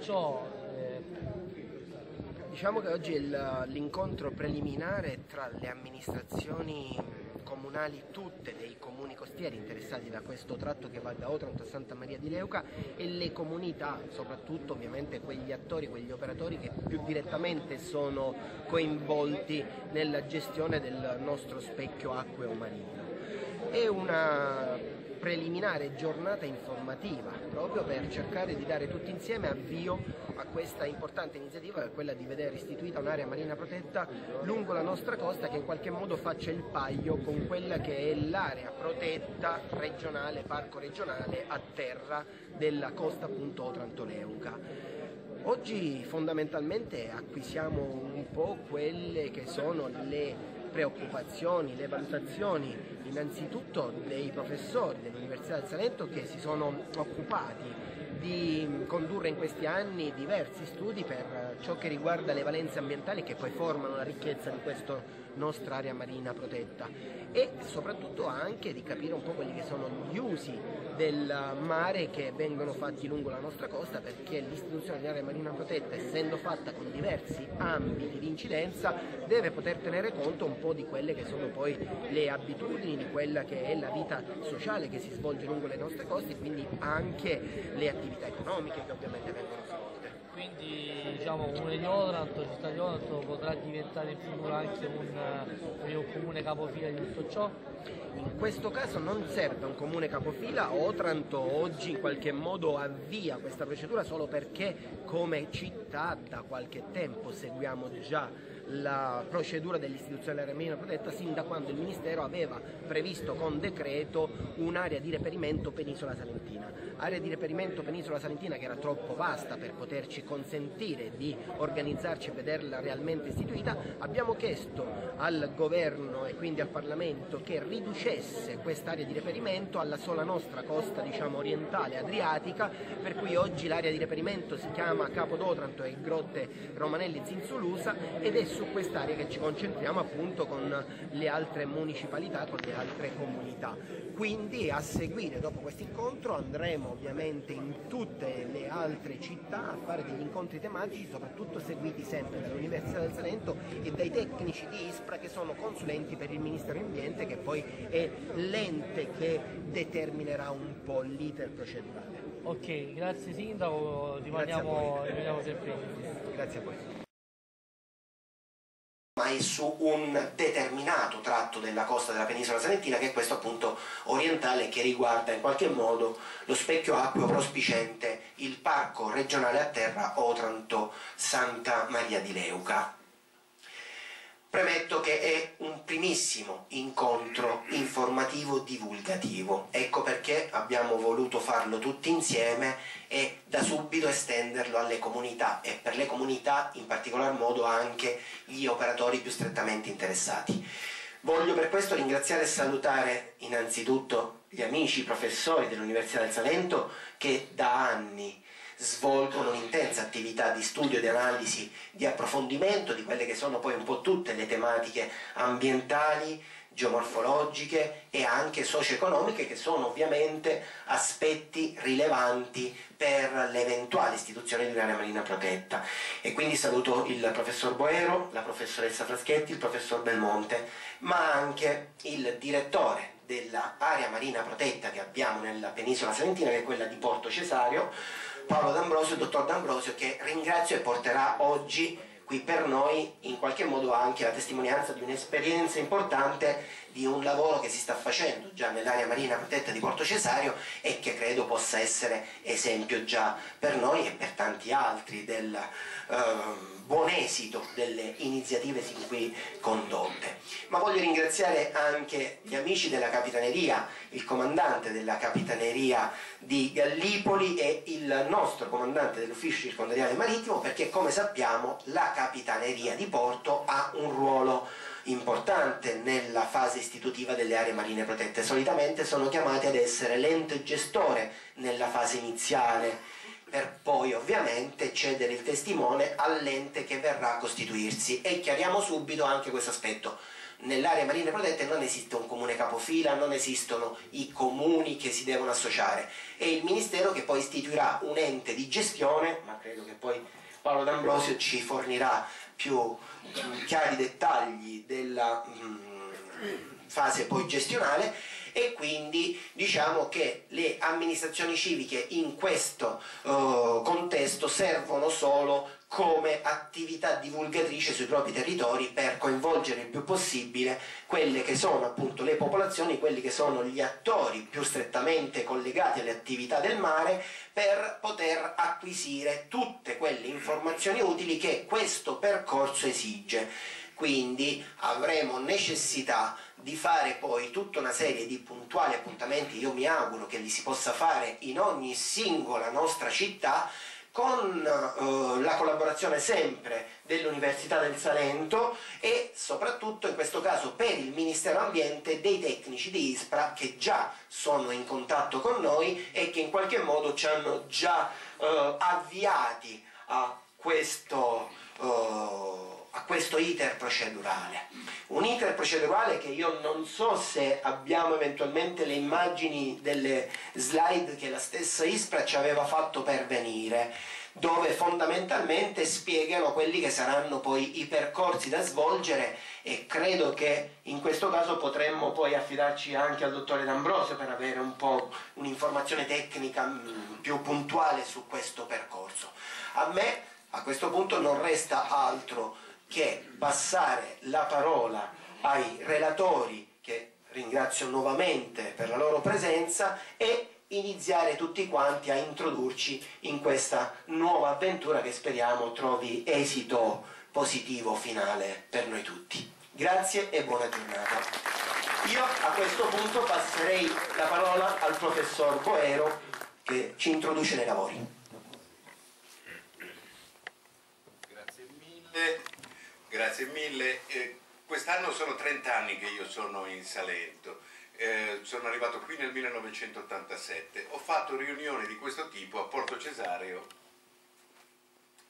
motivo di tutto ciò... Eh... Diciamo che oggi è l'incontro preliminare tra le amministrazioni comunali tutte dei comuni costieri interessati da questo tratto che va da Otranto a Santa Maria di Leuca e le comunità, soprattutto ovviamente quegli attori, quegli operatori che più direttamente sono coinvolti nella gestione del nostro specchio acqueo marino. È una preliminare giornata informativa proprio per cercare di dare tutti insieme avvio a questa importante iniziativa che è quella di vedere istituita un'area marina protetta lungo la nostra costa che in qualche modo faccia il paio con quella che è l'area protetta regionale, parco regionale a terra della costa appunto Otranto-Leuca. Oggi fondamentalmente acquisiamo un po' quelle che sono le preoccupazioni, le valutazioni innanzitutto dei professori dell'Università del Salento che si sono occupati di condurre in questi anni diversi studi per ciò che riguarda le valenze ambientali che poi formano la ricchezza di questa nostra area marina protetta e soprattutto anche di capire un po' quelli che sono gli usi del mare che vengono fatti lungo la nostra costa perché l'istituzione di area marina protetta essendo fatta con diversi ambiti di incidenza deve poter tenere conto un po' di quelle che sono poi le abitudini, di quella che è la vita sociale che si svolge lungo le nostre coste e quindi anche le attività economiche che ovviamente vengono. Quindi diciamo Comune di Otranto, città di Otranto potrà diventare in futuro anche un, un comune capofila di tutto ciò? In questo caso non serve un comune capofila, Otranto oggi in qualche modo avvia questa procedura solo perché come città da qualche tempo seguiamo già la procedura dell'istituzione marina protetta sin da quando il Ministero aveva previsto con decreto un'area di reperimento penisola salentina. Area di reperimento penisola salentina che era troppo vasta per poterci consentire di organizzarci e vederla realmente istituita, abbiamo chiesto al governo e quindi al Parlamento che riducesse quest'area di reperimento alla sola nostra costa diciamo, orientale adriatica, per cui oggi l'area di reperimento si chiama Capo d'Otranto e Grotte Romanelli Zinzulusa ed è su quest'area che ci concentriamo appunto con le altre municipalità, con le altre comunità. Quindi a seguire dopo questo incontro andremo ovviamente in tutte le altre città a fare degli incontri tematici, soprattutto seguiti sempre dall'Università del Salento e dai tecnici di ISPRA che sono consulenti per il Ministero dell'Ambiente che poi è l'ente che determinerà un po' l'iter procedurale. Ok, grazie Sindaco, rimaniamo, rimaniamo sempre. Grazie a voi ma è su un determinato tratto della costa della penisola salentina che è questo appunto orientale che riguarda in qualche modo lo specchio acqueo prospicente il parco regionale a terra Otranto Santa Maria di Leuca. Premetto che è un primissimo incontro informativo divulgativo, ecco perché abbiamo voluto farlo tutti insieme e da subito estenderlo alle comunità e per le comunità in particolar modo anche gli operatori più strettamente interessati. Voglio per questo ringraziare e salutare innanzitutto gli amici professori dell'Università del Salento che da anni svolgono un'intensa attività di studio, di analisi, di approfondimento di quelle che sono poi un po' tutte le tematiche ambientali, geomorfologiche e anche socio-economiche che sono ovviamente aspetti rilevanti per l'eventuale istituzione di un'area marina protetta. E quindi saluto il professor Boero, la professoressa Fraschetti, il professor Belmonte ma anche il direttore dell'area marina protetta che abbiamo nella penisola salentina che è quella di Porto Cesario Paolo D'Ambrosio, dottor D'Ambrosio che ringrazio e porterà oggi qui per noi in qualche modo anche la testimonianza di un'esperienza importante di un lavoro che si sta facendo già nell'area marina protetta di Porto Cesario e che credo possa essere esempio già per noi e per tanti altri del eh, buon esito delle iniziative sin qui condotte. Ma voglio ringraziare anche gli amici della Capitaneria, il comandante della Capitaneria di Gallipoli e il nostro comandante dell'ufficio circondariale marittimo perché come sappiamo la Capitaneria di Porto ha un ruolo importante nella fase istitutiva delle aree marine protette. Solitamente sono chiamati ad essere l'ente gestore nella fase iniziale per poi ovviamente cedere il testimone all'ente che verrà a costituirsi e chiariamo subito anche questo aspetto. nell'area marina protetta non esiste un comune capofila, non esistono i comuni che si devono associare, è il Ministero che poi istituirà un ente di gestione, ma credo che poi Paolo D'Ambrosio ci fornirà più chiari dettagli della mh, fase poi gestionale e quindi diciamo che le amministrazioni civiche in questo uh, contesto servono solo come attività divulgatrice sui propri territori per coinvolgere il più possibile quelle che sono appunto le popolazioni, quelli che sono gli attori più strettamente collegati alle attività del mare per poter acquisire tutte quelle informazioni utili che questo percorso esige. Quindi avremo necessità di fare poi tutta una serie di puntuali appuntamenti, io mi auguro che li si possa fare in ogni singola nostra città con eh, la collaborazione sempre dell'Università del Salento e soprattutto in questo caso per il Ministero Ambiente dei tecnici di ISPRA che già sono in contatto con noi e che in qualche modo ci hanno già eh, avviati a questo, eh, questo iter procedurale. Un iter procedurale che io non so se abbiamo eventualmente le immagini delle slide che la stessa ISPRA ci aveva fatto pervenire, dove fondamentalmente spiegano quelli che saranno poi i percorsi da svolgere e credo che in questo caso potremmo poi affidarci anche al dottore D'Ambrosio per avere un po' un'informazione tecnica mm, più puntuale su questo percorso. A me a questo punto non resta altro che passare la parola ai relatori che ringrazio nuovamente per la loro presenza e iniziare tutti quanti a introdurci in questa nuova avventura che speriamo trovi esito positivo finale per noi tutti. Grazie e buona giornata. Io a questo punto passerei la parola al professor Boero che ci introduce nei lavori. Grazie mille. Eh, quest'anno sono 30 anni che io sono in Salento. Eh, sono arrivato qui nel 1987. Ho fatto riunioni di questo tipo a Porto Cesareo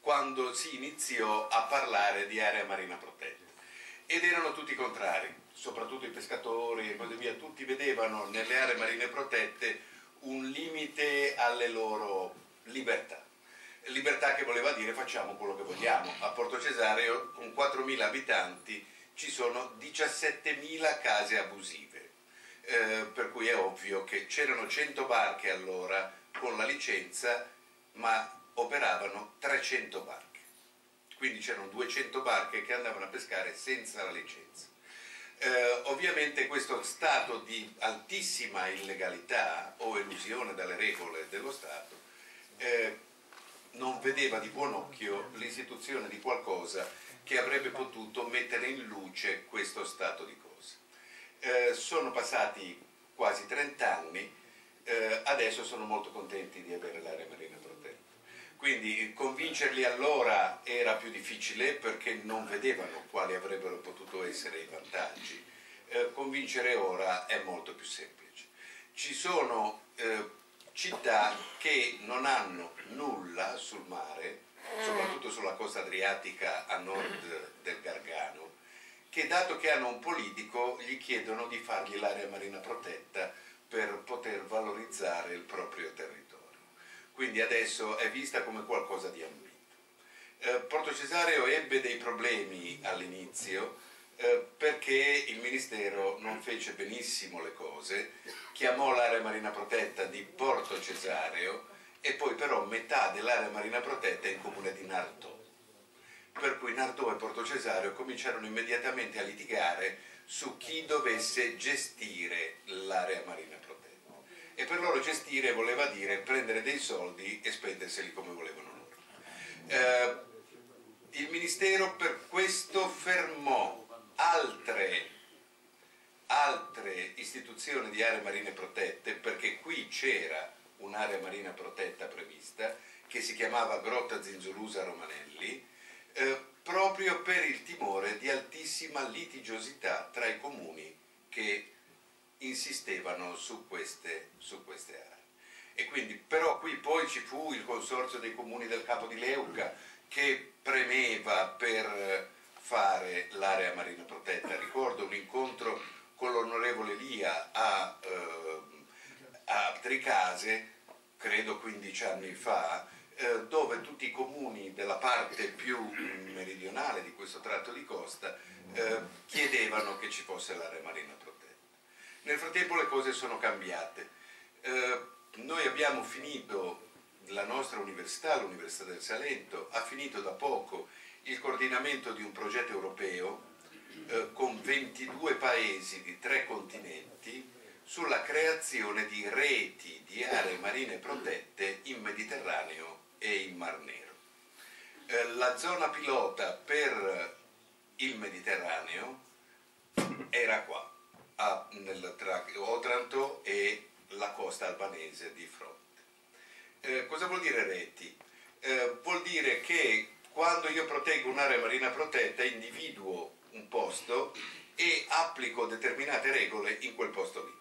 quando si iniziò a parlare di area marina protetta. Ed erano tutti contrari, soprattutto i pescatori e così via. Tutti vedevano nelle aree marine protette un limite alle loro libertà libertà che voleva dire facciamo quello che vogliamo. A Porto Cesareo con 4.000 abitanti ci sono 17.000 case abusive, eh, per cui è ovvio che c'erano 100 barche allora con la licenza, ma operavano 300 barche. Quindi c'erano 200 barche che andavano a pescare senza la licenza. Eh, ovviamente questo stato di altissima illegalità o elusione dalle regole dello Stato eh, non vedeva di buon occhio l'istituzione di qualcosa che avrebbe potuto mettere in luce questo stato di cose. Eh, sono passati quasi 30 anni, eh, adesso sono molto contenti di avere l'area marina protetta. Quindi convincerli allora era più difficile perché non vedevano quali avrebbero potuto essere i vantaggi. Eh, convincere ora è molto più semplice. Ci sono eh, città che non hanno nulla sul mare, soprattutto sulla costa adriatica a nord del Gargano, che dato che hanno un politico gli chiedono di fargli l'area marina protetta per poter valorizzare il proprio territorio. Quindi adesso è vista come qualcosa di ambito. Eh, Porto Cesareo ebbe dei problemi all'inizio eh, perché il Ministero non fece benissimo le cose, chiamò l'area marina protetta di Porto Cesareo e poi però metà dell'area marina protetta è in comune di Nardò. Per cui Nardò e Porto Cesareo cominciarono immediatamente a litigare su chi dovesse gestire l'area marina protetta. E per loro gestire voleva dire prendere dei soldi e spenderseli come volevano loro. Eh, il Ministero per questo fermò altre, altre istituzioni di aree marine protette perché qui c'era un'area marina protetta prevista che si chiamava Grotta Zinzolusa Romanelli, eh, proprio per il timore di altissima litigiosità tra i comuni che insistevano su queste, su queste aree. E quindi, però qui poi ci fu il consorzio dei comuni del Capo di Leuca che premeva per fare l'area marina protetta. Ricordo un incontro con l'onorevole Lia a, eh, a Tricase, credo 15 anni fa, eh, dove tutti i comuni della parte più meridionale di questo tratto di costa eh, chiedevano che ci fosse l'area marina protetta. Nel frattempo le cose sono cambiate. Eh, noi abbiamo finito, la nostra università, l'Università del Salento, ha finito da poco il coordinamento di un progetto europeo eh, con 22 paesi di tre continenti sulla creazione di reti di aree marine protette in Mediterraneo e in Mar Nero. Eh, la zona pilota per il Mediterraneo era qua, a, nel, tra Otranto e la costa albanese di fronte. Eh, cosa vuol dire reti? Eh, vuol dire che quando io proteggo un'area marina protetta individuo un posto e applico determinate regole in quel posto lì.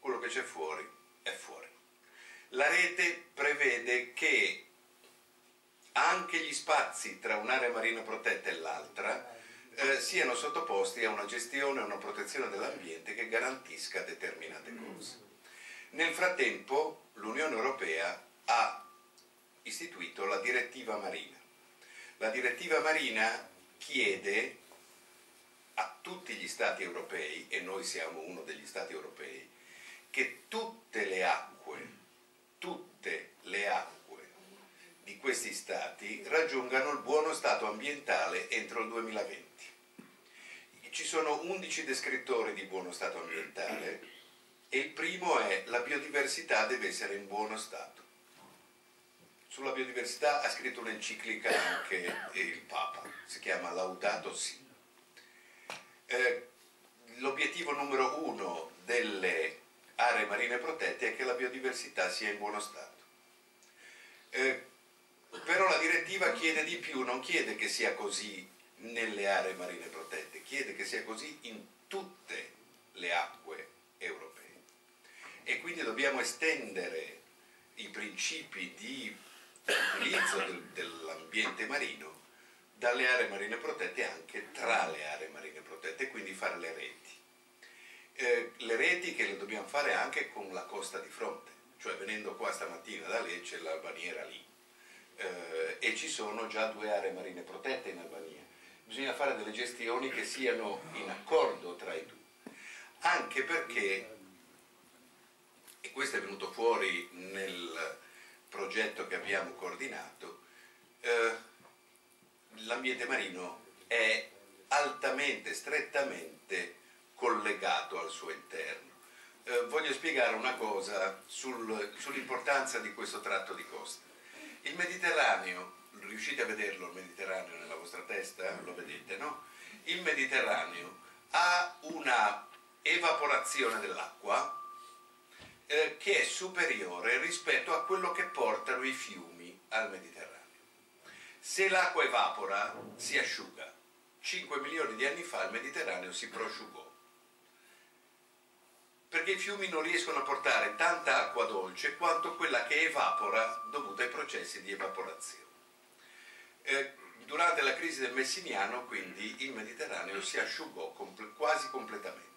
Quello che c'è fuori è fuori. La rete prevede che anche gli spazi tra un'area marina protetta e l'altra eh, siano sottoposti a una gestione e una protezione dell'ambiente che garantisca determinate cose. Nel frattempo l'Unione Europea ha istituito la direttiva marina. La direttiva marina chiede a tutti gli stati europei, e noi siamo uno degli stati europei, che tutte le acque, tutte le acque di questi stati raggiungano il buono stato ambientale entro il 2020. Ci sono 11 descrittori di buono stato ambientale e il primo è la biodiversità deve essere in buono stato. Sulla biodiversità ha scritto un'enciclica anche il Papa, si chiama Laudato Si. Eh, l'obiettivo numero uno delle aree marine protette è che la biodiversità sia in buono stato. Eh, però la direttiva chiede di più, non chiede che sia così nelle aree marine protette, chiede che sia così in tutte le acque europee. E quindi dobbiamo estendere i principi di utilizzo del, dell'ambiente marino dalle aree marine protette anche tra le aree marine protette, quindi fare le reti. Eh, le reti che le dobbiamo fare anche con la costa di fronte, cioè venendo qua stamattina da Lecce la baniera lì eh, e ci sono già due aree marine protette in Albania. Bisogna fare delle gestioni che siano in accordo tra i due, anche perché, e questo è venuto fuori nel progetto che abbiamo coordinato, eh, l'ambiente marino è altamente, strettamente collegato al suo interno. Eh, voglio spiegare una cosa sul, sull'importanza di questo tratto di costa. Il Mediterraneo, riuscite a vederlo il Mediterraneo nella vostra testa? Lo vedete, no? Il Mediterraneo ha una evaporazione dell'acqua eh, che è superiore rispetto a quello che portano i fiumi al Mediterraneo. Se l'acqua evapora si asciuga. 5 milioni di anni fa il Mediterraneo si prosciugò perché i fiumi non riescono a portare tanta acqua dolce quanto quella che evapora dovuta ai processi di evaporazione. Eh, durante la crisi del Messiniano, quindi, il Mediterraneo si asciugò quasi completamente.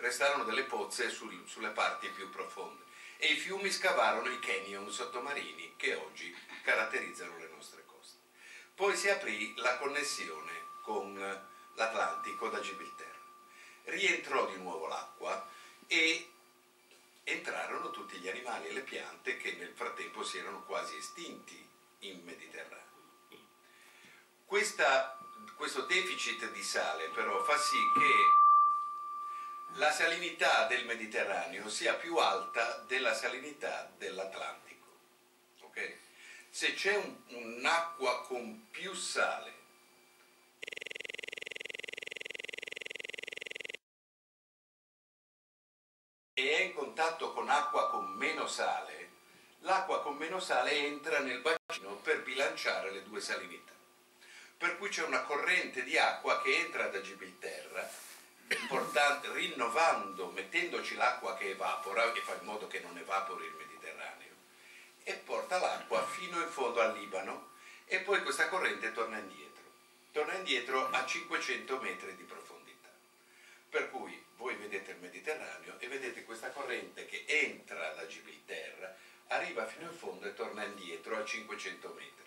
Restarono delle pozze sul, sulle parti più profonde e i fiumi scavarono i canyon sottomarini che oggi caratterizzano le nostre coste. Poi si aprì la connessione con l'Atlantico da Gibilterra. Rientrò di nuovo l'acqua e entrarono tutti gli animali e le piante che nel frattempo si erano quasi estinti in Mediterraneo. Questa, questo deficit di sale però fa sì che la salinità del Mediterraneo sia più alta della salinità dell'Atlantico. Okay? Se c'è un, un'acqua con più sale e è in contatto con acqua con meno sale, l'acqua con meno sale entra nel bacino per bilanciare le due salinità. Per cui c'è una corrente di acqua che entra da Gibilterra, portando, rinnovando, mettendoci l'acqua che evapora e fa in modo che non evapori il Mediterraneo, e porta l'acqua fino in fondo al Libano e poi questa corrente torna indietro. torna indietro a 500 metri di profondità. Per cui voi vedete il Mediterraneo e vedete questa corrente che entra da Gibilterra, arriva fino in fondo e torna indietro a 500 metri.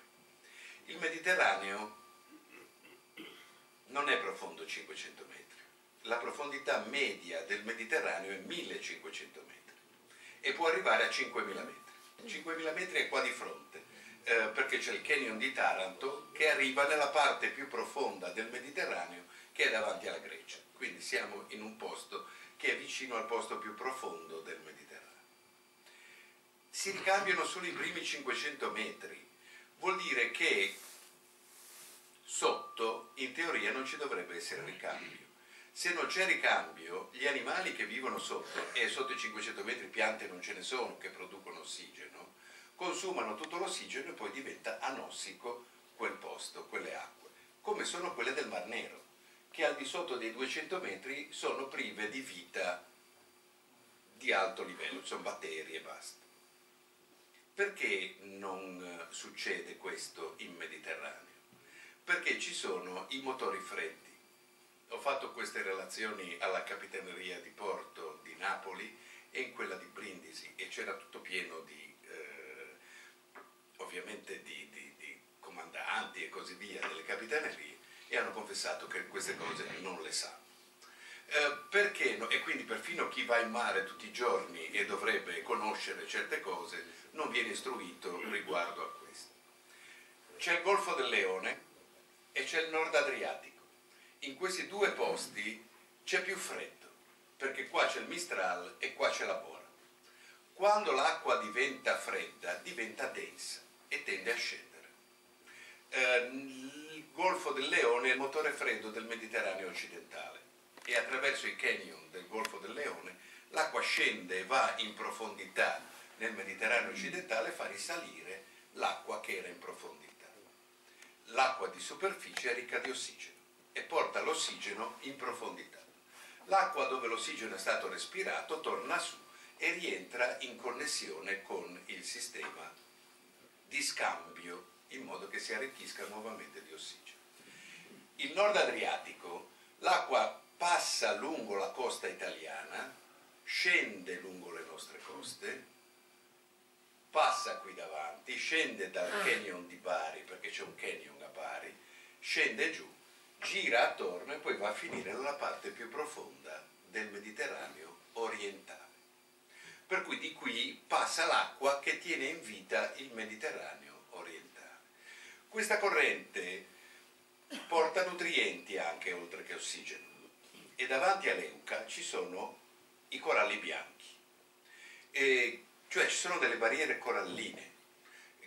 Il Mediterraneo non è profondo 500 metri, la profondità media del Mediterraneo è 1500 metri e può arrivare a 5000 metri. 5000 metri è qua di fronte, eh, perché c'è il canyon di Taranto che arriva nella parte più profonda del Mediterraneo che è davanti alla Grecia. Quindi siamo in un posto che è vicino al posto più profondo del Mediterraneo. Si ricambiano solo i primi 500 metri, vuol dire che sotto in teoria non ci dovrebbe essere ricambio. Se non c'è ricambio, gli animali che vivono sotto, e sotto i 500 metri piante non ce ne sono che producono ossigeno, consumano tutto l'ossigeno e poi diventa anossico quel posto, quelle acque, come sono quelle del Mar Nero, che al di sotto dei 200 metri sono prive di vita di alto livello, sono batteri e basta. Perché non eh, succede questo in Mediterraneo? Perché ci sono i motori freddi. Ho fatto queste relazioni alla Capitaneria di Porto di Napoli e in quella di Brindisi e c'era tutto pieno di, eh, ovviamente, di, di, di comandanti e così via delle capitanerie e hanno confessato che queste cose non le sanno. Eh, perché no? E quindi perfino chi va in mare tutti i giorni e dovrebbe conoscere certe cose non viene istruito riguardo a questo. C'è il Golfo del Leone e c'è il Nord Adriatico. In questi due posti c'è più freddo, perché qua c'è il Mistral e qua c'è la Bora. Quando l'acqua diventa fredda, diventa densa e tende a scendere. Eh, il Golfo del Leone è il motore freddo del Mediterraneo occidentale e attraverso i canyon del Golfo del Leone l'acqua scende e va in profondità nel Mediterraneo occidentale e fa risalire l'acqua che era in profondità. L'acqua di superficie è ricca di ossigeno e porta l'ossigeno in profondità. L'acqua dove l'ossigeno è stato respirato torna su e rientra in connessione con il sistema di scambio in modo che si arricchisca nuovamente di ossigeno. Il nord Adriatico, l'acqua passa lungo la costa italiana, scende lungo le nostre coste, passa qui davanti, scende dal canyon di Bari, perché c'è un canyon a Bari, scende giù, gira attorno e poi va a finire nella parte più profonda del Mediterraneo orientale. Per cui di qui passa l'acqua che tiene in vita il Mediterraneo orientale. Questa corrente porta nutrienti anche oltre che ossigeno e davanti a Leuca ci sono i coralli bianchi, e, cioè ci sono delle barriere coralline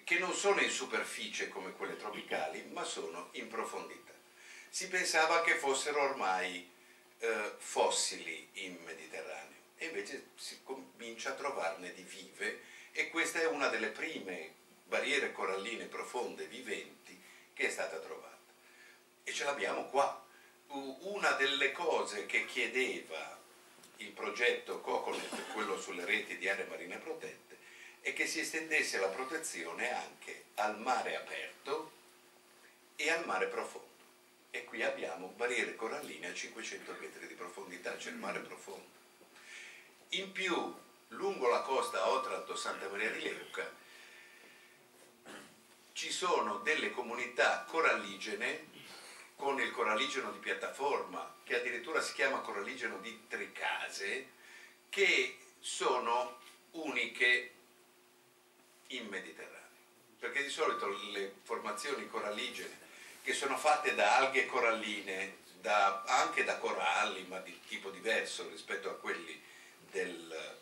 che non sono in superficie come quelle tropicali, ma sono in profondità. Si pensava che fossero ormai eh, fossili in Mediterraneo e invece si comincia a trovarne di vive e questa è una delle prime barriere coralline profonde viventi che è stata trovata. E ce l'abbiamo qua, una delle cose che chiedeva il progetto Coconet, quello sulle reti di aree marine protette, è che si estendesse la protezione anche al mare aperto e al mare profondo. E qui abbiamo barriere coralline a 500 metri di profondità, c'è il mare profondo. In più, lungo la costa Otranto-Santa Maria di Leuca, ci sono delle comunità coralligene con il coralligeno di piattaforma, che addirittura si chiama coralligeno di tricase, che sono uniche in Mediterraneo. Perché di solito le formazioni coralligene, che sono fatte da alghe coralline, da, anche da coralli, ma di tipo diverso rispetto a quelli del,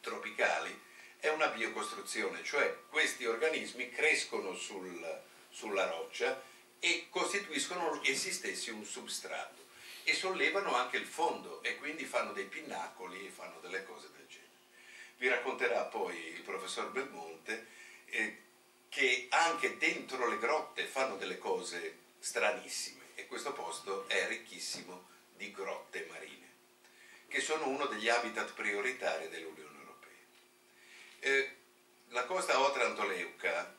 tropicali, è una biocostruzione, cioè questi organismi crescono sul, sulla roccia e costituiscono essi stessi un substrato e sollevano anche il fondo e quindi fanno dei pinnacoli e fanno delle cose del genere. Vi racconterà poi il professor Belmonte eh, che anche dentro le grotte fanno delle cose stranissime e questo posto è ricchissimo di grotte marine che sono uno degli habitat prioritari dell'Unione Europea. Eh, la costa Otranto-Leuca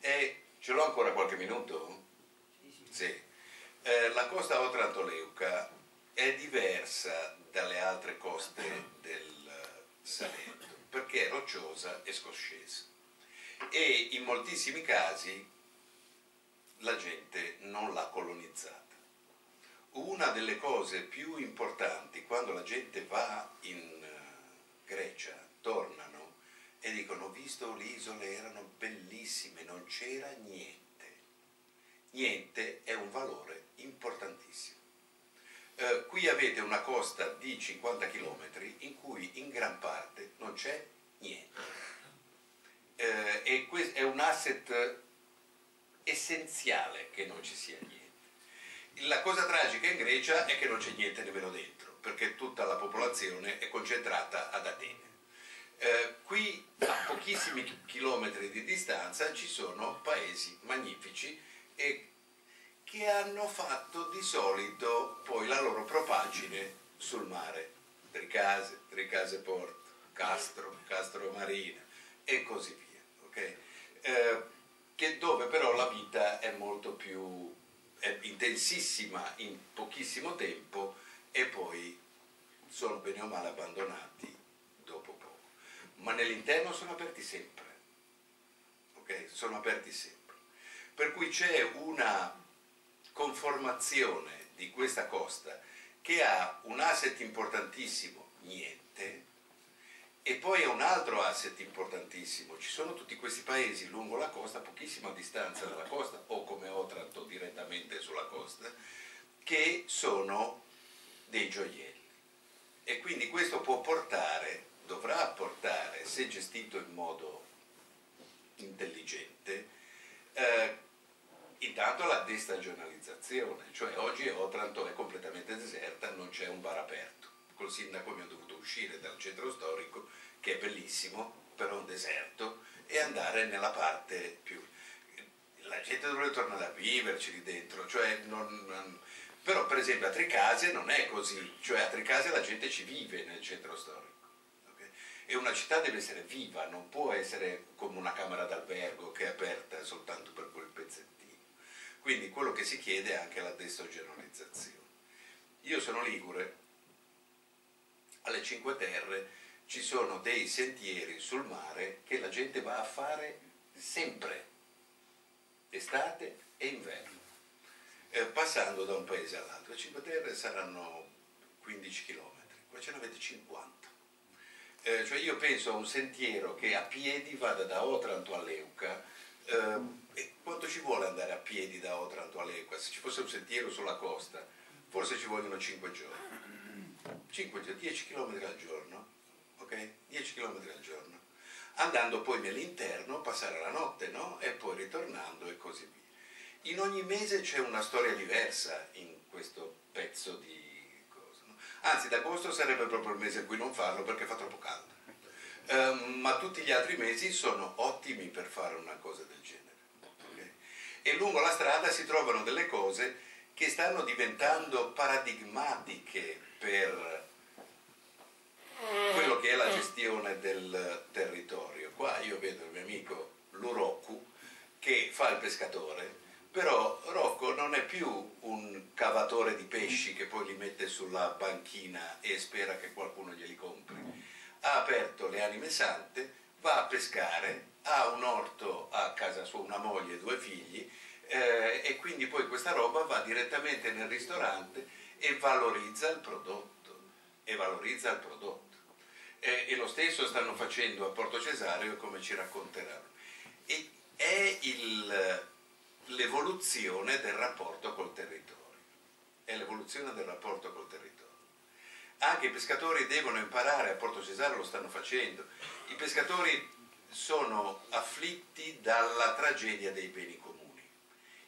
è... ce l'ho ancora qualche minuto? Sì. Eh, la costa Otranto-Leuca è diversa dalle altre coste del Salento perché è rocciosa e scoscesa e in moltissimi casi la gente non l'ha colonizzata. Una delle cose più importanti quando la gente va in eh, Grecia, tornano e dicono visto le isole erano bellissime, non c'era niente. Niente è un valore importantissimo. Eh, qui avete una costa di 50 km in cui in gran parte non c'è niente. Eh, e è un asset essenziale che non ci sia niente. La cosa tragica in Grecia è che non c'è niente nemmeno dentro, perché tutta la popolazione è concentrata ad Atene. Eh, qui a pochissimi chilometri di distanza ci sono paesi magnifici e che hanno fatto di solito poi la loro propagine sul mare. Tricase, Tricase Porto, Castro, Castro Marina e così via. Okay? Eh, dove però la vita è molto più è intensissima in pochissimo tempo e poi sono bene o male abbandonati dopo poco. Ma nell'interno sono aperti sempre. Ok? Sono aperti sempre. Per cui c'è una conformazione di questa costa che ha un asset importantissimo, niente, e poi è un altro asset importantissimo, ci sono tutti questi paesi lungo la costa, a pochissima distanza dalla costa o come Otranto direttamente sulla costa, che sono dei gioielli. E quindi questo può portare, dovrà portare, se gestito in modo intelligente, eh, intanto la destagionalizzazione, cioè oggi Otranto è completamente deserta, non c'è un bar aperto col sindaco abbiamo dovuto uscire dal centro storico, che è bellissimo, però un deserto, e andare nella parte più... La gente dovrebbe tornare a viverci lì dentro, cioè non, però per esempio a Tricase non è così, cioè a Tricase la gente ci vive nel centro storico. E una città deve essere viva, non può essere come una camera d'albergo che è aperta soltanto per quel pezzettino. Quindi quello che si chiede è anche la desogenalizzazione. Io sono ligure, alle Cinque Terre ci sono dei sentieri sul mare che la gente va a fare sempre, estate e inverno, eh, passando da un paese all'altro. Le Cinque Terre saranno 15 km, qua ce ne avete 50. Eh, cioè io penso a un sentiero che a piedi vada da Otranto a Leuca, eh, quanto ci vuole andare a piedi da Otranto a Leuca? Se ci fosse un sentiero sulla costa, forse ci vogliono 5 giorni 5-10 km al giorno, ok? 10 km al giorno, andando poi nell'interno, passare la notte, no? E poi ritornando e così via. In ogni mese c'è una storia diversa in questo pezzo di cosa, no? Anzi, d'agosto sarebbe proprio il mese in cui non farlo perché fa troppo caldo. Um, ma tutti gli altri mesi sono ottimi per fare una cosa del genere. Okay? E lungo la strada si trovano delle cose che stanno diventando paradigmatiche per quello che è la gestione del territorio. Qua io vedo il mio amico Luroku che fa il pescatore, però Rocco non è più un cavatore di pesci che poi li mette sulla banchina e spera che qualcuno glieli compri. Ha aperto le anime sante, va a pescare, ha un orto a casa sua, una moglie e due figli eh, e quindi poi questa roba va direttamente nel ristorante e valorizza il prodotto, e valorizza il prodotto. E, e lo stesso stanno facendo a Porto Cesario come ci racconteranno. E è l'evoluzione del rapporto col territorio. È l'evoluzione del rapporto col territorio. Anche i pescatori devono imparare, a Porto Cesario lo stanno facendo. I pescatori sono afflitti dalla tragedia dei beni comuni.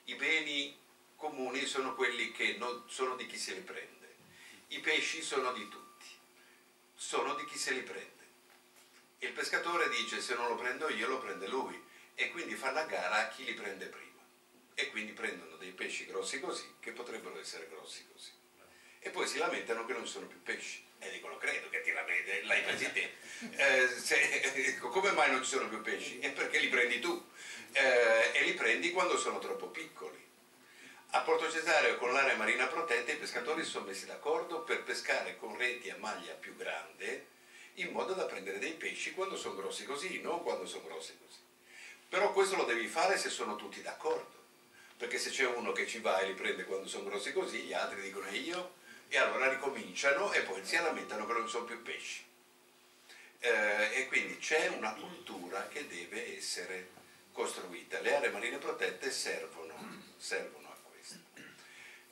I beni comuni sono quelli che non, sono di chi se li prende. I pesci sono di tutti, sono di chi se li prende. Il pescatore dice se non lo prendo io lo prende lui e quindi fa la gara a chi li prende prima. E quindi prendono dei pesci grossi così che potrebbero essere grossi così. E poi si lamentano che non sono più pesci. E dicono, credo che ti lamenti, l'hai presi te. Eh, se, come mai non ci sono più pesci? È perché li prendi tu. Eh, e li prendi quando sono troppo piccoli. A Porto Cesareo con l'area marina protetta i pescatori si sono messi d'accordo per pescare con reti a maglia più grande in modo da prendere dei pesci quando sono grossi così, non quando sono grossi così. Però questo lo devi fare se sono tutti d'accordo, perché se c'è uno che ci va e li prende quando sono grossi così, gli altri dicono io, e allora ricominciano e poi si lamentano che non sono più pesci. Eh, e quindi c'è una cultura che deve essere costruita. Le aree marine protette servono, servono.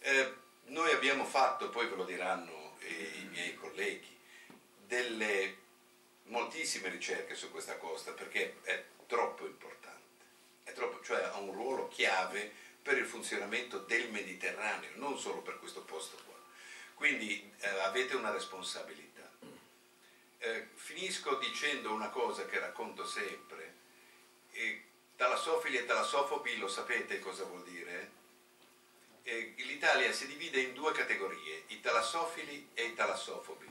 Eh, noi abbiamo fatto, poi ve lo diranno i miei colleghi, delle moltissime ricerche su questa costa perché è troppo importante, è troppo, cioè ha un ruolo chiave per il funzionamento del Mediterraneo, non solo per questo posto qua. Quindi eh, avete una responsabilità. Eh, finisco dicendo una cosa che racconto sempre. Eh, talassofili e talassofobi lo sapete cosa vuol dire? Eh, L'Italia si divide in due categorie, i talassofili e i talassofobi.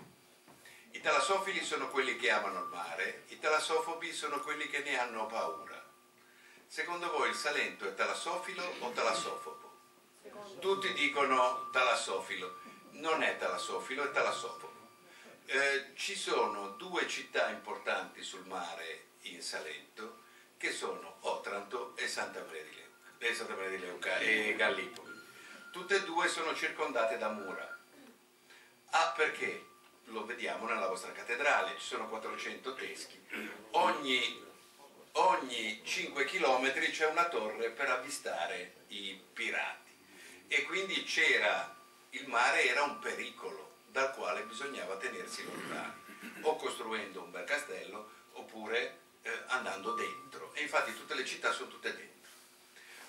I talassofili sono quelli che amano il mare, i talassofobi sono quelli che ne hanno paura. Secondo voi il Salento è talassofilo o talassofobo? Tutti dicono talassofilo, non è talassofilo, è talassofobo. Eh, ci sono due città importanti sul mare in Salento che sono Otranto e Santa Maria di Leuca, e, Santa Maria di Leuca e Gallipoli. Tutte e due sono circondate da mura. Ah, perché? lo vediamo nella vostra cattedrale, ci sono 400 teschi, ogni, ogni 5 km c'è una torre per avvistare i pirati e quindi c'era, il mare era un pericolo dal quale bisognava tenersi lontani, o costruendo un bel castello oppure eh, andando dentro e infatti tutte le città sono tutte dentro.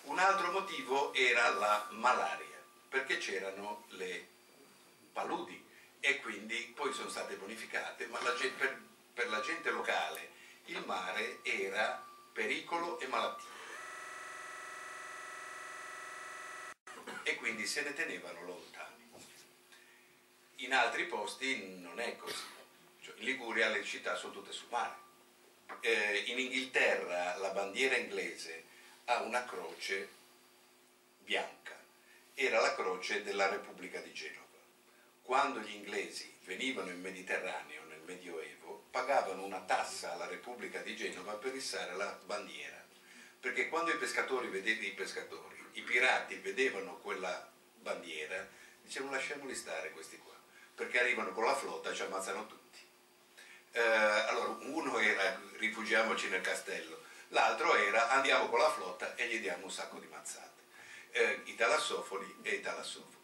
Un altro motivo era la malaria, perché c'erano le paludi e quindi poi sono state bonificate, ma la gente, per, per la gente locale il mare era pericolo e malattia. E quindi se ne tenevano lontani. In altri posti non è così. Cioè, in Liguria le città sono tutte sul mare. Eh, in Inghilterra la bandiera inglese ha una croce bianca. Era la croce della Repubblica di Genova quando gli inglesi venivano in Mediterraneo nel Medioevo, pagavano una tassa alla Repubblica di Genova per issare la bandiera. Perché quando i pescatori vedevano i pescatori, i pirati vedevano quella bandiera, dicevano lasciamoli stare questi qua, perché arrivano con la flotta e ci ammazzano tutti. Eh, allora uno era rifugiamoci nel castello, l'altro era andiamo con la flotta e gli diamo un sacco di mazzate. Eh, I talassofoli e i talassofoli.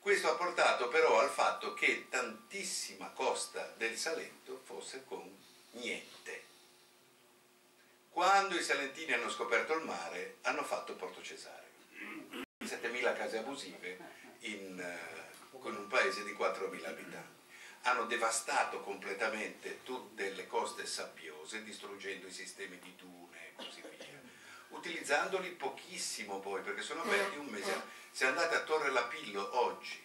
Questo ha portato però al fatto che tantissima costa del Salento fosse con niente. Quando i salentini hanno scoperto il mare hanno fatto Porto Cesareo. 7.000 case abusive in, uh, con un paese di 4.000 abitanti. Hanno devastato completamente tutte le coste sabbiose, distruggendo i sistemi di dune e così via, utilizzandoli pochissimo poi, perché sono aperti un mese se andate a Torre Lapillo oggi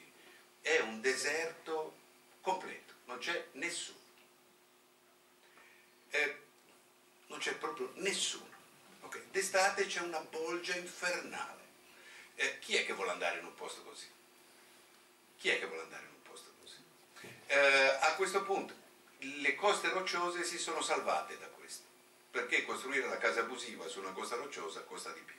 è un deserto completo, non c'è nessuno. Eh, non c'è proprio nessuno. Okay. D'estate c'è una bolgia infernale. Eh, chi è che vuole andare in un posto così? Chi è che vuole andare in un posto così? Eh, a questo punto le coste rocciose si sono salvate da questo, perché costruire la casa abusiva su una costa rocciosa costa di più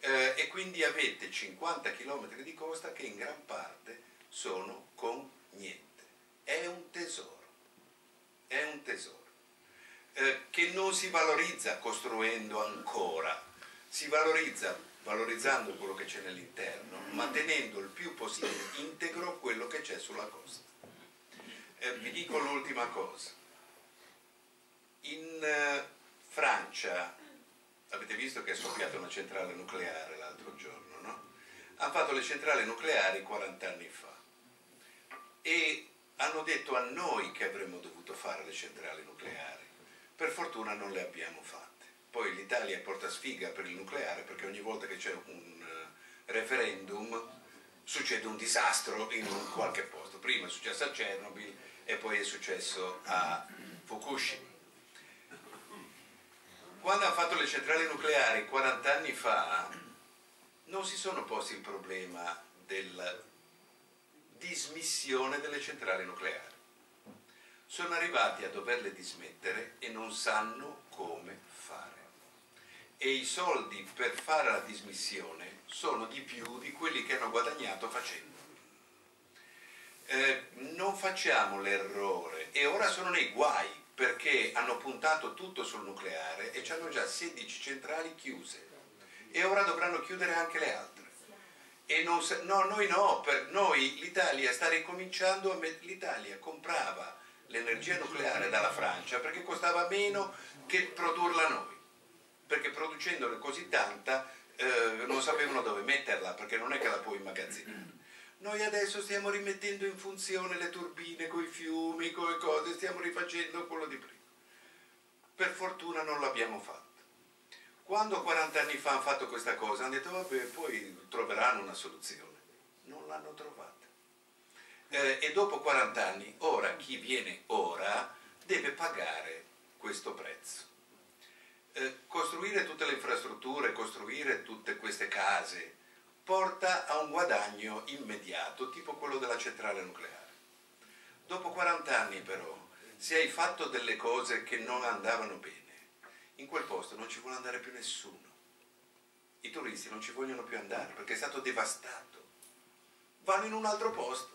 eh, e quindi avete 50 km di costa che in gran parte sono con niente. È un tesoro, è un tesoro, eh, che non si valorizza costruendo ancora, si valorizza valorizzando quello che c'è nell'interno, ma tenendo il più possibile integro quello che c'è sulla costa. Eh, vi dico l'ultima cosa. In eh, Francia avete visto che è scoppiata una centrale nucleare l'altro giorno, no? Hanno fatto le centrali nucleari 40 anni fa e hanno detto a noi che avremmo dovuto fare le centrali nucleari. Per fortuna non le abbiamo fatte. Poi l'Italia porta sfiga per il nucleare perché ogni volta che c'è un eh, referendum succede un disastro in un qualche posto. Prima è successo a Chernobyl e poi è successo a Fukushima quando hanno fatto le centrali nucleari 40 anni fa, non si sono posti il problema della dismissione delle centrali nucleari. Sono arrivati a doverle dismettere e non sanno come fare. E i soldi per fare la dismissione sono di più di quelli che hanno guadagnato facendo. Eh, non facciamo l'errore e ora sono nei guai perché hanno puntato tutto sul nucleare e hanno già 16 centrali chiuse e ora dovranno chiudere anche le altre. Non, no, noi no, per noi l'Italia sta ricominciando, l'Italia comprava l'energia nucleare dalla Francia perché costava meno che produrla noi, perché producendone così tanta eh, non sapevano dove metterla perché non è che la puoi immagazzinare. Noi adesso stiamo rimettendo in funzione le turbine con i fiumi, con le cose, stiamo rifacendo quello di prima. Per fortuna non l'abbiamo fatto. Quando 40 anni fa hanno fatto questa cosa hanno detto vabbè poi troveranno una soluzione. Non l'hanno trovata. Eh, e dopo 40 anni, ora chi viene ora deve pagare questo prezzo. Eh, costruire tutte le infrastrutture, costruire tutte queste case, porta a un guadagno immediato, tipo quello della centrale nucleare. Dopo 40 anni però, se hai fatto delle cose che non andavano bene, in quel posto non ci vuole andare più nessuno. I turisti non ci vogliono più andare perché è stato devastato. Vanno in un altro posto.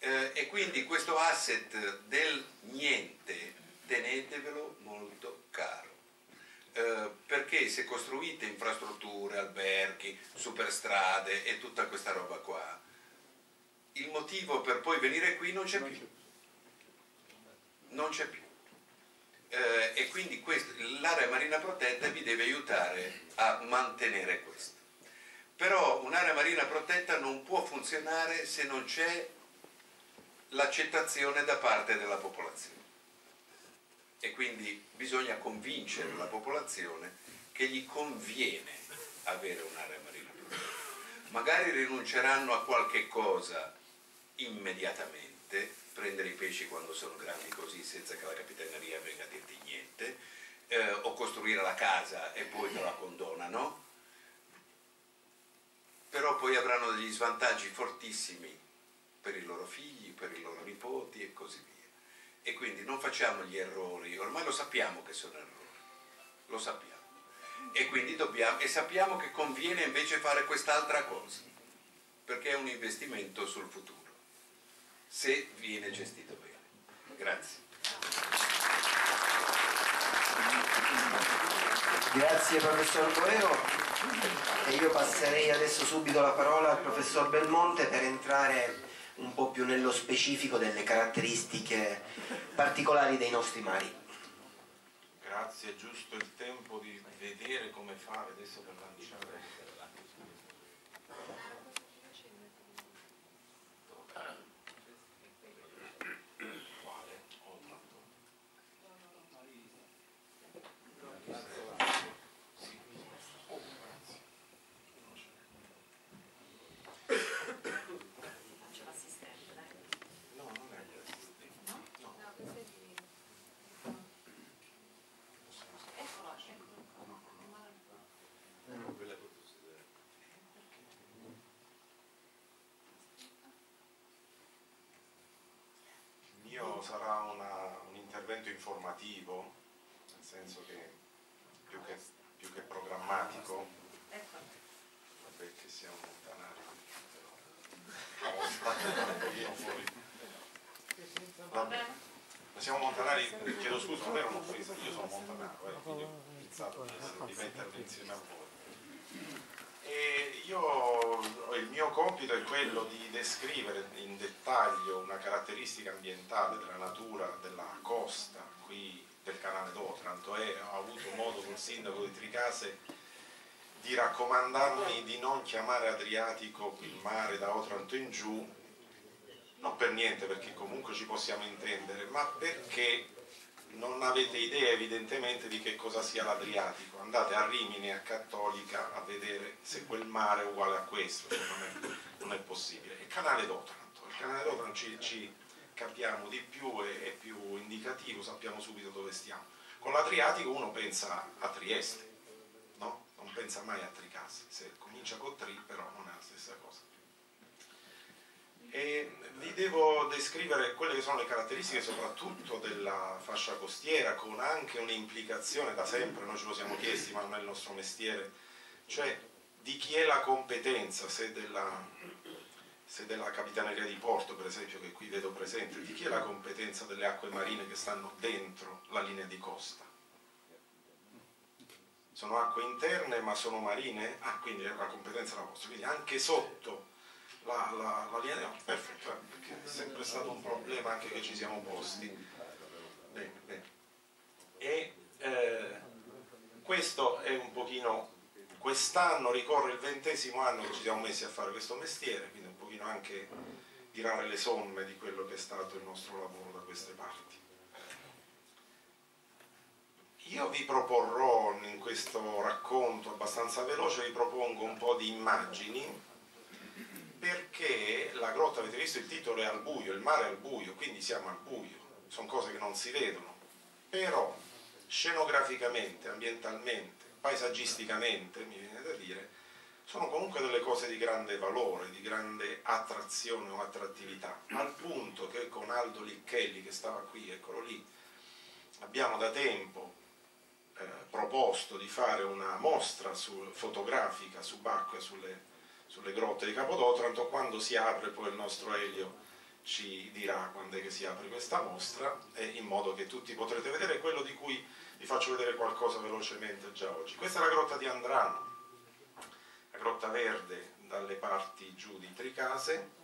Eh, e quindi questo asset del niente tenetevelo molto caro. Eh, perché se costruite infrastrutture, alberghi, superstrade e tutta questa roba qua, il motivo per poi venire qui non c'è più. Non c'è più. Eh, e quindi l'area marina protetta vi deve aiutare a mantenere questo. Però un'area marina protetta non può funzionare se non c'è l'accettazione da parte della popolazione e quindi bisogna convincere la popolazione che gli conviene avere un'area marina protetta. Magari rinunceranno a qualche cosa immediatamente, prendere i pesci quando sono grandi così senza che la capitaneria venga a dirti niente, eh, o costruire la casa e poi te la condonano, però poi avranno degli svantaggi fortissimi per i loro figli, per i loro nipoti e così via e quindi non facciamo gli errori, ormai lo sappiamo che sono errori, lo sappiamo. E quindi dobbiamo, e sappiamo che conviene invece fare quest'altra cosa, perché è un investimento sul futuro, se viene gestito bene. Grazie. Grazie professor Boero e io passerei adesso subito la parola al professor Belmonte per entrare un po' più nello specifico delle caratteristiche particolari dei nostri mari. Grazie, è giusto il tempo di vedere come fare adesso per lanciare sarà una, un intervento informativo, nel senso che più che, più che programmatico, vabbè che siamo montanari, Vabbè. Siamo montanari, chiedo scusa, non io sono montanaro, eh, quindi ho pensato di mettermi insieme a voi. E io, il mio compito è quello di descrivere in dettaglio una caratteristica ambientale della natura della costa qui del canale d'Otranto e ho avuto modo col sindaco di Tricase di raccomandarmi di non chiamare Adriatico il mare da Otranto in giù non per niente perché comunque ci possiamo intendere ma perché non avete idea evidentemente di che cosa sia l'Adriatico, andate a Rimini, a Cattolica, a vedere se quel mare è uguale a questo, cioè non, è, non, è, possibile. Il canale d'Otranto, il canale d'Otranto ci, ci, capiamo di più, è, è più indicativo, sappiamo subito dove stiamo. Con l'Adriatico uno pensa a Trieste, no? non pensa mai a Tricase, se comincia con Tri però non è la stessa cosa. E vi devo descrivere quelle che sono le caratteristiche soprattutto della fascia costiera con anche un'implicazione da sempre, noi ce lo siamo chiesti ma non è il nostro mestiere, cioè di chi è la competenza, se della, se della Capitaneria di Porto per esempio che qui vedo presente, di chi è la competenza delle acque marine che stanno dentro la linea di costa? Sono acque interne ma sono marine? Ah, quindi la competenza è la vostra, quindi anche sotto la, la, la linea di costa, perfetto, eh, perché è sempre stato un problema anche che ci siamo posti. Bene, bene. E eh, questo è un pochino Quest'anno ricorre il ventesimo anno che ci siamo messi a fare questo mestiere, quindi un pochino anche tirare le somme di quello che è stato il nostro lavoro da queste parti. Io vi proporrò in questo racconto abbastanza veloce, vi propongo un po' di immagini perché la grotta, avete visto il titolo è al buio, il mare è al buio, quindi siamo al buio, sono cose che non si vedono, però scenograficamente, ambientalmente, paesaggisticamente, mi viene da dire, sono comunque delle cose di grande valore, di grande attrazione o attrattività, al punto che con Aldo Licchelli che stava qui, eccolo lì, abbiamo da tempo eh, proposto di fare una mostra su, fotografica subacquea sulle, sulle grotte di Capodotranto, quando si apre poi il nostro Elio ci dirà quando è che si apre questa mostra, in modo che tutti potrete vedere quello di cui vi faccio vedere qualcosa velocemente già oggi. Questa è la grotta di Andrano, la grotta verde dalle parti giù di Tricase.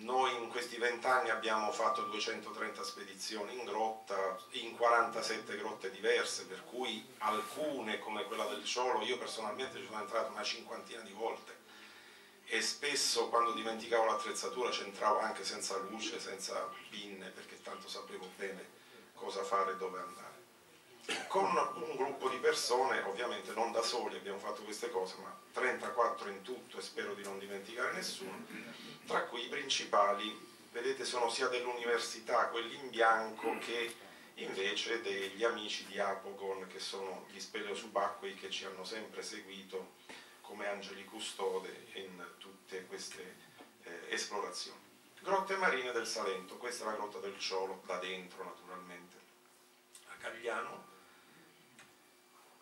Noi in questi vent'anni abbiamo fatto 230 spedizioni in grotta, in 47 grotte diverse, per cui alcune, come quella del Ciolo, io personalmente ci sono entrato una cinquantina di volte e spesso quando dimenticavo l'attrezzatura c'entravo anche senza luce, senza pinne, perché tanto sapevo bene cosa fare e dove andare. Con un gruppo di persone, ovviamente non da soli abbiamo fatto queste cose, ma 34 in tutto e spero di non dimenticare nessuno, tra cui i principali, vedete, sono sia dell'università, quelli in bianco, che invece degli amici di Apogon, che sono gli speleosubacquei che ci hanno sempre seguito come angeli custode in tutte queste eh, esplorazioni. Grotte marine del Salento, questa è la grotta del Ciolo, da dentro naturalmente, a Cagliano,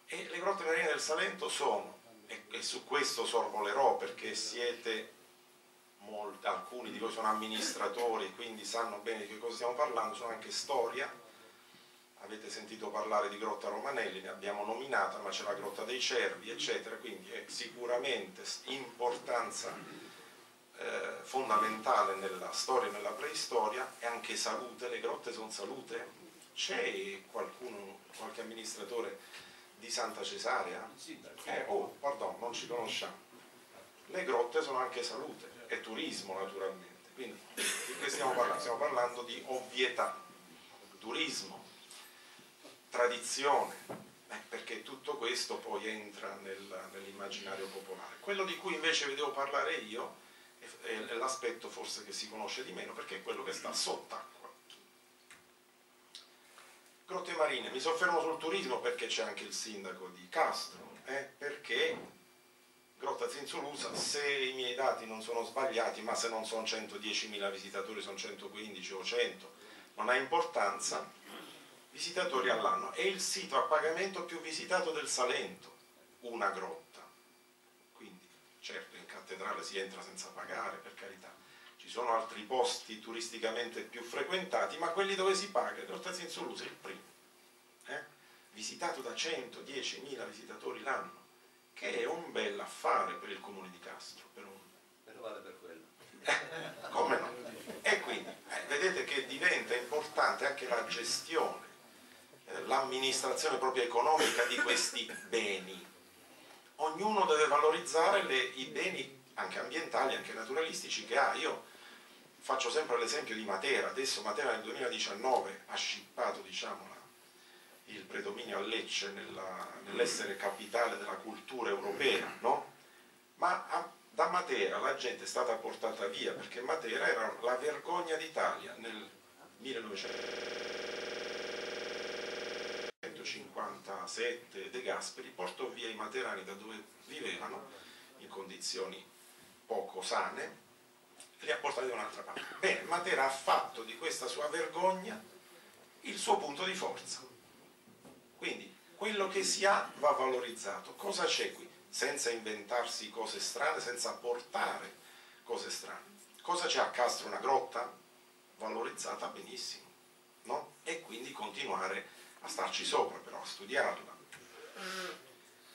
e le grotte marine del Salento sono, e, e su questo sorvolerò perché siete molti, alcuni di voi sono amministratori, quindi sanno bene di che cosa stiamo parlando, sono anche storia. Avete sentito parlare di Grotta Romanelli, ne abbiamo nominata, ma c'è la Grotta dei Cervi, eccetera, quindi è sicuramente importanza eh, fondamentale nella storia e nella preistoria e anche salute, le grotte sono salute. C'è qualcuno, qualche amministratore di Santa Cesarea? Eh, oh, pardon, non ci conosciamo. Le grotte sono anche salute e turismo naturalmente. Quindi di che stiamo parlando? Stiamo parlando di ovvietà, turismo, tradizione, eh, perché tutto questo poi entra nel, nell'immaginario popolare. Quello di cui invece vi devo parlare io è, è l'aspetto forse che si conosce di meno, perché è quello che sta sott'acqua Grotte marine, mi soffermo sul turismo perché c'è anche il sindaco di Castro, eh, perché Grotta Zinzulusa, se i miei dati non sono sbagliati, ma se non sono 110.000 visitatori, sono 115 o 100, non ha importanza, visitatori all'anno. È il sito a pagamento più visitato del Salento, una grotta. Quindi, certo, in cattedrale si entra senza pagare, per carità. Ci sono altri posti turisticamente più frequentati, ma quelli dove si paga, Grotta Zinzulusa è il primo. Eh? Visitato da 110.000 visitatori l'anno, che è un bel affare per il comune di Castro. Per un... Però vale per quello. Eh, come no? E quindi eh, vedete che diventa importante anche la gestione, l'amministrazione proprio economica di questi beni. Ognuno deve valorizzare le, i beni anche ambientali, anche naturalistici che ha. Io faccio sempre l'esempio di Matera, adesso Matera nel 2019 ha scippato diciamo, il predominio a Lecce nell'essere capitale della cultura europea, no? ma a, da Matera la gente è stata portata via perché Matera era la vergogna d'Italia nel 1900. 1957 De Gasperi portò via i materani da dove vivevano in condizioni poco sane e li ha portati da un'altra parte. Bene, Matera ha fatto di questa sua vergogna il suo punto di forza. Quindi quello che si ha va valorizzato. Cosa c'è qui? Senza inventarsi cose strane, senza portare cose strane. Cosa c'è a Castro? Una grotta? Valorizzata benissimo. No? E quindi continuare a a starci sopra, però a studiarla.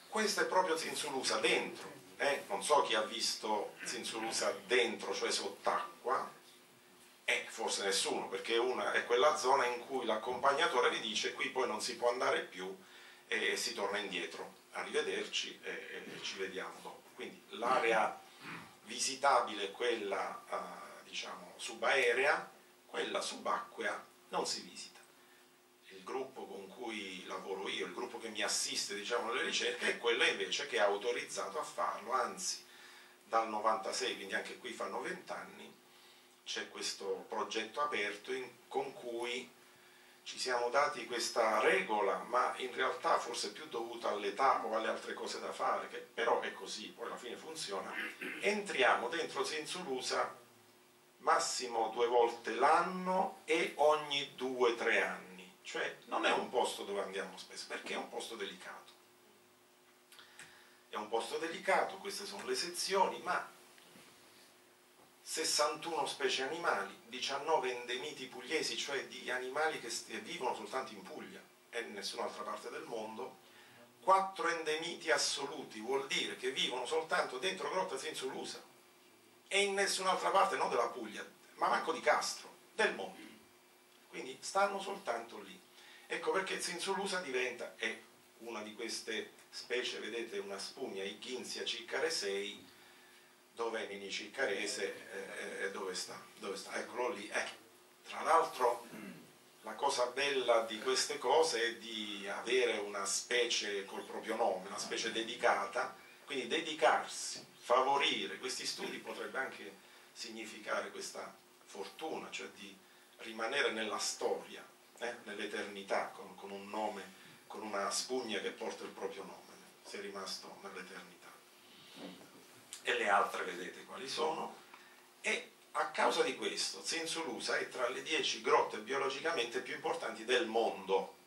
Questa è proprio Zinzulusa dentro. Eh? Non so chi ha visto Zinzulusa dentro, cioè sott'acqua, eh, forse nessuno, perché una è quella zona in cui l'accompagnatore vi dice qui poi non si può andare più e si torna indietro. Arrivederci e, e ci vediamo dopo. Quindi l'area visitabile è quella eh, diciamo subaerea, quella subacquea non si visita. Gruppo con cui lavoro io, il gruppo che mi assiste diciamo, alle ricerche, è quello invece che è autorizzato a farlo, anzi dal 96, quindi anche qui fanno 20 anni, c'è questo progetto aperto in, con cui ci siamo dati questa regola, ma in realtà forse più dovuta all'età o alle altre cose da fare, che però è così, poi alla fine funziona. Entriamo dentro Sensulusa massimo due volte l'anno e ogni due o tre anni, cioè non è un posto dove andiamo spesso, perché è un posto delicato. È un posto delicato, queste sono le sezioni, ma 61 specie animali, 19 endemiti pugliesi, cioè di animali che vivono soltanto in Puglia e in nessun'altra parte del mondo, 4 endemiti assoluti, vuol dire che vivono soltanto dentro Grotta Sensulusa e in nessun'altra parte, non della Puglia, ma manco di Castro, del mondo. Quindi stanno soltanto lì. Ecco perché Sensulusa diventa, è una di queste specie, vedete una spugna, Igginzia ciccaresei, dove Nini Ciccarese eh, eh, dove, sta? dove sta? Eccolo lì. Eh. Tra l'altro la cosa bella di queste cose è di avere una specie col proprio nome, una specie dedicata, quindi dedicarsi, favorire questi studi potrebbe anche significare questa fortuna, cioè di rimanere nella storia, eh, nell'eternità, con, con un nome, con una spugna che porta il proprio nome, sei rimasto nell'eternità. E le altre vedete quali sono. E a causa di questo Zensulusa è tra le 10 grotte biologicamente più importanti del mondo.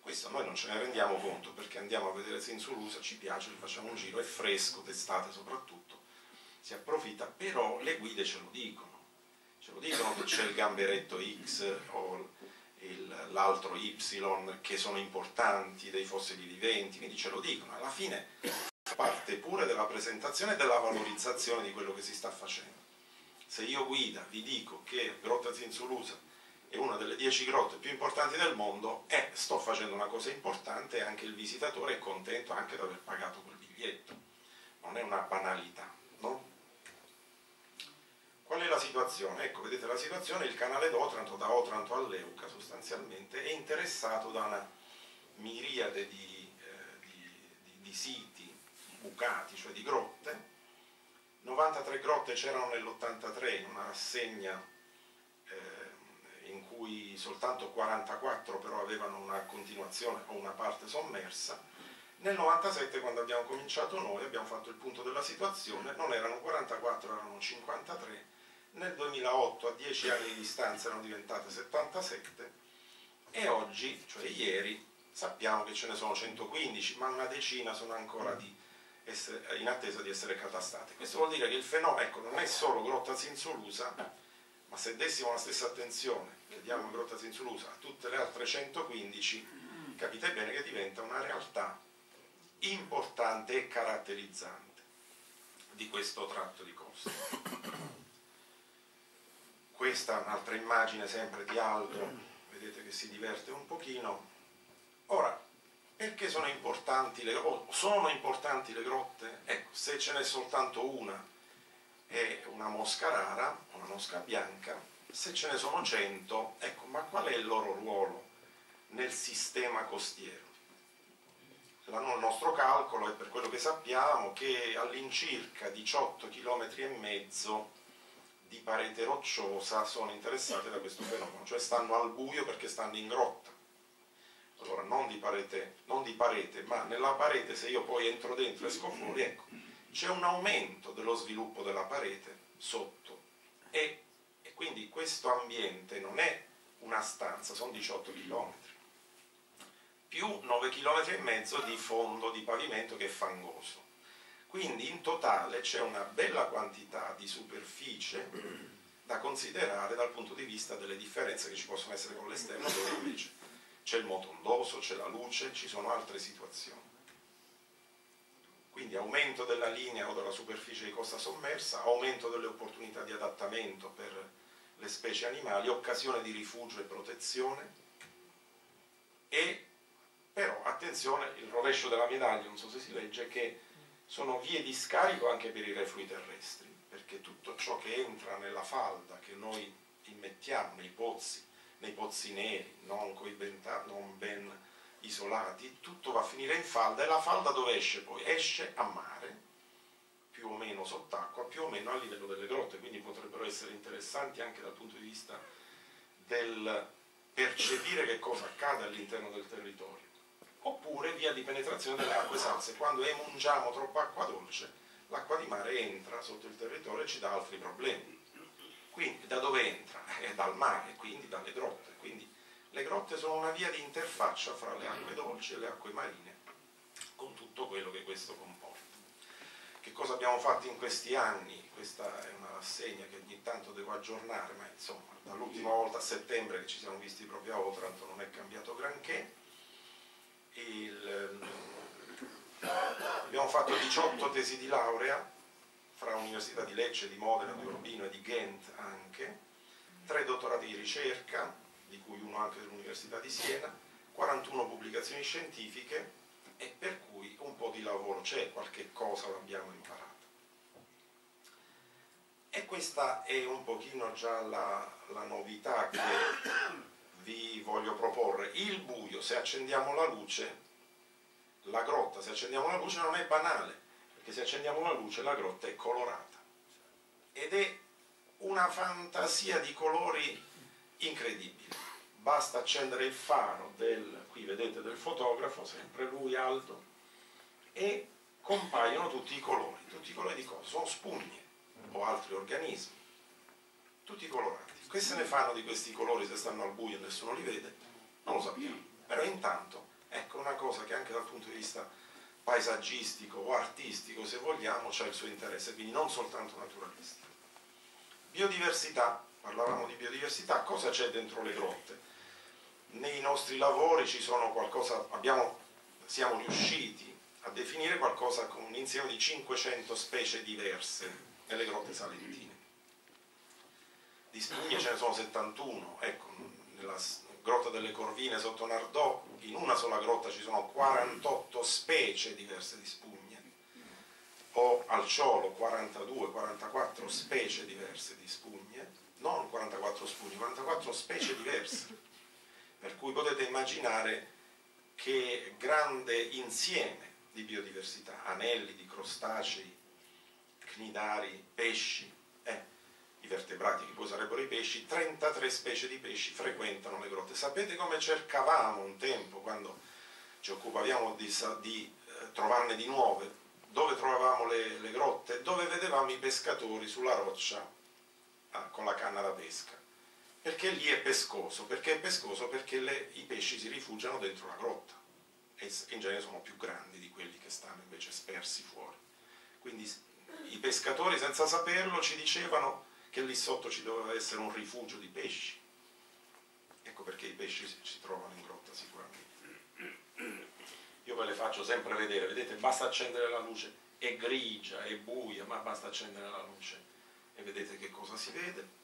Questo noi non ce ne rendiamo conto perché andiamo a vedere Zensulusa, ci piace, gli facciamo un giro, è fresco, d'estate soprattutto si approfitta, però le guide ce lo dicono ce lo dicono che c'è il gamberetto X o l'altro Y che sono importanti dei fossili viventi, quindi ce lo dicono alla fine parte pure della presentazione e della valorizzazione di quello che si sta facendo. Se io guida vi dico che Grotta Zinzulusa è una delle dieci grotte più importanti del mondo, eh, sto facendo una cosa importante e anche il visitatore è contento anche di aver pagato quel biglietto. Non è una banalità? Qual è la situazione? Ecco, vedete la situazione, il canale d'Otranto, da Otranto a Leuca sostanzialmente, è interessato da una miriade di, eh, di, di, di siti bucati, cioè di grotte. 93 grotte c'erano nell'83 in una rassegna eh, in cui soltanto 44 però avevano una continuazione o una parte sommersa. Nel 97 quando abbiamo cominciato noi abbiamo fatto il punto della situazione, non erano 44, erano 53, nel 2008 a 10 anni di distanza erano diventate 77 e oggi, cioè ieri, sappiamo che ce ne sono 115, ma una decina sono ancora essere, in attesa di essere catastate. Questo vuol dire che il fenomeno ecco, non è solo grotta sinsolusa, ma se dessimo la stessa attenzione che diamo a grotta sinsolusa a tutte le altre 115, capite bene che diventa una realtà importante e caratterizzante di questo tratto di costa. Questa è un'altra immagine sempre di Aldo, vedete che si diverte un pochino. Ora, perché sono importanti le grotte? Sono importanti le grotte? Ecco, se ce n'è soltanto una è una mosca rara, una mosca bianca, se ce ne sono cento, ecco, ma qual è il loro ruolo nel sistema costiero? il nostro calcolo è per quello che sappiamo che all'incirca 18 km e mezzo di parete rocciosa sono interessate da questo fenomeno, cioè stanno al buio perché stanno in grotta. Allora non di, parete, non di parete, ma nella parete se io poi entro dentro e esco fuori, ecco, c'è un aumento dello sviluppo della parete sotto. E, e quindi questo ambiente non è una stanza, sono 18 km più 9 km e mezzo di fondo di pavimento che è fangoso. Quindi in totale c'è una bella quantità di superficie da considerare dal punto di vista delle differenze che ci possono essere con l'esterno, dove invece c'è il moto ondoso, c'è la luce, ci sono altre situazioni. Quindi aumento della linea o della superficie di costa sommersa, aumento delle opportunità di adattamento per le specie animali, occasione di rifugio e protezione e però attenzione, il rovescio della medaglia, non so se si legge, che sono vie di scarico anche per i reflui terrestri, perché tutto ciò che entra nella falda che noi immettiamo nei pozzi, nei pozzi neri, non, non ben isolati, tutto va a finire in falda e la falda dove esce poi? Esce a mare, più o meno sott'acqua, più o meno a livello delle grotte, quindi potrebbero essere interessanti anche dal punto di vista del percepire che cosa accade all'interno del territorio oppure via di penetrazione delle acque salse. Quando emungiamo troppa acqua dolce, l'acqua di mare entra sotto il territorio e ci dà altri problemi. Quindi da dove entra? È dal mare, quindi dalle grotte. Quindi le grotte sono una via di interfaccia fra le acque dolci e le acque marine, con tutto quello che questo comporta. Che cosa abbiamo fatto in questi anni? Questa è una rassegna che ogni tanto devo aggiornare, ma insomma, dall'ultima volta a settembre che ci siamo visti proprio a Otranto non è cambiato granché il, ehm, abbiamo fatto 18 tesi di laurea fra Università di Lecce, di Modena, di Urbino e di Ghent anche, tre dottorati di ricerca, di cui uno anche dell'Università di Siena, 41 pubblicazioni scientifiche e per cui un po' di lavoro c'è, qualche cosa l'abbiamo imparato. E questa è un pochino già la, la novità che vi voglio proporre. Il buio, se accendiamo la luce, la grotta, se accendiamo la luce non è banale, perché se accendiamo la luce la grotta è colorata. Ed è una fantasia di colori incredibile. Basta accendere il faro del, qui vedete, del fotografo, sempre lui alto, e compaiono tutti i colori. Tutti i colori di cosa? Sono spugne o altri organismi, tutti colorati. Che se ne fanno di questi colori se stanno al buio e nessuno li vede? Non lo sappiamo. Però intanto, ecco una cosa che anche dal punto di vista paesaggistico o artistico, se vogliamo, c'è il suo interesse, quindi non soltanto naturalistico. Biodiversità, parlavamo di biodiversità, cosa c'è dentro le grotte? Nei nostri lavori ci sono qualcosa, abbiamo, siamo riusciti a definire qualcosa con un insieme di 500 specie diverse nelle grotte salentine di spugne ce ne sono 71, ecco, nella grotta delle Corvine sotto Nardò, in una sola grotta ci sono 48 specie diverse di spugne, o al Ciolo 42, 44 specie diverse di spugne, non 44 spugne, 44 specie diverse, per cui potete immaginare che grande insieme di biodiversità, anelli di crostacei, cnidari, pesci, eh, i vertebrati che poi sarebbero i pesci, 33 specie di pesci frequentano le grotte. Sapete come cercavamo un tempo quando ci occupavamo di, di eh, trovarne di nuove? Dove trovavamo le, le, grotte? Dove vedevamo i pescatori sulla roccia ah, con la canna da pesca. Perché lì è pescoso? Perché è pescoso? Perché le, i pesci si rifugiano dentro la grotta e in genere sono più grandi di quelli che stanno invece spersi fuori. Quindi i pescatori senza saperlo ci dicevano che lì sotto ci doveva essere un rifugio di pesci. Ecco perché i pesci si trovano in grotta sicuramente. Io ve le faccio sempre vedere, vedete, basta accendere la luce, è grigia, è buia, ma basta accendere la luce e vedete che cosa si vede.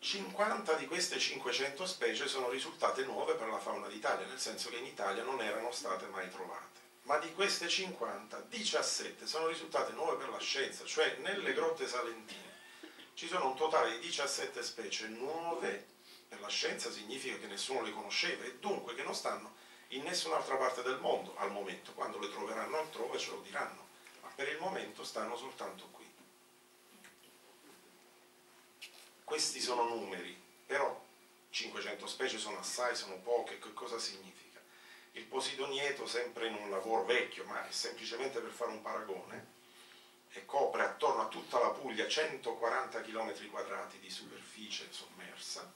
50 di queste 500 specie sono risultate nuove per la fauna d'Italia, nel senso che in Italia non erano state mai trovate ma di queste 50, 17 sono risultate nuove per la scienza, cioè nelle grotte salentine ci sono un totale di 17 specie nuove per la scienza, significa che nessuno le conosceva e dunque che non stanno in nessun'altra parte del mondo al momento, quando le troveranno altrove ce lo diranno, ma per il momento stanno soltanto qui. Questi sono numeri, però 500 specie sono assai, sono poche, che cosa significa? Il posidonieto, sempre in un lavoro vecchio, ma è semplicemente per fare un paragone, e copre attorno a tutta la Puglia 140 km quadrati di superficie sommersa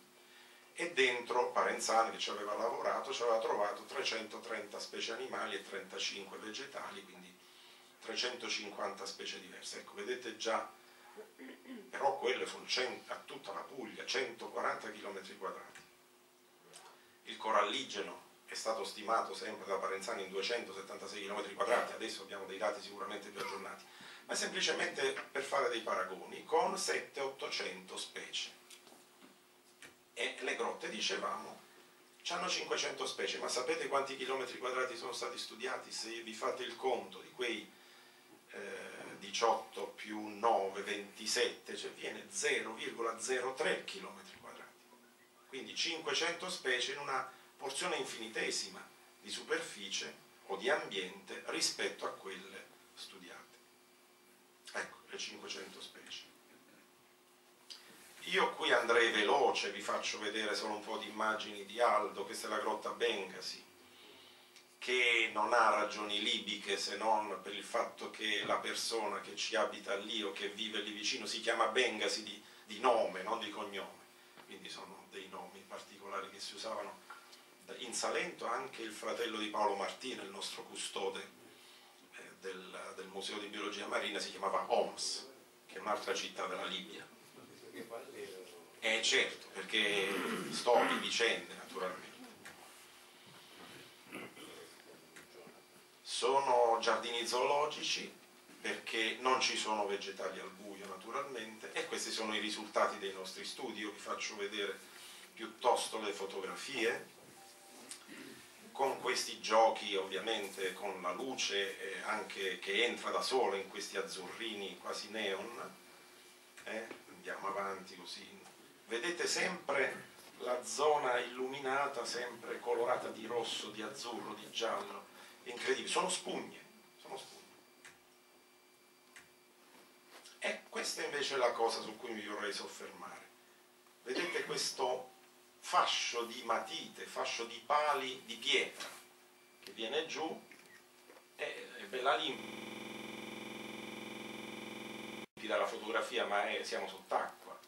e dentro Parenzani che ci aveva lavorato ci aveva trovato 330 specie animali e 35 vegetali, quindi 350 specie diverse. Ecco, vedete già, però quelle sono 100, a tutta la Puglia, 140 km quadrati. Il coralligeno è stato stimato sempre da Parenzani in 276 km quadrati, adesso abbiamo dei dati sicuramente più aggiornati ma semplicemente per fare dei paragoni, con 700-800 specie. E le grotte, dicevamo, hanno 500 specie, ma sapete quanti chilometri quadrati sono stati studiati? Se vi fate il conto di quei eh, 18 più 9, 27, cioè viene 0,03 chilometri quadrati. Quindi 500 specie in una porzione infinitesima di superficie o di ambiente rispetto a quelle studiate le 500 specie. Io qui andrei veloce, vi faccio vedere solo un po' di immagini di Aldo, questa è la grotta Bengasi, che non ha ragioni libiche se non per il fatto che la persona che ci abita lì o che vive lì vicino si chiama Bengasi di, di nome, non di cognome, quindi sono dei nomi particolari che si usavano in Salento anche il fratello di Paolo Martino, il nostro custode del, del, Museo di Biologia Marina si chiamava Homs, che è un'altra città della Libia. Eh certo, perché storie, vicende naturalmente. Sono giardini zoologici perché non ci sono vegetali al buio naturalmente e questi sono i risultati dei nostri studi. Io vi faccio vedere piuttosto le fotografie con questi giochi ovviamente con la luce eh, anche che entra da sola in questi azzurrini quasi neon eh, andiamo avanti così. Vedete sempre la zona illuminata sempre colorata di rosso, di azzurro, di giallo. Incredibile, sono spugne sono spugne. E questa invece è la cosa su cui mi vorrei soffermare. Vedete questo fascio di matite, fascio di pali di pietra che viene giù e, e la limpi dalla fotografia ma è, siamo sott'acqua.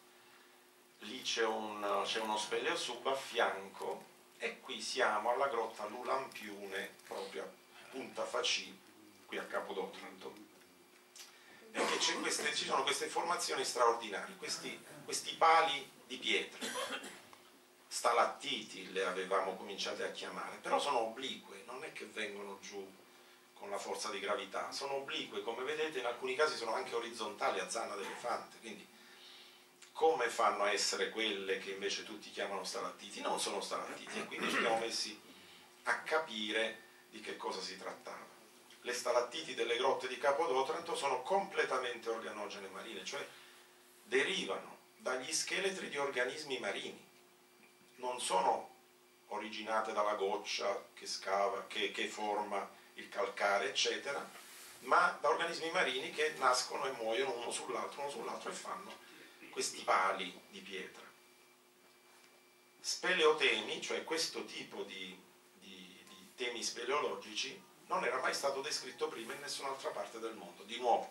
Lì c'è, un, uno speleosub a fianco e qui siamo alla grotta Lulampiune proprio a Punta Facì qui a Capodotranto. Perché queste, ci sono queste formazioni straordinarie questi, questi pali di pietra stalattiti le avevamo cominciate a chiamare, però sono oblique, non è che vengono giù con la forza di gravità, sono oblique, come vedete in alcuni casi sono anche orizzontali a zanna d'elefante, quindi come fanno a essere quelle che invece tutti chiamano stalattiti? Non sono stalattiti e quindi ci siamo messi a capire di che cosa si trattava. Le stalattiti delle grotte di Capodotranto sono completamente organogene marine, cioè derivano dagli scheletri di organismi marini non sono originate dalla goccia che scava, che, che forma il calcare, eccetera, ma da organismi marini che nascono e muoiono uno sull'altro, uno sull'altro e fanno questi pali di pietra. Speleotemi, cioè questo tipo di, di, di temi speleologici, non era mai stato descritto prima in nessun'altra parte del mondo, di nuovo.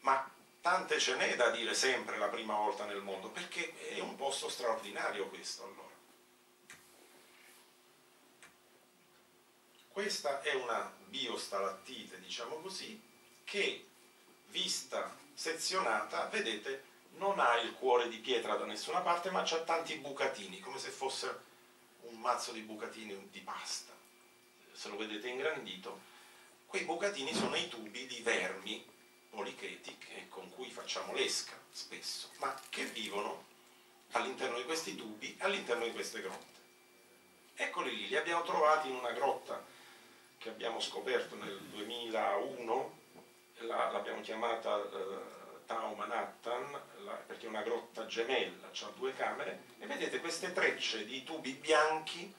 Ma tante ce n'è da dire sempre la prima volta nel mondo, perché è un posto straordinario questo allora. Questa è una biostalattite, diciamo così, che vista sezionata, vedete, non ha il cuore di pietra da nessuna parte, ma ha tanti bucatini, come se fosse un mazzo di bucatini di pasta. Se lo vedete ingrandito, quei bucatini sono i tubi di vermi policheti con cui facciamo l'esca spesso, ma che vivono all'interno di questi tubi, all'interno di queste grotte. Eccoli lì, li abbiamo trovati in una grotta che abbiamo scoperto nel 2001, l'abbiamo chiamata eh, Tau Manhattan la, perché è una grotta gemella, ha due camere e vedete queste trecce di tubi bianchi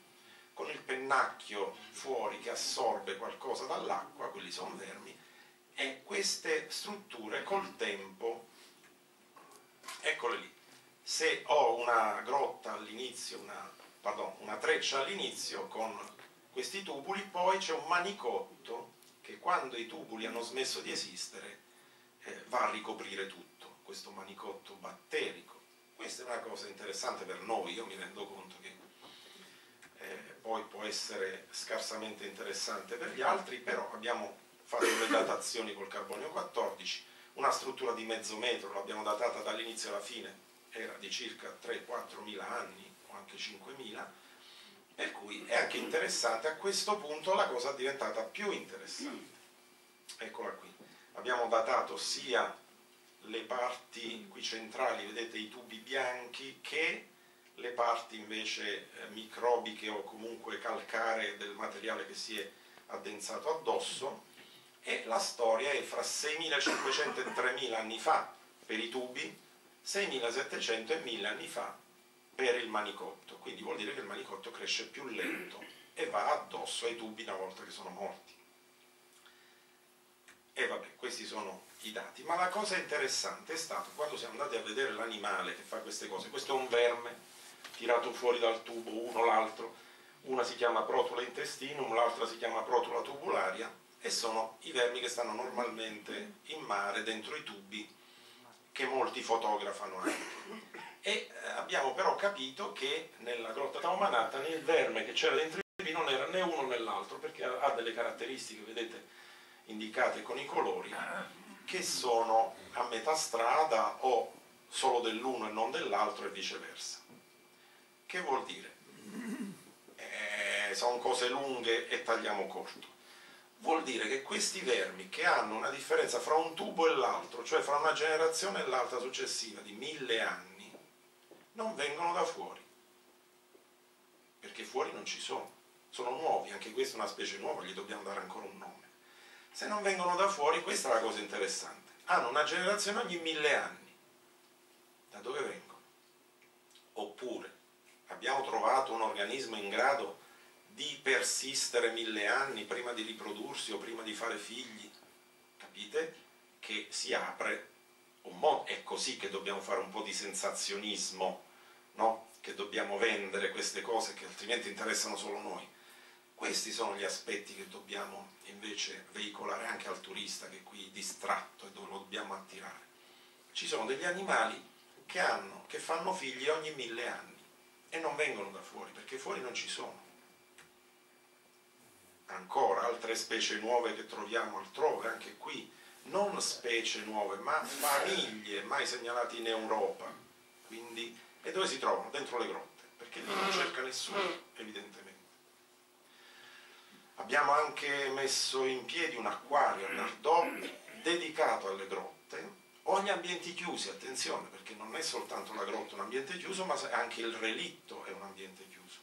con il pennacchio fuori che assorbe qualcosa dall'acqua, quelli sono vermi, e queste strutture col tempo, eccole lì, se ho una grotta all'inizio, una, una treccia all'inizio con questi tubuli, poi c'è un manicotto che quando i tubuli hanno smesso di esistere eh, va a ricoprire tutto, questo manicotto batterico. Questa è una cosa interessante per noi, io mi rendo conto che eh, poi può essere scarsamente interessante per gli altri, però abbiamo fatto le datazioni col carbonio 14, una struttura di mezzo metro l'abbiamo datata dall'inizio alla fine, era di circa 3-4 mila anni o anche 5 mila, per cui è anche interessante, a questo punto la cosa è diventata più interessante. Eccola qui, abbiamo datato sia le parti qui centrali, vedete i tubi bianchi, che le parti invece eh, microbiche o comunque calcaree del materiale che si è addensato addosso e la storia è fra 6500 e 3000 anni fa per i tubi, 6700 e 1000 anni fa per il manicotto, quindi vuol dire che il manicotto cresce più lento e va addosso ai tubi una volta che sono morti. E vabbè, questi sono i dati, ma la cosa interessante è stato quando siamo andati a vedere l'animale che fa queste cose, questo è un verme tirato fuori dal tubo, uno l'altro, una si chiama protula intestinum, l'altra si chiama protula tubularia e sono i vermi che stanno normalmente in mare dentro i tubi che molti fotografano anche. E eh, abbiamo però capito che nella grotta Taumanata il verme che c'era dentro i tubi non era né uno né l'altro perché ha delle caratteristiche, vedete, indicate con i colori, che sono a metà strada o solo dell'uno e non dell'altro e viceversa. Che vuol dire? Eh, sono cose lunghe e tagliamo corto. Vuol dire che questi vermi che hanno una differenza fra un tubo e l'altro, cioè fra una generazione e l'altra successiva di mille anni, non vengono da fuori. Perché fuori non ci sono. Sono nuovi, anche questa è una specie nuova, gli dobbiamo dare ancora un nome. Se non vengono da fuori, questa è la cosa interessante. Hanno una generazione ogni mille anni. Da dove vengono? Oppure abbiamo trovato un organismo in grado di persistere mille anni prima di riprodursi o prima di fare figli, capite? Che si apre un mondo, è così che dobbiamo fare un po' di sensazionismo, no? Che dobbiamo vendere queste cose che altrimenti interessano solo noi. Questi sono gli aspetti che dobbiamo invece veicolare anche al turista che è qui distratto e dove lo dobbiamo attirare. Ci sono degli animali che, hanno, che fanno figli ogni mille anni e non vengono da fuori, perché fuori non ci sono. Ancora altre specie nuove che troviamo altrove, anche qui, non specie nuove, ma famiglie mai segnalate in Europa. Quindi, e dove si trovano? Dentro le grotte, perché lì non cerca nessuno, evidentemente. Abbiamo anche messo in piedi un acquario Nardò dedicato alle grotte o agli ambienti chiusi, attenzione, perché non è soltanto la grotta un ambiente chiuso, ma anche il relitto è un ambiente chiuso.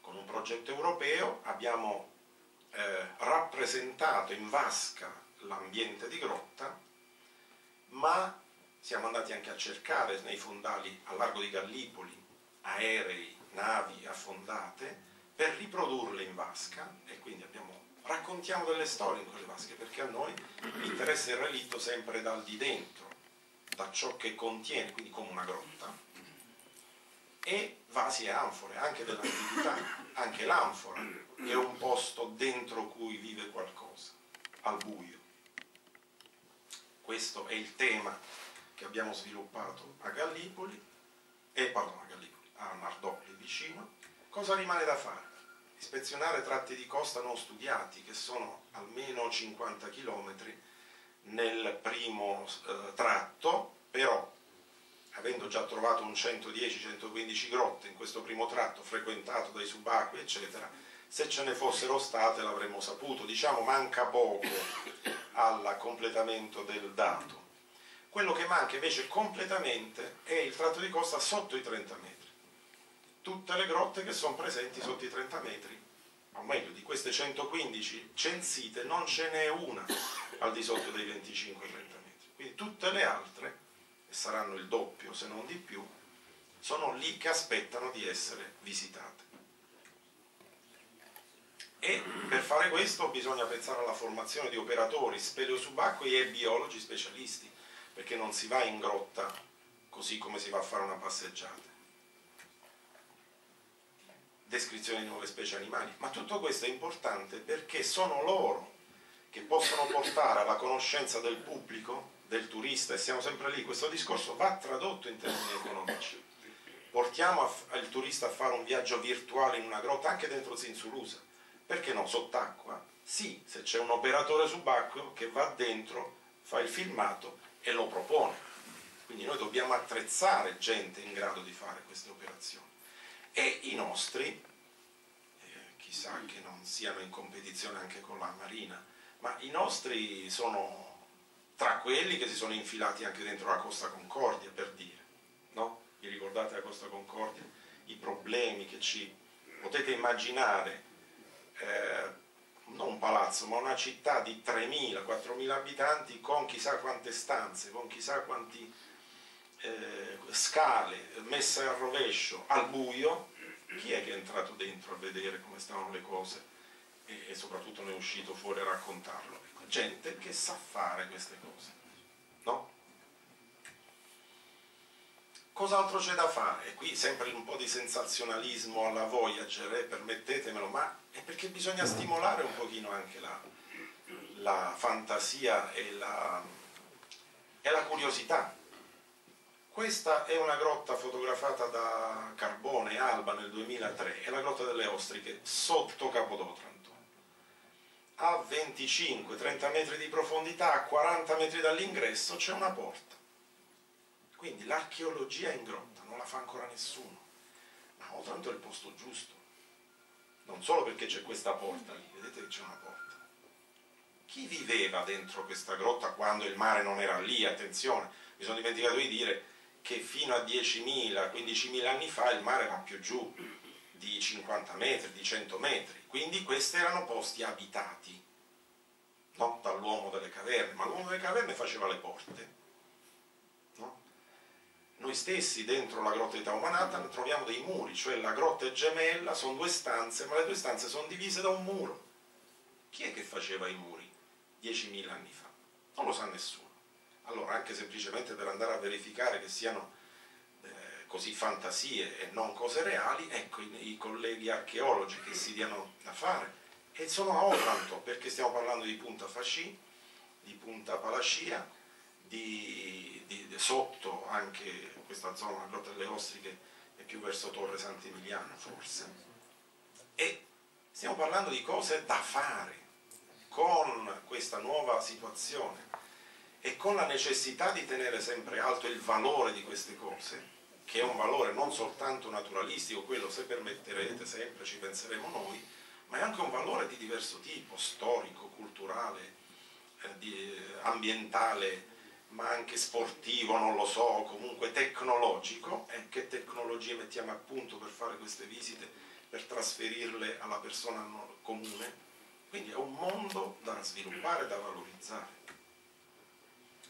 Con un progetto europeo abbiamo eh, rappresentato in vasca l'ambiente di grotta, ma siamo andati anche a cercare nei fondali a largo di Gallipoli aerei, navi affondate per riprodurle in vasca e quindi abbiamo raccontiamo delle storie in quelle vasche perché a noi interessa il relitto sempre dal di dentro, da ciò che contiene, quindi come una grotta, e vasi e anfore, anche dell'antichità, anche l'anfora è un posto dentro cui vive qualcosa, al buio. Questo è il tema che abbiamo sviluppato a Gallipoli, e pardon, a Gallipoli, a Nardoli vicino. Cosa rimane da fare? ispezionare tratti di costa non studiati, che sono almeno 50 km nel primo eh, tratto, però avendo già trovato un 110-115 grotte in questo primo tratto frequentato dai subacquei, eccetera, se ce ne fossero state l'avremmo saputo. Diciamo manca poco al completamento del dato. Quello che manca invece completamente è il tratto di costa sotto i 30 metri. Tutte le grotte che sono presenti sotto i 30 metri, o meglio di queste 115 censite non ce n'è una al di sotto dei 25-30 metri, quindi tutte le altre, e saranno il doppio se non di più, sono lì che aspettano di essere visitate. E per fare questo bisogna pensare alla formazione di operatori speleosubacquei e biologi specialisti, perché non si va in grotta così come si va a fare una passeggiata. Descrizione di nuove specie animali, ma tutto questo è importante perché sono loro che possono portare alla conoscenza del pubblico, del turista, e siamo sempre lì, questo discorso va tradotto in termini economici. Portiamo il turista a fare un viaggio virtuale in una grotta, anche dentro Zinzulusa, perché no, sott'acqua? Sì, se c'è un operatore subacqueo che va dentro, fa il filmato e lo propone. Quindi noi dobbiamo attrezzare gente in grado di fare queste operazioni. E i nostri, eh, chissà che non siano in competizione anche con la Marina, ma i nostri sono tra quelli che si sono infilati anche dentro la Costa Concordia, per dire, no? Vi ricordate la Costa Concordia? I problemi che ci potete immaginare, eh, non un palazzo, ma una città di 3.000-4.000 abitanti con chissà quante stanze, con chissà quanti eh, scale messe a rovescio, al buio, chi è che è entrato dentro a vedere come stavano le cose? e, e soprattutto ne è uscito fuori a raccontarlo. Ecco, gente che sa fare queste cose, no? Cos'altro c'è da fare? E qui sempre un po' di sensazionalismo alla Voyager, eh, permettetemelo, ma è perché bisogna stimolare un pochino anche la, la fantasia e la, e la curiosità. Questa è una grotta fotografata da Carbone Alba nel 2003, è la grotta delle Ostriche sotto Capodotran a 25-30 metri di profondità, a 40 metri dall'ingresso c'è una porta. Quindi l'archeologia in grotta non la fa ancora nessuno, ma Otranto è il posto giusto. Non solo perché c'è questa porta lì, vedete che c'è una porta. Chi viveva dentro questa grotta quando il mare non era lì? Attenzione, mi sono dimenticato di dire che fino a 10.000, 15.000 anni fa il mare era più giù di 50 metri, di 100 metri quindi questi erano posti abitati, no? dall'uomo delle caverne, ma l'uomo delle caverne faceva le porte. No? Noi stessi dentro la grotta di Taumanatan troviamo dei muri, cioè la grotta è gemella, sono due stanze, ma le due stanze sono divise da un muro. Chi è che faceva i muri 10.000 anni fa? Non lo sa nessuno. Allora, anche semplicemente per andare a verificare che siano così fantasie e non cose reali, ecco i, i colleghi archeologi che si diano da fare. E sono a Otranto, perché stiamo parlando di Punta Fasci, di Punta Palascia, di, di, di, sotto anche questa zona, la Grotta delle Ostriche, è più verso Torre Sant'Emiliano forse. E stiamo parlando di cose da fare con questa nuova situazione e con la necessità di tenere sempre alto il valore di queste cose che è un valore non soltanto naturalistico, quello se permetterete sempre ci penseremo noi, ma è anche un valore di diverso tipo, storico, culturale, eh, di, eh, ambientale, ma anche sportivo, non lo so, comunque tecnologico. E che tecnologie mettiamo a punto per fare queste visite, per trasferirle alla persona comune? Quindi è un mondo da sviluppare, da valorizzare.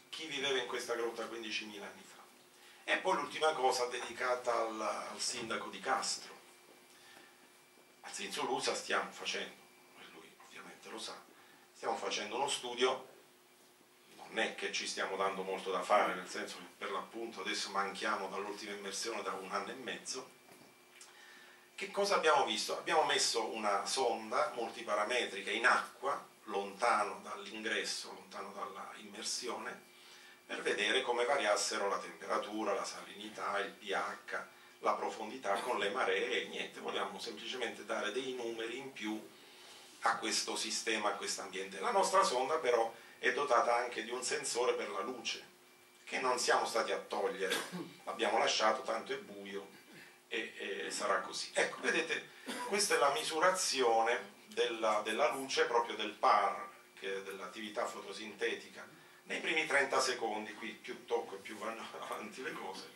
Chi viveva in questa grotta 15.000 anni fa? E poi l'ultima cosa dedicata al, al, sindaco di Castro. A Zinzolusa stiamo facendo, e lui ovviamente lo sa, stiamo facendo uno studio, è che ci stiamo dando molto da fare, nel senso che per l'appunto adesso manchiamo dall'ultima immersione da un anno e mezzo. Che cosa abbiamo visto? Abbiamo messo una sonda multiparametrica in acqua, lontano dall'ingresso, lontano dalla immersione, per vedere come variassero la temperatura, la salinità, il pH, la profondità con le maree e niente, vogliamo semplicemente dare dei numeri in più a questo sistema, a questo ambiente. La nostra sonda però è dotata anche di un sensore per la luce, che non siamo stati a togliere, l'abbiamo lasciato, tanto è buio e, e, sarà così. Ecco, vedete, questa è la misurazione della, della luce, proprio del PAR, che è dell'attività fotosintetica nei primi 30 secondi, qui più tocco e più vanno avanti le cose,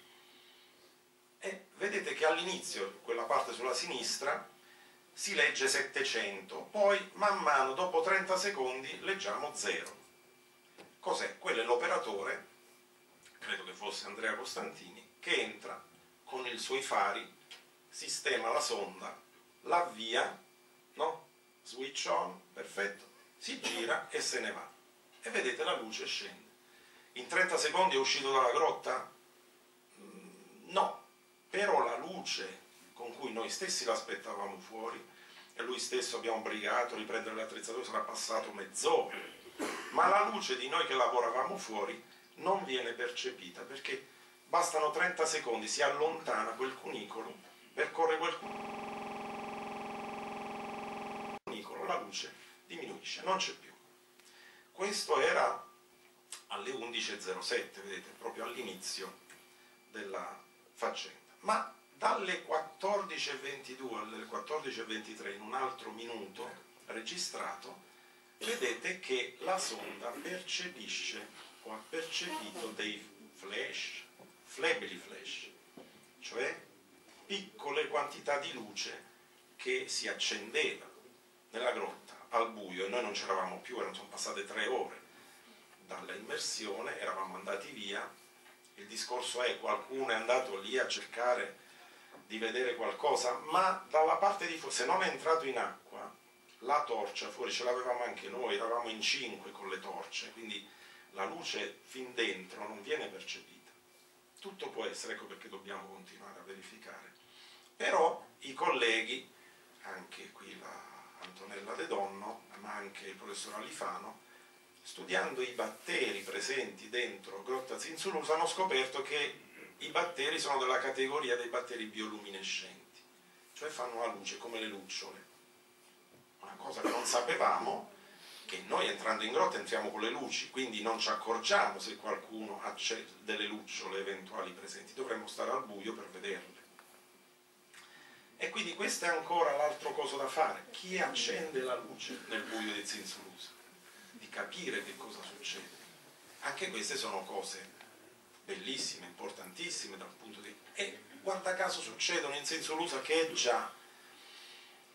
e vedete che all'inizio, quella parte sulla sinistra, si legge 700, poi man mano, dopo 30 secondi, leggiamo 0. Cos'è? Quello è l'operatore, credo che fosse Andrea Costantini, che entra con i suoi fari, sistema la sonda, l'avvia, no? Switch on, perfetto, si gira e se ne va e vedete la luce scende. In 30 secondi è uscito dalla grotta? però la luce con cui noi stessi l'aspettavamo fuori e lui stesso abbiamo brigato a riprendere l'attrezzatura, sarà passato mezz'ora, ma la luce di noi che lavoravamo fuori non viene percepita perché bastano 30 secondi, si allontana quel cunicolo, percorre quel cunicolo, la luce diminuisce, non c'è più. Questo era alle 11.07, vedete, proprio all'inizio della faccenda. Ma dalle 14.22 alle 14.23, in un altro minuto registrato, vedete che la sonda percepisce o ha percepito dei flash, flebili flash, cioè piccole quantità di luce che si accendevano nella grotta al buio. E noi non c'eravamo più, erano sono passate tre ore dalla immersione, eravamo andati via, il discorso è qualcuno è andato lì a cercare di vedere qualcosa, ma dalla parte di fuori, se non è entrato in acqua, la torcia fuori ce l'avevamo anche noi, eravamo in cinque con le torce, quindi la luce fin dentro non viene percepita. Tutto può essere, ecco perché dobbiamo continuare a verificare. Però i colleghi, anche qui la Antonella De Donno, ma anche il professor Alifano, studiando i batteri presenti dentro Grotta Zinzulusa hanno scoperto che i batteri sono della categoria dei batteri bioluminescenti, cioè fanno la luce come le lucciole. Una cosa che non sapevamo, che noi entrando in grotta entriamo con le luci, quindi non ci accorgiamo se qualcuno ha delle lucciole eventuali presenti, dovremmo stare al buio per vederle. E quindi questo è ancora l'altro coso da fare. Chi accende la luce nel buio di Zinzulusa? Di capire che cosa succede. Anche queste sono cose bellissime, importantissime dal punto di vista... E guarda caso succedono in Zinzulusa che è già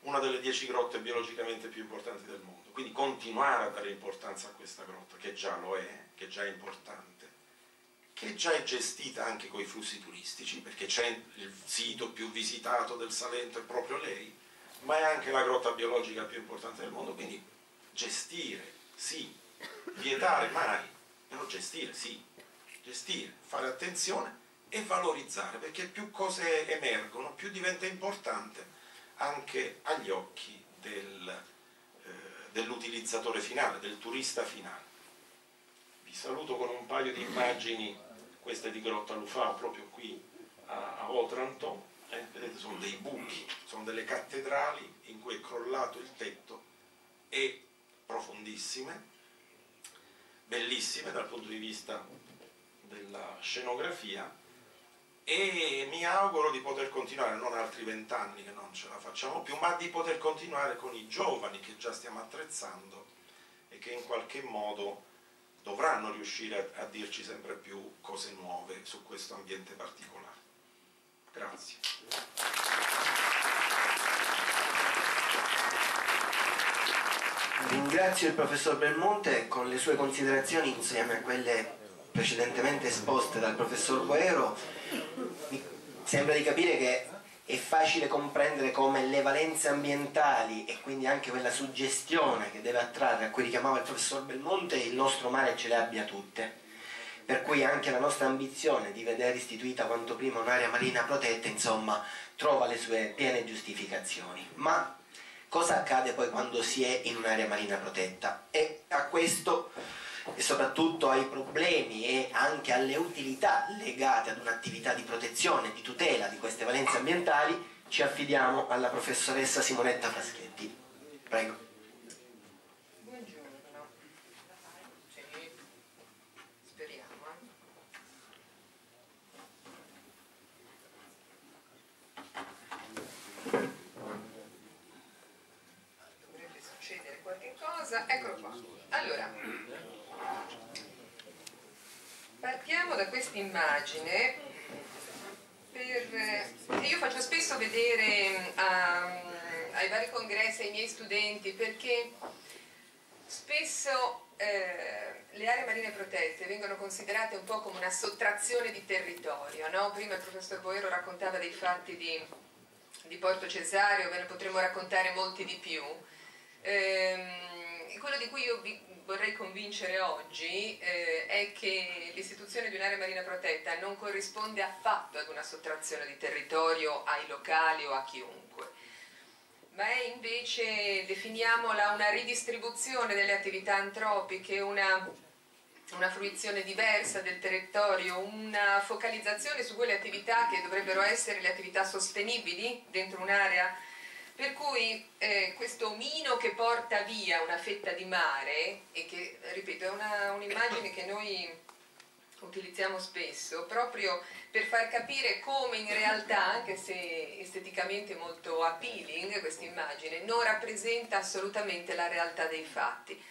una delle dieci grotte biologicamente più importanti del mondo. Quindi continuare a dare importanza a questa grotta, che già lo è, che già è importante, che già è gestita anche con i flussi turistici, perché c'è il sito più visitato del Salento, è proprio lei, ma è anche la grotta biologica più importante del mondo, quindi gestire, sì, vietare mai, però gestire, sì, gestire, fare attenzione e valorizzare, perché più cose emergono, più diventa importante anche agli occhi del, eh, dell'utilizzatore finale, del turista finale. Vi saluto con un paio di immagini, queste di Grotta Lufao, proprio qui a, a Otranto, eh, vedete sono dei buchi, sono delle cattedrali in cui è crollato il tetto e profondissime, bellissime dal punto di vista della scenografia e mi auguro di poter continuare, non altri vent'anni che non ce la facciamo più, ma di poter continuare con i giovani che già stiamo attrezzando e che in qualche modo dovranno riuscire a, a dirci sempre più cose nuove su questo ambiente particolare. Grazie. Ringrazio il professor Belmonte con le sue considerazioni insieme a quelle precedentemente esposte dal professor Guero, mi sembra di capire che è facile comprendere come le valenze ambientali e quindi anche quella suggestione che deve attrarre a cui richiamava il professor Belmonte il nostro mare ce le abbia tutte. Per cui anche la nostra ambizione di vedere istituita quanto prima un'area marina protetta insomma trova le sue piene giustificazioni. Ma cosa accade poi quando si è in un'area marina protetta? E a questo e soprattutto ai problemi e anche alle utilità legate ad un'attività di protezione, di tutela di queste valenze ambientali, ci affidiamo alla professoressa Simonetta Fraschetti. Prego. Buongiorno. Sì, speriamo. Eh. Dovrebbe succedere qualche cosa. Eccolo qua. Allora, partiamo da questa immagine per, io faccio spesso vedere a, ai vari congressi ai miei studenti perché spesso eh, le aree marine protette vengono considerate un po' come una sottrazione di territorio no? prima il professor Boero raccontava dei fatti di, di Porto Cesario ve ne potremmo raccontare molti di più Ehm, quello di cui io vi vorrei convincere oggi eh, è che l'istituzione di un'area marina protetta non corrisponde affatto ad una sottrazione di territorio ai locali o a chiunque, ma è invece, definiamola, una ridistribuzione delle attività antropiche, una, una fruizione diversa del territorio, una focalizzazione su quelle attività che dovrebbero essere le attività sostenibili dentro un'area per cui eh, questo omino che porta via una fetta di mare, e che, ripeto, è un'immagine che noi utilizziamo spesso, proprio per far capire come in realtà, anche se esteticamente molto appealing questa immagine, non rappresenta assolutamente la realtà dei fatti.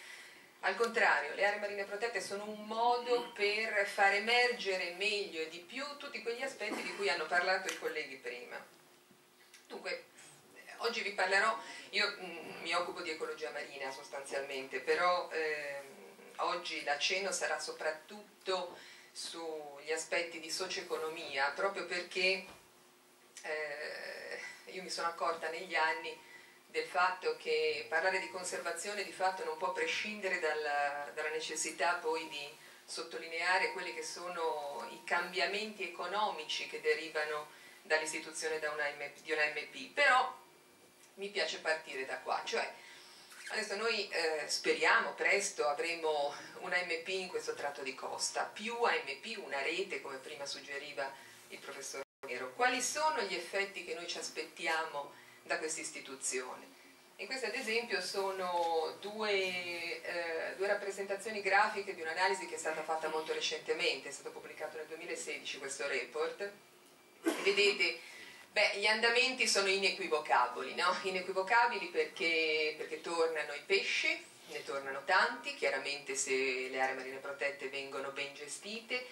Al contrario, le aree marine protette sono un modo per far emergere meglio e di più tutti quegli aspetti di cui hanno parlato i colleghi prima. Dunque, Oggi vi parlerò, io mm, mi occupo di ecologia marina sostanzialmente, però ehm, oggi l'accenno sarà soprattutto sugli aspetti di socio-economia, proprio perché eh, io mi sono accorta negli anni del fatto che parlare di conservazione di fatto non può prescindere dalla, dalla necessità poi di sottolineare quelli che sono i cambiamenti economici che derivano dall'istituzione di una MP, però mi piace partire da qua, cioè adesso noi eh, speriamo presto avremo una MP in questo tratto di costa, più AMP, una rete come prima suggeriva il professor Nero. Quali sono gli effetti che noi ci aspettiamo da questa istituzione? E queste ad esempio sono due, eh, due rappresentazioni grafiche di un'analisi che è stata fatta molto recentemente, è stato pubblicato nel 2016 questo report. Vedete Beh, gli andamenti sono inequivocabili, no? inequivocabili perché, perché tornano i pesci, ne tornano tanti, chiaramente se le aree marine protette vengono ben gestite,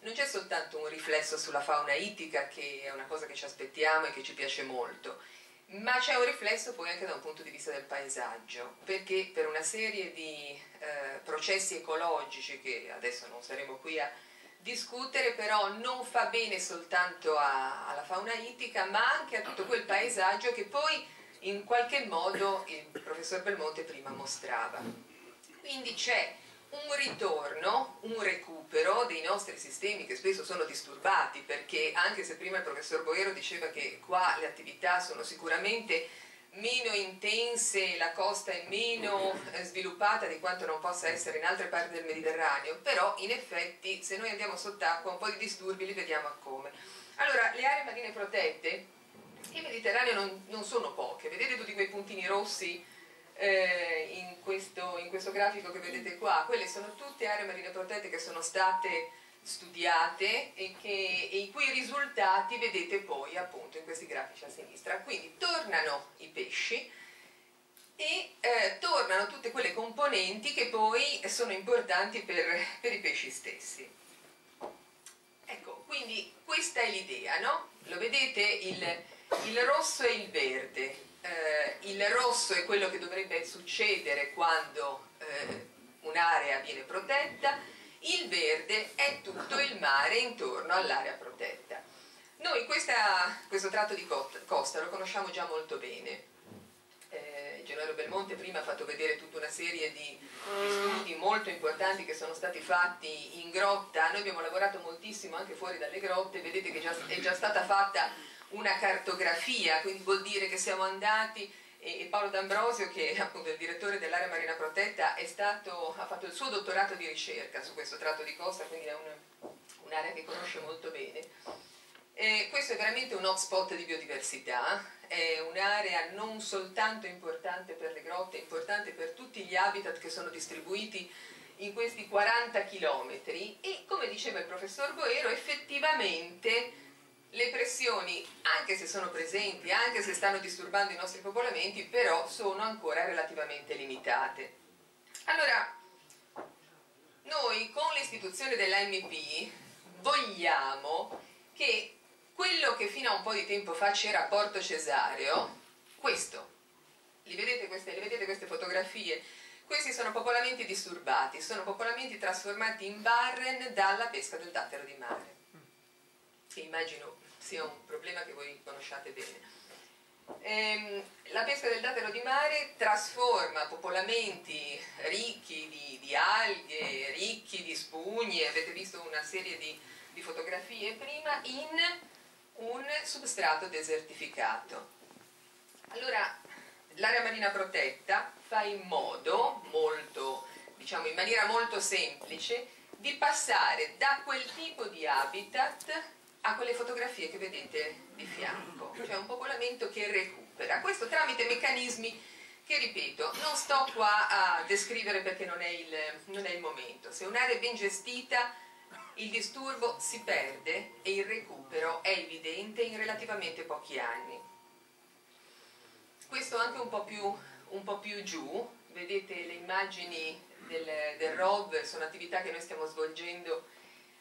non c'è soltanto un riflesso sulla fauna ittica che è una cosa che ci aspettiamo e che ci piace molto, ma c'è un riflesso poi anche da un punto di vista del paesaggio, perché per una serie di eh, processi ecologici che adesso non saremo qui a discutere però non fa bene soltanto a, alla fauna ittica ma anche a tutto quel paesaggio che poi in qualche modo il professor Belmonte prima mostrava. Quindi c'è un ritorno, un recupero dei nostri sistemi che spesso sono disturbati perché anche se prima il professor Boero diceva che qua le attività sono sicuramente meno intense, la costa è meno eh, sviluppata di quanto non possa essere in altre parti del Mediterraneo, però in effetti se noi andiamo sott'acqua un po' di disturbi li vediamo a come. Allora, le aree marine protette in Mediterraneo non, non sono poche, vedete tutti quei puntini rossi eh, in, questo, in questo grafico che vedete qua, quelle sono tutte aree marine protette che sono state studiate e, che, e, i cui risultati vedete poi appunto in questi grafici a sinistra. Quindi tornano i pesci e eh, tornano tutte quelle componenti che poi sono importanti per, per i pesci stessi. Ecco, quindi questa è l'idea, no? Lo vedete il, il rosso e il verde. Eh, il rosso è quello che dovrebbe succedere quando eh, un'area viene protetta, il verde è tutto il mare intorno all'area protetta. Noi questa, questo tratto di costa lo conosciamo già molto bene. Eh, Gennaro Belmonte prima ha fatto vedere tutta una serie di, di studi molto importanti che sono stati fatti in grotta. Noi abbiamo lavorato moltissimo anche fuori dalle grotte, vedete che già, è già stata fatta una cartografia, quindi vuol dire che siamo andati e Paolo D'Ambrosio, che è appunto il direttore dell'area marina protetta, stato, ha fatto il suo dottorato di ricerca su questo tratto di costa, quindi è un'area un che conosce molto bene. E questo è veramente un hotspot di biodiversità, è un'area non soltanto importante per le grotte, è importante per tutti gli habitat che sono distribuiti in questi 40 km e come diceva il professor Boero effettivamente le pressioni, anche se sono presenti, anche se stanno disturbando i nostri popolamenti, però sono ancora relativamente limitate. Allora, noi con l'istituzione dell'AMP vogliamo che quello che fino a un po' di tempo fa c'era Porto Cesareo, questo, vedete queste, li vedete queste fotografie? Questi sono popolamenti disturbati, sono popolamenti trasformati in barren dalla pesca del dattero di mare, che immagino sia un problema che voi conosciate bene. Ehm, la pesca del datero di mare trasforma popolamenti ricchi di, di, alghe, ricchi di spugne, avete visto una serie di, di fotografie prima, in un substrato desertificato. Allora, l'area marina protetta fa in modo, molto, diciamo in maniera molto semplice, di passare da quel tipo di habitat a quelle fotografie che vedete di fianco, cioè un popolamento che recupera. Questo tramite meccanismi che, ripeto, non sto qua a descrivere perché non è il, non è il momento. Se un'area è ben gestita, il disturbo si perde e il recupero è evidente in relativamente pochi anni. Questo anche un po' più, un po più giù, vedete le immagini del, del ROV, sono attività che noi stiamo svolgendo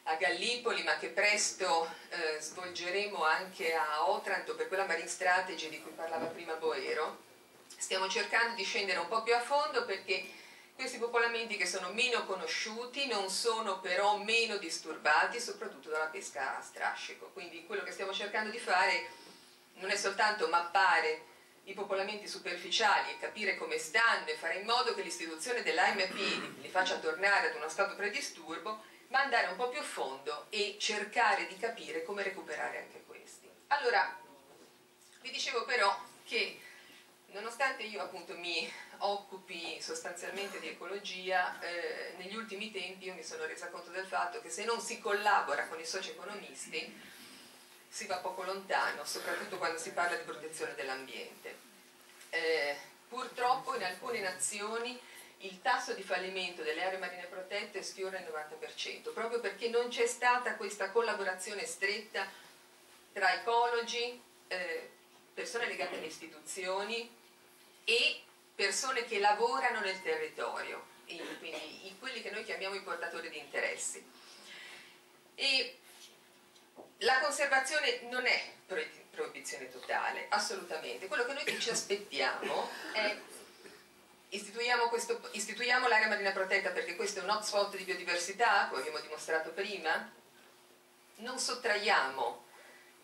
a Gallipoli ma che presto eh, svolgeremo anche a Otranto per quella Marine Strategy di cui parlava prima Boero. Stiamo cercando di scendere un po' più a fondo perché questi popolamenti che sono meno conosciuti non sono però meno disturbati soprattutto dalla pesca a strascico. Quindi quello che stiamo cercando di fare non è soltanto mappare i popolamenti superficiali e capire come stanno e fare in modo che l'istituzione dell'AMP li faccia tornare ad uno stato predisturbo, ma andare un po' più a fondo e cercare di capire come recuperare anche questi. Allora, vi dicevo però che nonostante io appunto mi occupi sostanzialmente di ecologia, eh, negli ultimi tempi io mi sono resa conto del fatto che se non si collabora con i soci-economisti si va poco lontano, soprattutto quando si parla di protezione dell'ambiente. Eh, purtroppo in alcune nazioni il tasso di fallimento delle aree marine protette sfiora il 90%, proprio perché non c'è stata questa collaborazione stretta tra ecologi, eh, persone legate alle istituzioni e persone che lavorano nel territorio, quindi quelli che noi chiamiamo i portatori di interessi. E la conservazione non è proibizione totale, assolutamente. Quello che noi ci aspettiamo è Istituiamo, questo, istituiamo l'area marina protetta perché questo è un hotspot di biodiversità, come abbiamo dimostrato prima, non sottraiamo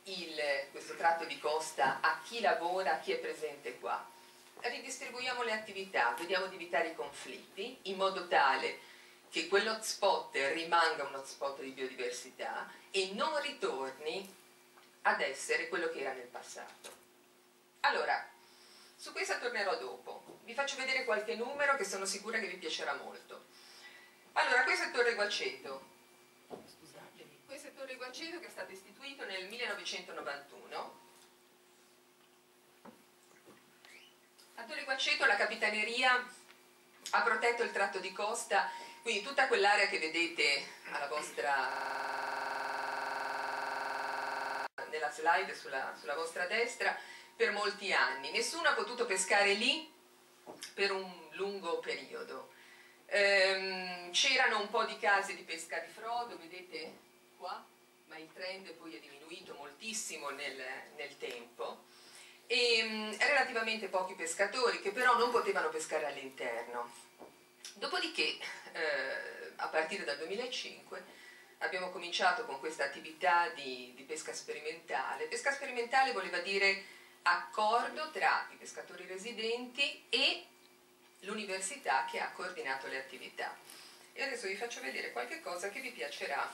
il, questo tratto di costa a chi lavora, a chi è presente qua. Ridistribuiamo le attività, vediamo di evitare i conflitti in modo tale che quell'hotspot rimanga un hotspot di biodiversità e non ritorni ad essere quello che era nel passato. Allora, su questa tornerò dopo. Vi faccio vedere qualche numero che sono sicura che vi piacerà molto. Allora, questo è Torre Guaceto. Questo è Torre Guaceto che è stato istituito nel 1991. A Torre Guaceto la capitaneria ha protetto il tratto di costa, quindi tutta quell'area che vedete alla vostra nella slide sulla, sulla vostra destra per molti anni. Nessuno ha potuto pescare lì per un lungo periodo. Ehm, c'erano un po' di casi di pesca di frodo, vedete qua, ma il trend poi è diminuito moltissimo nel, nel tempo. E ehm, relativamente pochi pescatori che però non potevano pescare all'interno. Dopodiché, eh, a partire dal 2005, abbiamo cominciato con questa attività di, di pesca sperimentale. Pesca sperimentale voleva dire accordo tra i pescatori residenti e l'università che ha coordinato le attività. E adesso vi faccio vedere qualche cosa che vi piacerà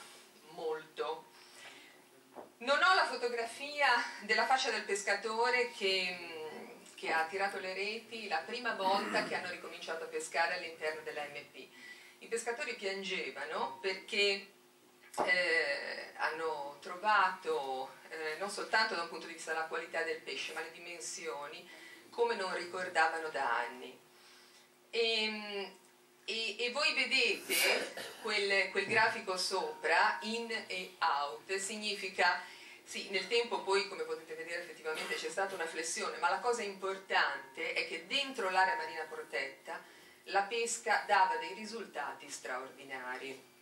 molto. Non ho la fotografia della faccia del pescatore che, che ha tirato le reti la prima volta che hanno ricominciato a pescare all'interno dell'AMP. I pescatori piangevano perché eh, hanno trovato eh, non soltanto da un punto di vista della qualità del pesce, ma le dimensioni, come non ricordavano da anni. E, ehm, e, e voi vedete quel, quel, grafico sopra, in e out, significa, sì, nel tempo poi come potete vedere effettivamente c'è stata una flessione, ma la cosa importante è che dentro l'area marina protetta la pesca dava dei risultati straordinari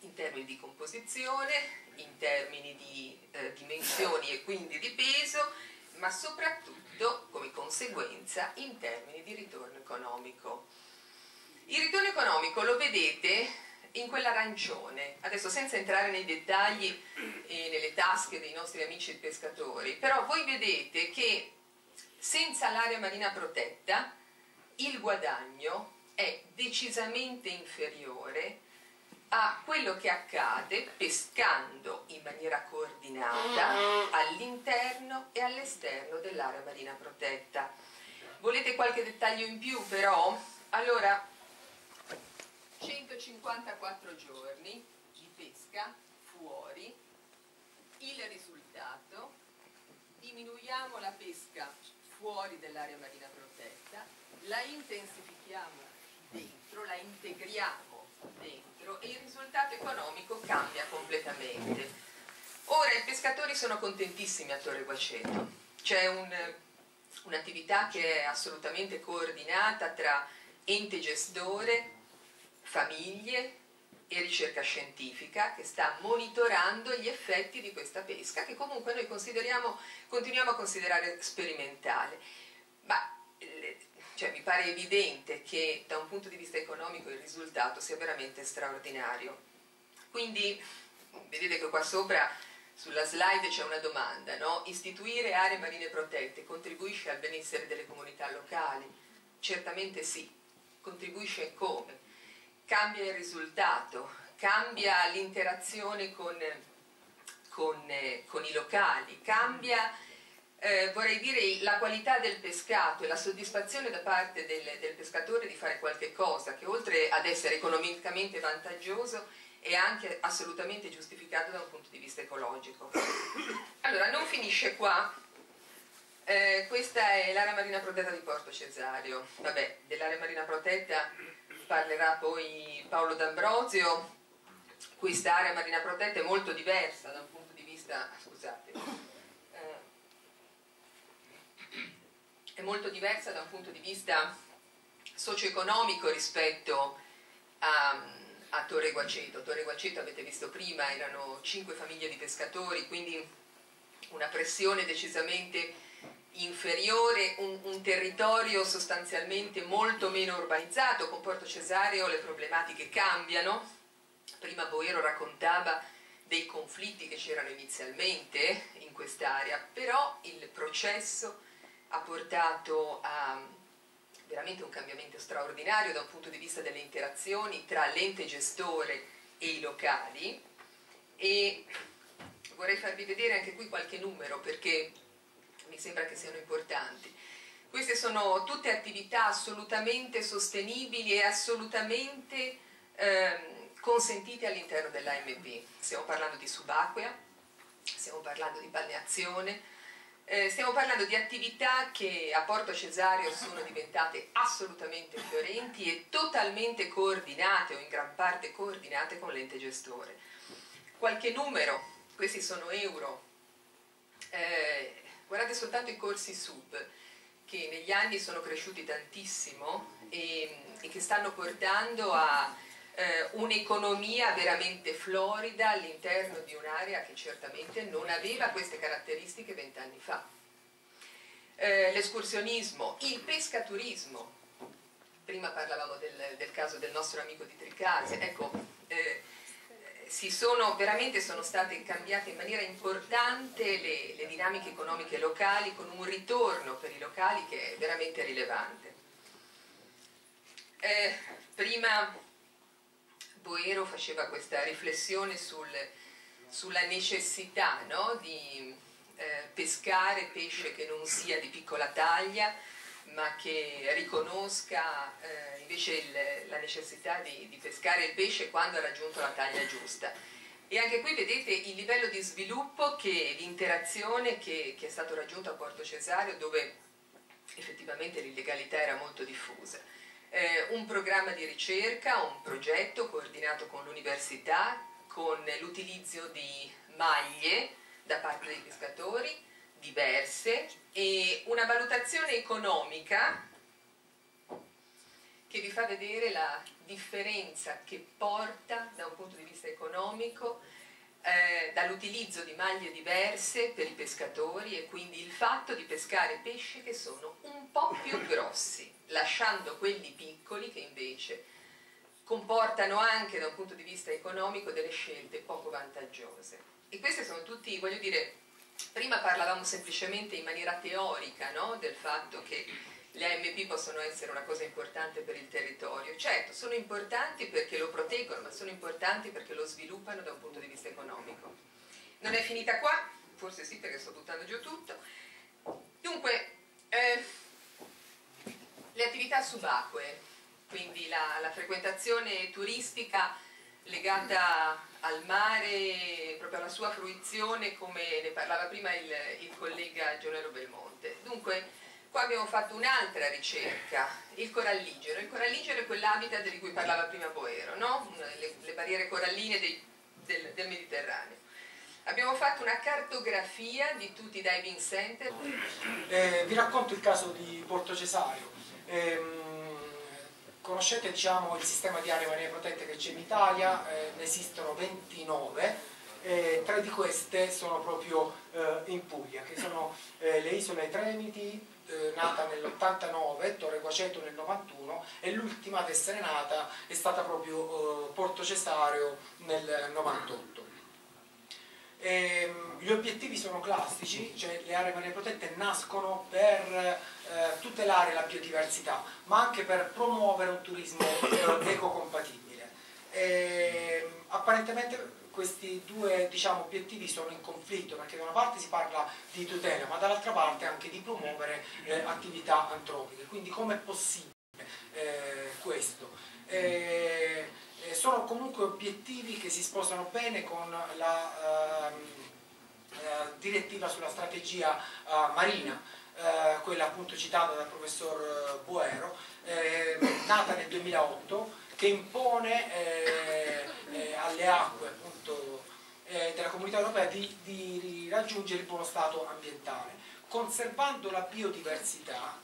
in termini di composizione, in termini di eh, dimensioni e quindi di peso, ma soprattutto come conseguenza in termini di ritorno economico. Il ritorno economico lo vedete in quell'arancione, adesso senza entrare nei dettagli e nelle tasche dei nostri amici pescatori, però voi vedete che senza l'area marina protetta il guadagno è decisamente inferiore a quello che accade pescando in maniera coordinata all'interno e all'esterno dell'area marina protetta. Volete qualche dettaglio in più però? Allora, 154 giorni di pesca fuori, il risultato, diminuiamo la pesca fuori dell'area marina protetta, la intensifichiamo dentro, la integriamo dentro e il risultato economico cambia completamente. Ora i pescatori sono contentissimi a Torre Guaceto, c'è un, un'attività che è assolutamente coordinata tra ente gestore, famiglie e ricerca scientifica che sta monitorando gli effetti di questa pesca che comunque noi continuiamo a considerare sperimentale. Ma cioè, mi pare evidente che da un punto di vista economico il risultato sia veramente straordinario. Quindi vedete che qua sopra sulla slide c'è una domanda, no? Istituire aree marine protette contribuisce al benessere delle comunità locali? Certamente sì. Contribuisce come? Cambia il risultato, cambia l'interazione con, con, con i locali, cambia eh, vorrei dire la qualità del pescato e la soddisfazione da parte del, del, pescatore di fare qualche cosa che oltre ad essere economicamente vantaggioso è anche assolutamente giustificato da un punto di vista ecologico. Allora, non finisce qua. Eh, questa è l'area marina protetta di Porto Cesario. Vabbè, dell'area marina protetta parlerà poi Paolo D'Ambrosio. Questa area marina protetta è molto diversa da un punto di vista... Scusate è molto diversa da un punto di vista socio-economico rispetto a, a Torre Guaceto. Torre Guaceto avete visto prima, erano cinque famiglie di pescatori, quindi una pressione decisamente inferiore, un, un, territorio sostanzialmente molto meno urbanizzato, con Porto Cesareo le problematiche cambiano. Prima Boero raccontava dei conflitti che c'erano inizialmente in quest'area, però il processo ha portato a veramente un cambiamento straordinario da un punto di vista delle interazioni tra l'ente gestore e i locali e vorrei farvi vedere anche qui qualche numero perché mi sembra che siano importanti. Queste sono tutte attività assolutamente sostenibili e assolutamente ehm, consentite all'interno dell'AMP. Stiamo parlando di subacquea, stiamo parlando di balneazione, eh, stiamo parlando di attività che a Porto Cesario sono diventate assolutamente fiorenti e totalmente coordinate o in gran parte coordinate con l'ente gestore. Qualche numero, questi sono euro, eh, guardate soltanto i corsi sub che negli anni sono cresciuti tantissimo e, e che stanno portando a eh, un'economia veramente florida all'interno di un'area che certamente non aveva queste caratteristiche vent'anni fa. Eh, l'escursionismo, il pescaturismo, prima parlavamo del, del, caso del nostro amico di Tricase, ecco, eh, si sono, veramente sono state cambiate in maniera importante le, le dinamiche economiche locali con un ritorno per i locali che è veramente rilevante. Eh, prima Boero faceva questa riflessione sul, sulla necessità no? di eh, pescare pesce che non sia di piccola taglia, ma che riconosca eh, invece il, la necessità di, di, pescare il pesce quando ha raggiunto la taglia giusta. E anche qui vedete il livello di sviluppo che l'interazione che, che è stato raggiunto a Porto Cesario, dove effettivamente l'illegalità era molto diffusa eh, un programma di ricerca, un progetto coordinato con l'università, con l'utilizzo di maglie da parte dei pescatori diverse e una valutazione economica che vi fa vedere la differenza che porta da un punto di vista economico eh, dall'utilizzo di maglie diverse per i pescatori e quindi il fatto di pescare pesci che sono un po' più grossi lasciando quelli piccoli che invece comportano anche da un punto di vista economico delle scelte poco vantaggiose. E queste sono tutti, voglio dire, Prima parlavamo semplicemente in maniera teorica no? del fatto che le AMP possono essere una cosa importante per il territorio. Certo, sono importanti perché lo proteggono, ma sono importanti perché lo sviluppano da un punto di vista economico. Non è finita qua, forse sì perché sto buttando giù tutto. Dunque, eh, le attività subacquee, quindi la, la frequentazione turistica legata al mare, proprio alla sua fruizione, come ne parlava prima il, il collega Giorello Belmonte. Dunque, Qua abbiamo fatto un'altra ricerca, il coralligero. Il coralligero è quell'habitat di cui parlava prima Boero, no? le, le, barriere coralline dei, del, del, Mediterraneo. Abbiamo fatto una cartografia di tutti i diving center. Eh, vi racconto il caso di Porto Cesario. Eh, conoscete diciamo, il sistema di aree marine protette che c'è in Italia, eh, ne esistono 29 e tre di queste sono proprio eh, in Puglia, che sono eh, le isole Tremiti, eh, nata nell'89, Torre Guaceto nel 91 e l'ultima ad essere nata è stata proprio eh, Porto Cesareo nel 98. E, ehm, gli obiettivi sono classici, cioè le aree marine protette nascono per eh, tutelare la biodiversità, ma anche per promuovere un turismo eh, ecocompatibile. E, ehm, apparentemente questi due diciamo, obiettivi sono in conflitto perché da una parte si parla di tutela ma dall'altra parte anche di promuovere eh, attività antropiche quindi com'è possibile eh, questo? Eh, eh sono comunque obiettivi che si sposano bene con la ehm, eh, direttiva sulla strategia eh, marina quella appunto citata dal professor Boero nata nel 2008 che impone alle acque appunto, eh, della comunità europea di, di raggiungere il buono stato ambientale, conservando la biodiversità,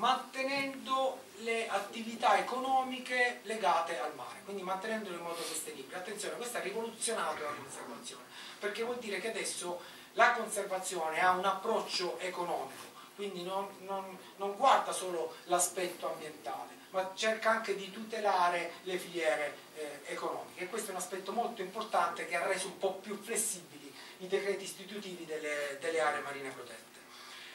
mantenendo le attività economiche legate al mare, quindi mantenendolo in modo sostenibile. Attenzione, questo ha rivoluzionato la conservazione, perché vuol dire che adesso la conservazione ha un approccio economico, quindi non, non, non guarda solo l'aspetto ambientale, ma cerca anche di tutelare le filiere eh, economiche e questo è un aspetto molto importante che ha reso un po' più flessibili i decreti istitutivi delle, delle aree marine protette.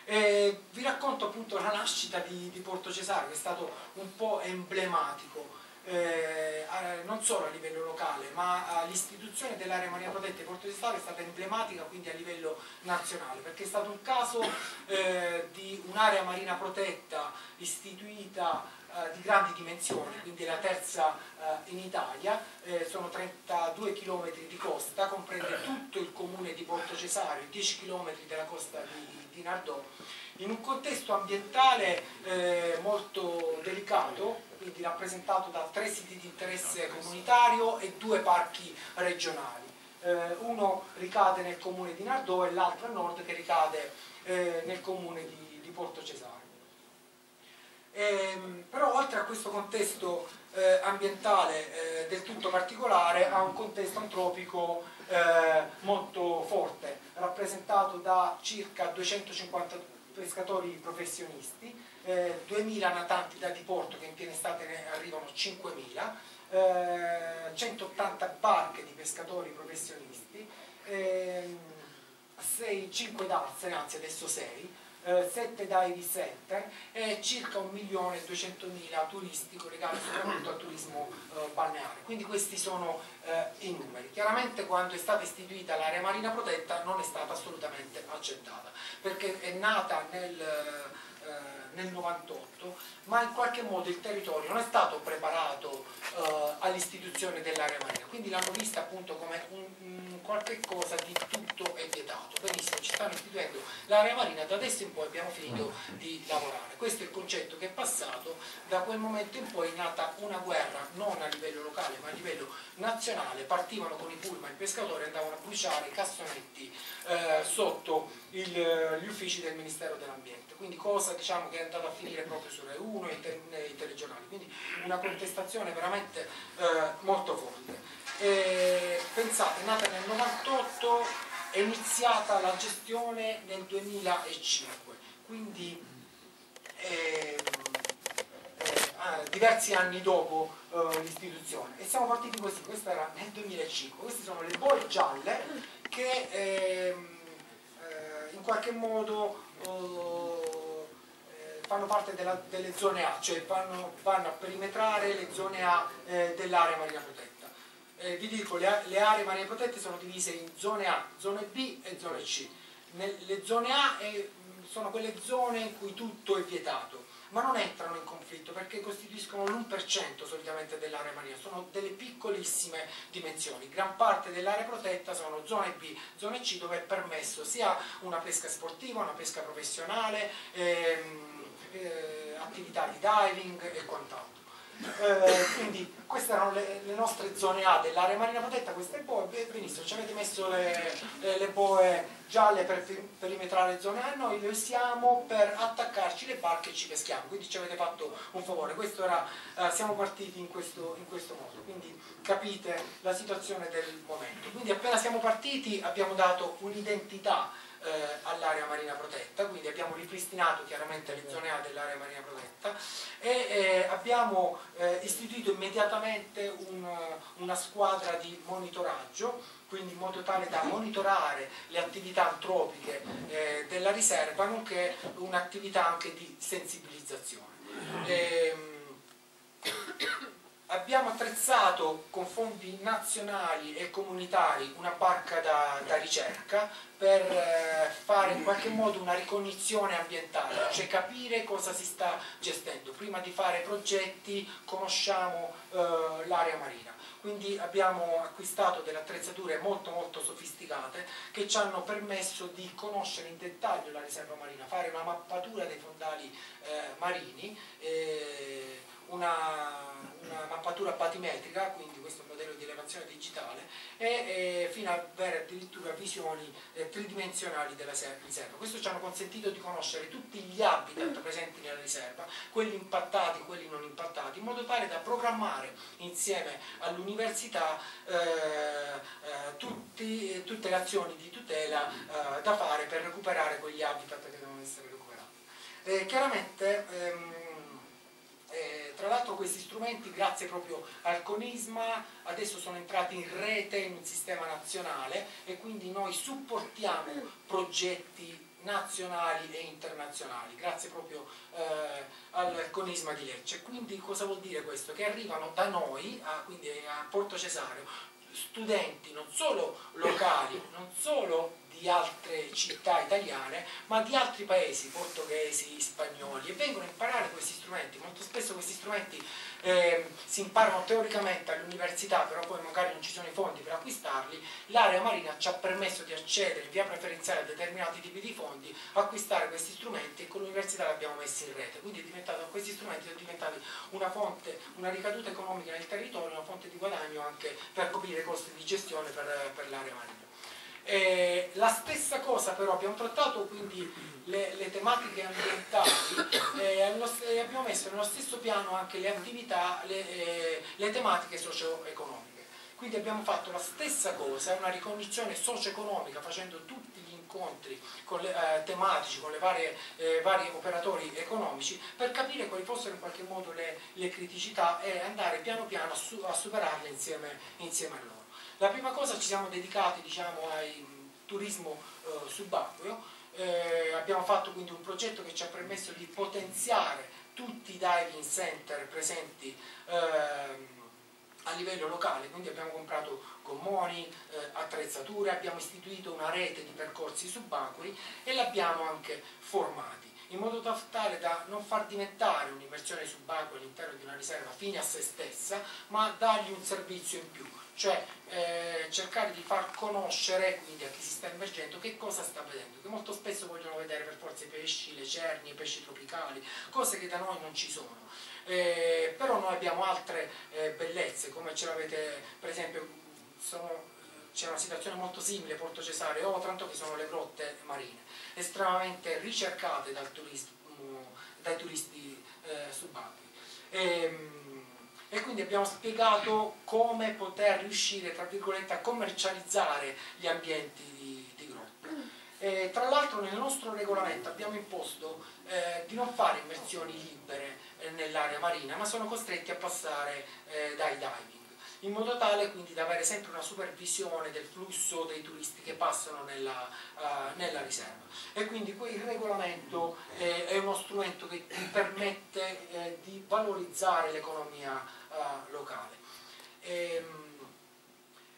E vi racconto appunto la nascita di, di Porto Cesare che è stato un po' emblematico eh, non solo a livello locale ma l'istituzione dell'area marina protetta di Porto Cesare è stata emblematica quindi a livello nazionale perché è stato un caso eh, di un'area marina protetta istituita eh, di grandi dimensioni, quindi la terza eh, in Italia, eh, sono 32 km di costa, comprende tutto il comune di Porto Cesario, 10 km della costa di, di Nardò, in un contesto ambientale eh, molto delicato, quindi rappresentato da tre siti di interesse comunitario e due parchi regionali. Eh, uno ricade nel comune di Nardò e l'altro a nord che ricade eh, nel comune di, di Porto Cesario. Ehm, però oltre a questo contesto eh, ambientale eh, del tutto particolare ha un contesto antropico eh, molto forte, rappresentato da circa 250 pescatori professionisti, 2000 eh, natanti da diporto che in piena estate ne arrivano 5000, 180 eh, barche di pescatori professionisti, 6, 5 darsene, anzi adesso 6, 7 eh, dive center e circa 1.200.000 turisti collegati soprattutto al turismo eh, balneare. Quindi questi sono eh, i numeri. Chiaramente quando è stata istituita l'area marina protetta non è stata assolutamente accettata perché è nata nel, eh, nel 98 ma in qualche modo il territorio non è stato preparato eh, all'istituzione dell'area marina, quindi l'hanno vista appunto come un qualche cosa di tutto e vietato. Benissimo, ci stanno istituendo l'area marina, da adesso in poi abbiamo finito di lavorare. Questo è il concetto che è passato, da quel momento in poi è nata una guerra non a livello locale ma a livello nazionale, partivano con i pullman, i pescatori andavano a bruciare i cassonetti eh, sotto il, gli uffici del Ministero dell'Ambiente, quindi cosa diciamo, che è andata a finire proprio su Rai 1 e nei telegiornali, quindi una contestazione veramente eh, molto forte. E, pensate, nata nel 98 è iniziata la gestione nel 2005, quindi eh, eh, diversi anni dopo eh, l'istituzione. E siamo partiti così, questo era nel 2005, queste sono le boe gialle che ehm, eh, qualche modo eh, fanno parte della, delle zone A, cioè vanno, vanno, a perimetrare le zone A eh, dell'area marina protetta. Eh, vi dico, le, le, aree marine protette sono divise in zone A, zone B e zone C. le zone A eh, sono quelle zone in cui tutto è vietato, ma non entrano in conflitto perché costituiscono l'1% solitamente dell'area marina, sono delle piccolissime dimensioni. Gran parte dell'area protetta sono zone B, zone C dove è permesso sia una pesca sportiva, una pesca professionale, ehm, eh, attività di diving e quant'altro. Eh, quindi queste erano le, le, nostre zone A dell'area marina protetta, queste boe, benissimo, ci avete messo le, le, le boe gialle per perimetrare zone A, noi le usiamo per attaccarci le barche e ci peschiamo, quindi ci avete fatto un favore, era, eh, siamo partiti in questo, in questo modo, quindi capite la situazione del momento. Quindi appena siamo partiti abbiamo dato un'identità eh, all'area marina protetta, quindi abbiamo ripristinato chiaramente le zone A dell'area marina protetta e eh, abbiamo eh, istituito immediatamente un, una squadra di monitoraggio quindi in modo tale da monitorare le attività antropiche eh, della riserva nonché un'attività anche di sensibilizzazione. E, ehm, abbiamo attrezzato con fondi nazionali e comunitari una barca da, da ricerca per eh, fare in qualche modo una ricognizione ambientale, cioè capire cosa si sta gestendo. Prima di fare progetti conosciamo eh, l'area marina. Quindi abbiamo acquistato delle attrezzature molto molto sofisticate che ci hanno permesso di conoscere in dettaglio la riserva marina, fare una mappatura dei fondali eh, marini, eh, una una mappatura batimetrica, quindi questo modello di elevazione digitale, e, e fino ad avere addirittura visioni eh, tridimensionali della riserva. Questo ci hanno consentito di conoscere tutti gli habitat presenti nella riserva, quelli impattati, quelli non impattati, in modo tale da programmare insieme all'università eh, eh, tutte le azioni di tutela eh, da fare per recuperare quegli habitat che devono essere recuperati. Eh, chiaramente ehm, eh, tra l'altro questi strumenti, grazie proprio al CONISMA, adesso sono entrati in rete in un sistema nazionale e quindi noi supportiamo progetti nazionali e internazionali, grazie proprio eh, al CONISMA di Lecce. Quindi cosa vuol dire questo? Che arrivano da noi, a, quindi a Porto Cesario, studenti non solo locali, non solo di altre città italiane, ma di altri paesi, portoghesi, spagnoli, e vengono a imparare questi strumenti. Molto spesso questi strumenti eh, si imparano teoricamente all'università, però poi magari non ci sono i fondi per acquistarli. L'area marina ci ha permesso di accedere via preferenziale a determinati tipi di fondi, acquistare questi strumenti e con l'università li abbiamo messi in rete. Quindi questi strumenti sono diventati una fonte, una ricaduta economica nel territorio, una fonte di guadagno anche per coprire i costi di gestione per, per l'area marina. Eh, la stessa cosa però abbiamo trattato quindi le, le tematiche ambientali eh, e abbiamo messo nello stesso piano anche le attività, le, eh, le tematiche socio-economiche. Quindi abbiamo fatto la stessa cosa, una ricognizione socio-economica facendo tutti gli incontri con le, eh, tematici con i eh, vari operatori economici per capire quali fossero in qualche modo le, le criticità e andare piano piano a, su, a superarle insieme, insieme a loro. La prima cosa ci siamo dedicati diciamo, al turismo eh, subacqueo, eh, abbiamo fatto quindi un progetto che ci ha permesso di potenziare tutti i diving center presenti eh, a livello locale, quindi abbiamo comprato gommoni, eh, attrezzature, abbiamo istituito una rete di percorsi subacquei e l'abbiamo anche formati in modo tale da non far diventare un'immersione subacquea all'interno di una riserva fine a se stessa, ma dargli un servizio in più cioè eh, cercare di far conoscere quindi a chi si sta immergendo che cosa sta vedendo, che molto spesso vogliono vedere per forza i pesci, le cerni, i pesci tropicali, cose che da noi non ci sono. Eh, però noi abbiamo altre eh, bellezze, come ce l'avete per esempio, c'è una situazione molto simile a Porto Cesare o Otranto che sono le grotte marine, estremamente ricercate dal turismo, dai turisti eh, subacquei. E quindi abbiamo spiegato come poter riuscire tra virgolette a commercializzare gli ambienti di, di grotta. E, tra l'altro nel nostro regolamento abbiamo imposto eh, di non fare immersioni libere eh, nell'area marina ma sono costretti a passare eh, dai diving. In modo tale quindi da avere sempre una supervisione del flusso dei turisti che passano nella, uh, nella riserva. E quindi il regolamento è, è, uno strumento che permette eh, di valorizzare l'economia uh, locale. E, ehm,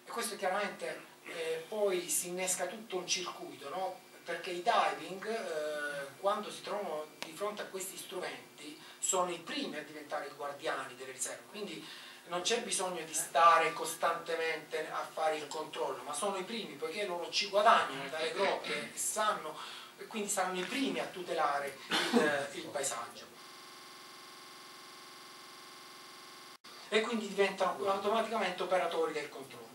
e, questo chiaramente eh, poi si innesca tutto un circuito, no? perché i diving eh, quando si trovano di fronte a questi strumenti sono i primi a diventare i guardiani delle riserve. Quindi non c'è bisogno di stare costantemente a fare il controllo, ma sono i primi, poiché loro ci guadagnano dalle grotte e sanno, e quindi saranno i primi a tutelare il, il paesaggio. E quindi diventano automaticamente operatori del controllo.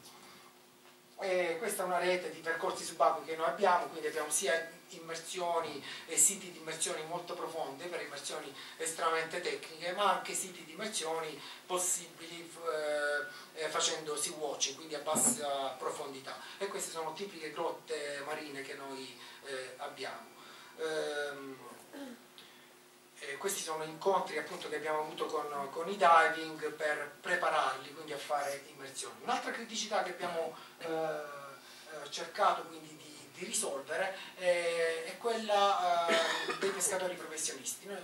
E questa è una rete di percorsi subacquei che noi abbiamo, quindi abbiamo sia immersioni e siti di immersioni molto profonde per immersioni estremamente tecniche, ma anche siti di immersioni possibili eh, facendo sea watching, quindi a bassa profondità. E queste sono tipiche grotte marine che noi eh, abbiamo. Ehm, eh, questi sono incontri appunto, che abbiamo avuto con, con, i diving per prepararli quindi a fare immersioni. Un'altra criticità che abbiamo eh, eh cercato quindi di di risolvere eh, è quella eh, dei pescatori professionisti. Noi,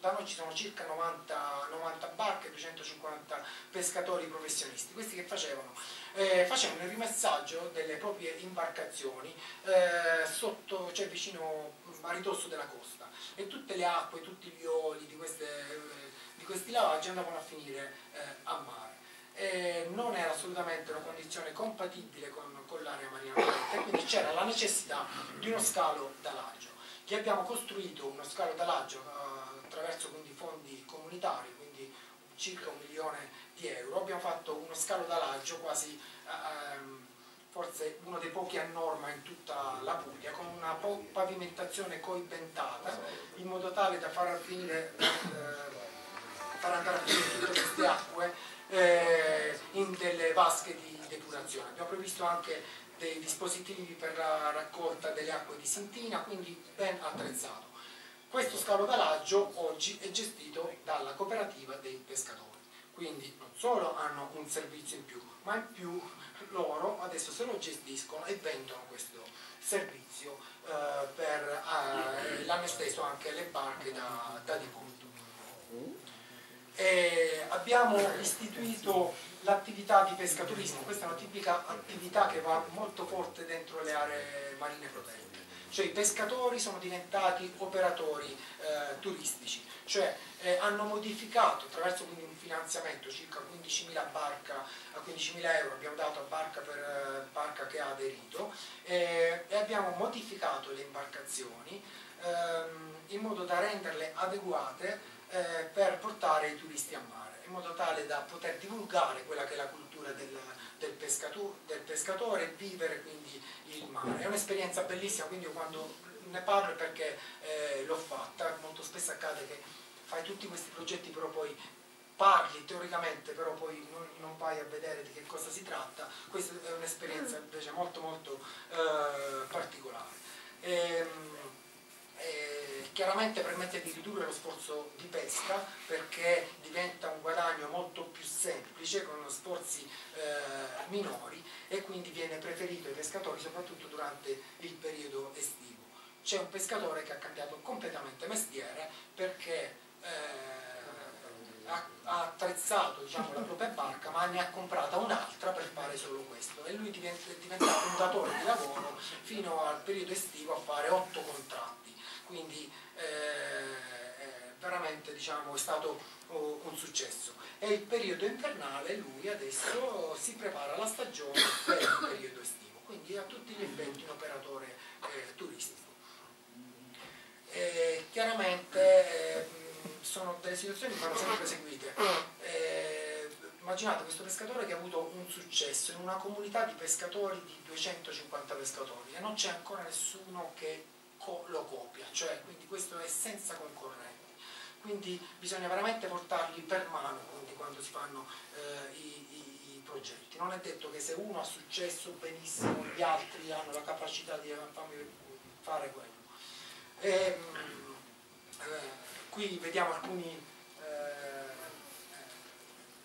da noi ci sono circa 90, 90 barche, 250 pescatori professionisti. Questi che facevano? Eh, facevano il rimessaggio delle proprie imbarcazioni eh, sotto, cioè vicino a ridosso della costa e tutte le acque, tutti gli oli di, queste, di questi lavaggi andavano a finire eh, a mare. E non era assolutamente una condizione compatibile con con l'area marina e quindi c'era la necessità di uno scalo d'alaggio. Gli abbiamo costruito uno scalo d'alaggio eh, attraverso quindi fondi comunitari, quindi circa un milione di euro. Abbiamo fatto uno scalo d'alaggio quasi ehm, forse uno dei pochi a norma in tutta la Puglia, con una pavimentazione coibentata in modo tale da far, finire, eh, far andare a finire tutte queste acque eh, in delle vasche di depurazione. Abbiamo previsto anche dei dispositivi per la raccolta delle acque di Sintina, quindi ben attrezzato. Questo scalo d'alaggio oggi è gestito dalla cooperativa dei pescatori, quindi non solo hanno un servizio in più, ma in più loro adesso se lo gestiscono e vendono questo servizio eh, per eh, l'hanno esteso anche alle barche da, da diporto. E abbiamo istituito l'attività di pescaturismo, questa è una tipica attività che va molto forte dentro le aree marine protette, cioè i pescatori sono diventati operatori eh, turistici, cioè eh, hanno modificato attraverso quindi un finanziamento circa 15.000 barca a 15.000 euro abbiamo dato a barca per eh, barca che ha aderito eh, e abbiamo modificato le imbarcazioni ehm, in modo da renderle adeguate eh, per portare i turisti a mare in modo tale da poter divulgare quella che è la cultura del, del, pescato, del pescatore e vivere quindi il mare. È un'esperienza bellissima, quindi io quando ne parlo è perché eh, l'ho fatta, molto spesso accade che fai tutti questi progetti però poi parli teoricamente però poi non, non vai a vedere di che cosa si tratta, questa è un'esperienza invece molto molto eh, particolare. E, ehm, eh, chiaramente permette di ridurre lo sforzo di pesca perché diventa un guadagno molto più semplice con sforzi eh, minori e quindi viene preferito ai pescatori soprattutto durante il periodo estivo. C'è un pescatore che ha cambiato completamente mestiere perché eh, ha, attrezzato diciamo, la propria barca ma ne ha comprata un'altra per fare solo questo e lui è diventato un datore di lavoro fino al periodo estivo a fare otto contratti quindi eh, veramente diciamo, è stato oh, un successo. E il periodo invernale lui adesso si prepara la stagione per il periodo estivo, quindi a tutti gli effetti un operatore eh, turistico. E chiaramente eh, sono delle situazioni che vanno sempre seguite. Eh, immaginate questo pescatore che ha avuto un successo in una comunità di pescatori di 250 pescatori e non c'è ancora nessuno che lo copia, cioè quindi questo è senza concorrenti. Quindi bisogna veramente portarli per mano quando si fanno eh, i, i, i, progetti. Non è detto che se uno ha successo benissimo, gli altri hanno la capacità di fare quello. E, ehm, eh, qui vediamo alcuni, eh,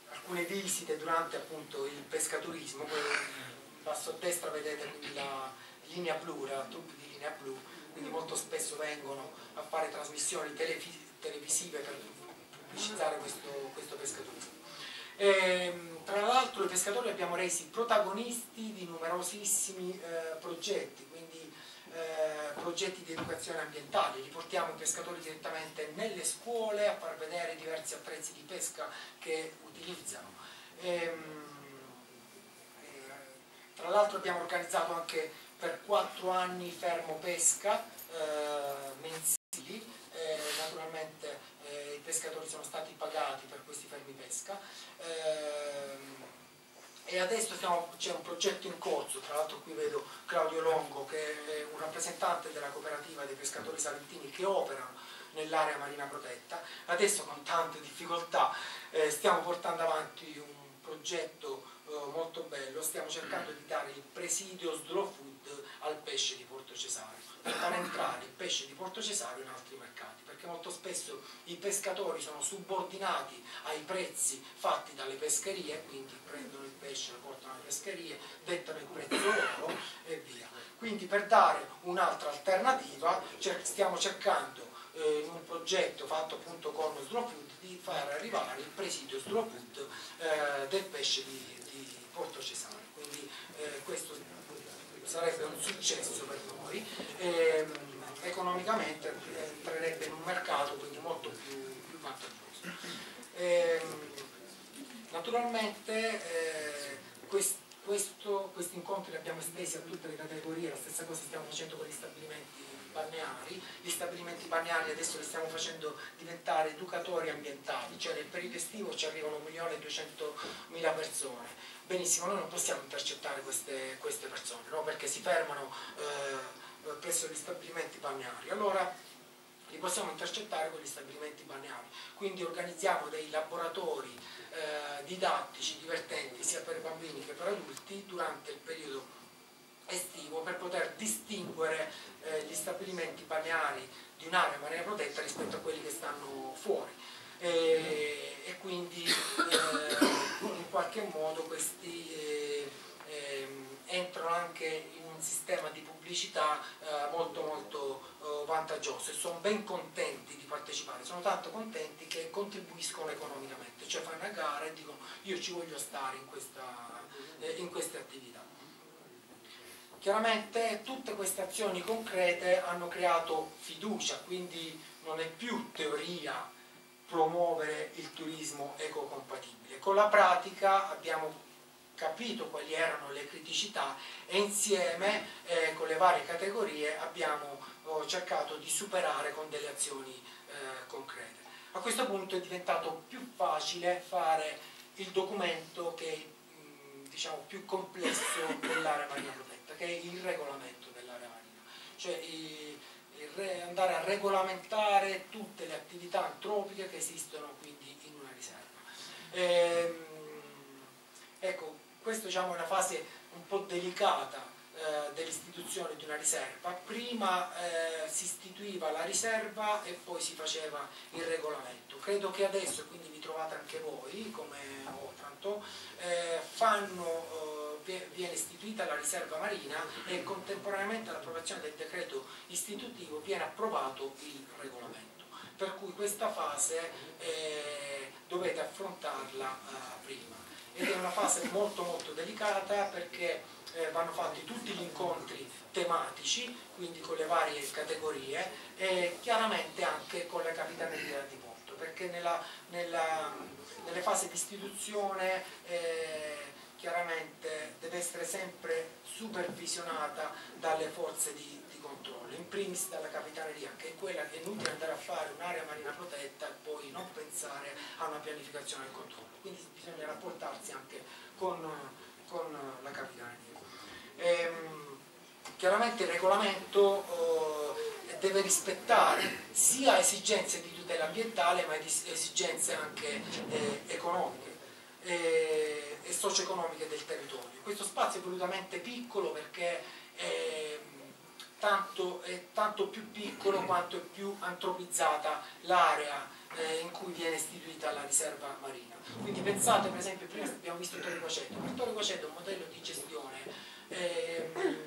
alcune visite durante appunto il pescaturismo, in basso a destra vedete la linea blu, la troupe di linea blu, quindi molto spesso vengono a fare trasmissioni televisive per pubblicizzare questo, questo pescaturismo. E, ehm, tra l'altro i pescatori li abbiamo resi protagonisti di numerosissimi eh, progetti, quindi eh, progetti di educazione ambientale, li portiamo i pescatori direttamente nelle scuole a far vedere diversi attrezzi di pesca che utilizzano. E, ehm, eh, tra l'altro abbiamo organizzato anche per quattro anni fermo pesca eh, mensili, eh, naturalmente eh, i pescatori sono stati pagati per questi fermi pesca. Ehm, e adesso c'è un progetto in corso, tra l'altro qui vedo Claudio Longo che è un rappresentante della cooperativa dei pescatori salentini che operano nell'area marina protetta, adesso con tante difficoltà eh, stiamo portando avanti un progetto eh, molto bello, stiamo cercando di dare il presidio slow food al pesce di Porto Cesario, per far entrare il pesce di Porto Cesario in altri mercati, perché molto spesso i pescatori sono subordinati ai prezzi fatti dalle pescherie, quindi prendono il pesce, lo portano alle pescherie, dettano il prezzo loro e via. Quindi per dare un'altra alternativa stiamo cercando eh, in un progetto fatto appunto con Slow Food di far arrivare il presidio Slow Food eh, del pesce di, di Porto Cesare. Quindi eh, questo sarebbe un successo per noi e economicamente entrerebbe in un mercato quindi molto più, più vantaggioso. E, naturalmente eh, questi incontri li abbiamo estesi a tutte le categorie, la stessa cosa stiamo facendo con gli stabilimenti balneari, gli stabilimenti balneari adesso li stiamo facendo diventare educatori ambientali, cioè nel periodo estivo ci arrivano 1.200.000 persone. Benissimo, noi non possiamo intercettare queste, queste persone, no? perché si fermano eh, presso gli stabilimenti balneari. Allora li possiamo intercettare con gli stabilimenti balneari. Quindi organizziamo dei laboratori eh, didattici, divertenti, sia per bambini che per adulti, durante il periodo estivo per poter distinguere eh, gli stabilimenti balneari di un'area marina protetta rispetto a quelli che stanno fuori e, e quindi eh, in qualche modo questi eh, ehm, entrano anche in un sistema di pubblicità eh, molto molto eh, vantaggioso e sono ben contenti di partecipare, sono tanto contenti che contribuiscono economicamente, cioè fanno una gara e dicono io ci voglio stare in, questa, eh, in queste attività. Chiaramente tutte queste azioni concrete hanno creato fiducia, quindi non è più teoria promuovere il turismo ecocompatibile. Con la pratica abbiamo capito quali erano le criticità e insieme eh, con le varie categorie abbiamo oh, cercato di superare con delle azioni eh, concrete. A questo punto è diventato più facile fare il documento che è mh, diciamo, più complesso dell'area marina che è il regolamento dell'area marina, cioè il, il andare a regolamentare tutte le attività antropiche che esistono quindi in una riserva. Ehm, ecco, questa diciamo, è una fase un po' delicata eh, dell'istituzione di una riserva, prima eh, si istituiva la riserva e poi si faceva il regolamento. Credo che adesso, quindi vi trovate anche voi come Otranto, eh, fanno viene istituita la riserva marina e contemporaneamente all'approvazione del decreto istitutivo viene approvato il regolamento. Per cui questa fase eh, dovete affrontarla eh, prima. Ed è una fase molto molto delicata perché eh, vanno fatti tutti gli incontri tematici, quindi con le varie categorie, e chiaramente anche con la capitaneria di porto, perché nella, nella, nelle fasi di istituzione eh, chiaramente deve essere sempre supervisionata dalle forze di, di controllo, in primis dalla capitaneria, che è quella che è inutile andare a fare un'area marina protetta e poi non pensare a una pianificazione del controllo. Quindi bisogna rapportarsi anche con, con la capitaneria. Ehm, chiaramente il regolamento eh, deve rispettare sia esigenze di tutela ambientale ma esigenze anche eh, economiche. Eh, e socio-economiche del territorio. Questo spazio è volutamente piccolo perché è tanto, è tanto più piccolo quanto è più antropizzata l'area eh, in cui viene istituita la riserva marina. Quindi pensate per esempio, prima abbiamo visto Torre Quaceto, per Torre Quaceto è un modello di gestione ehm,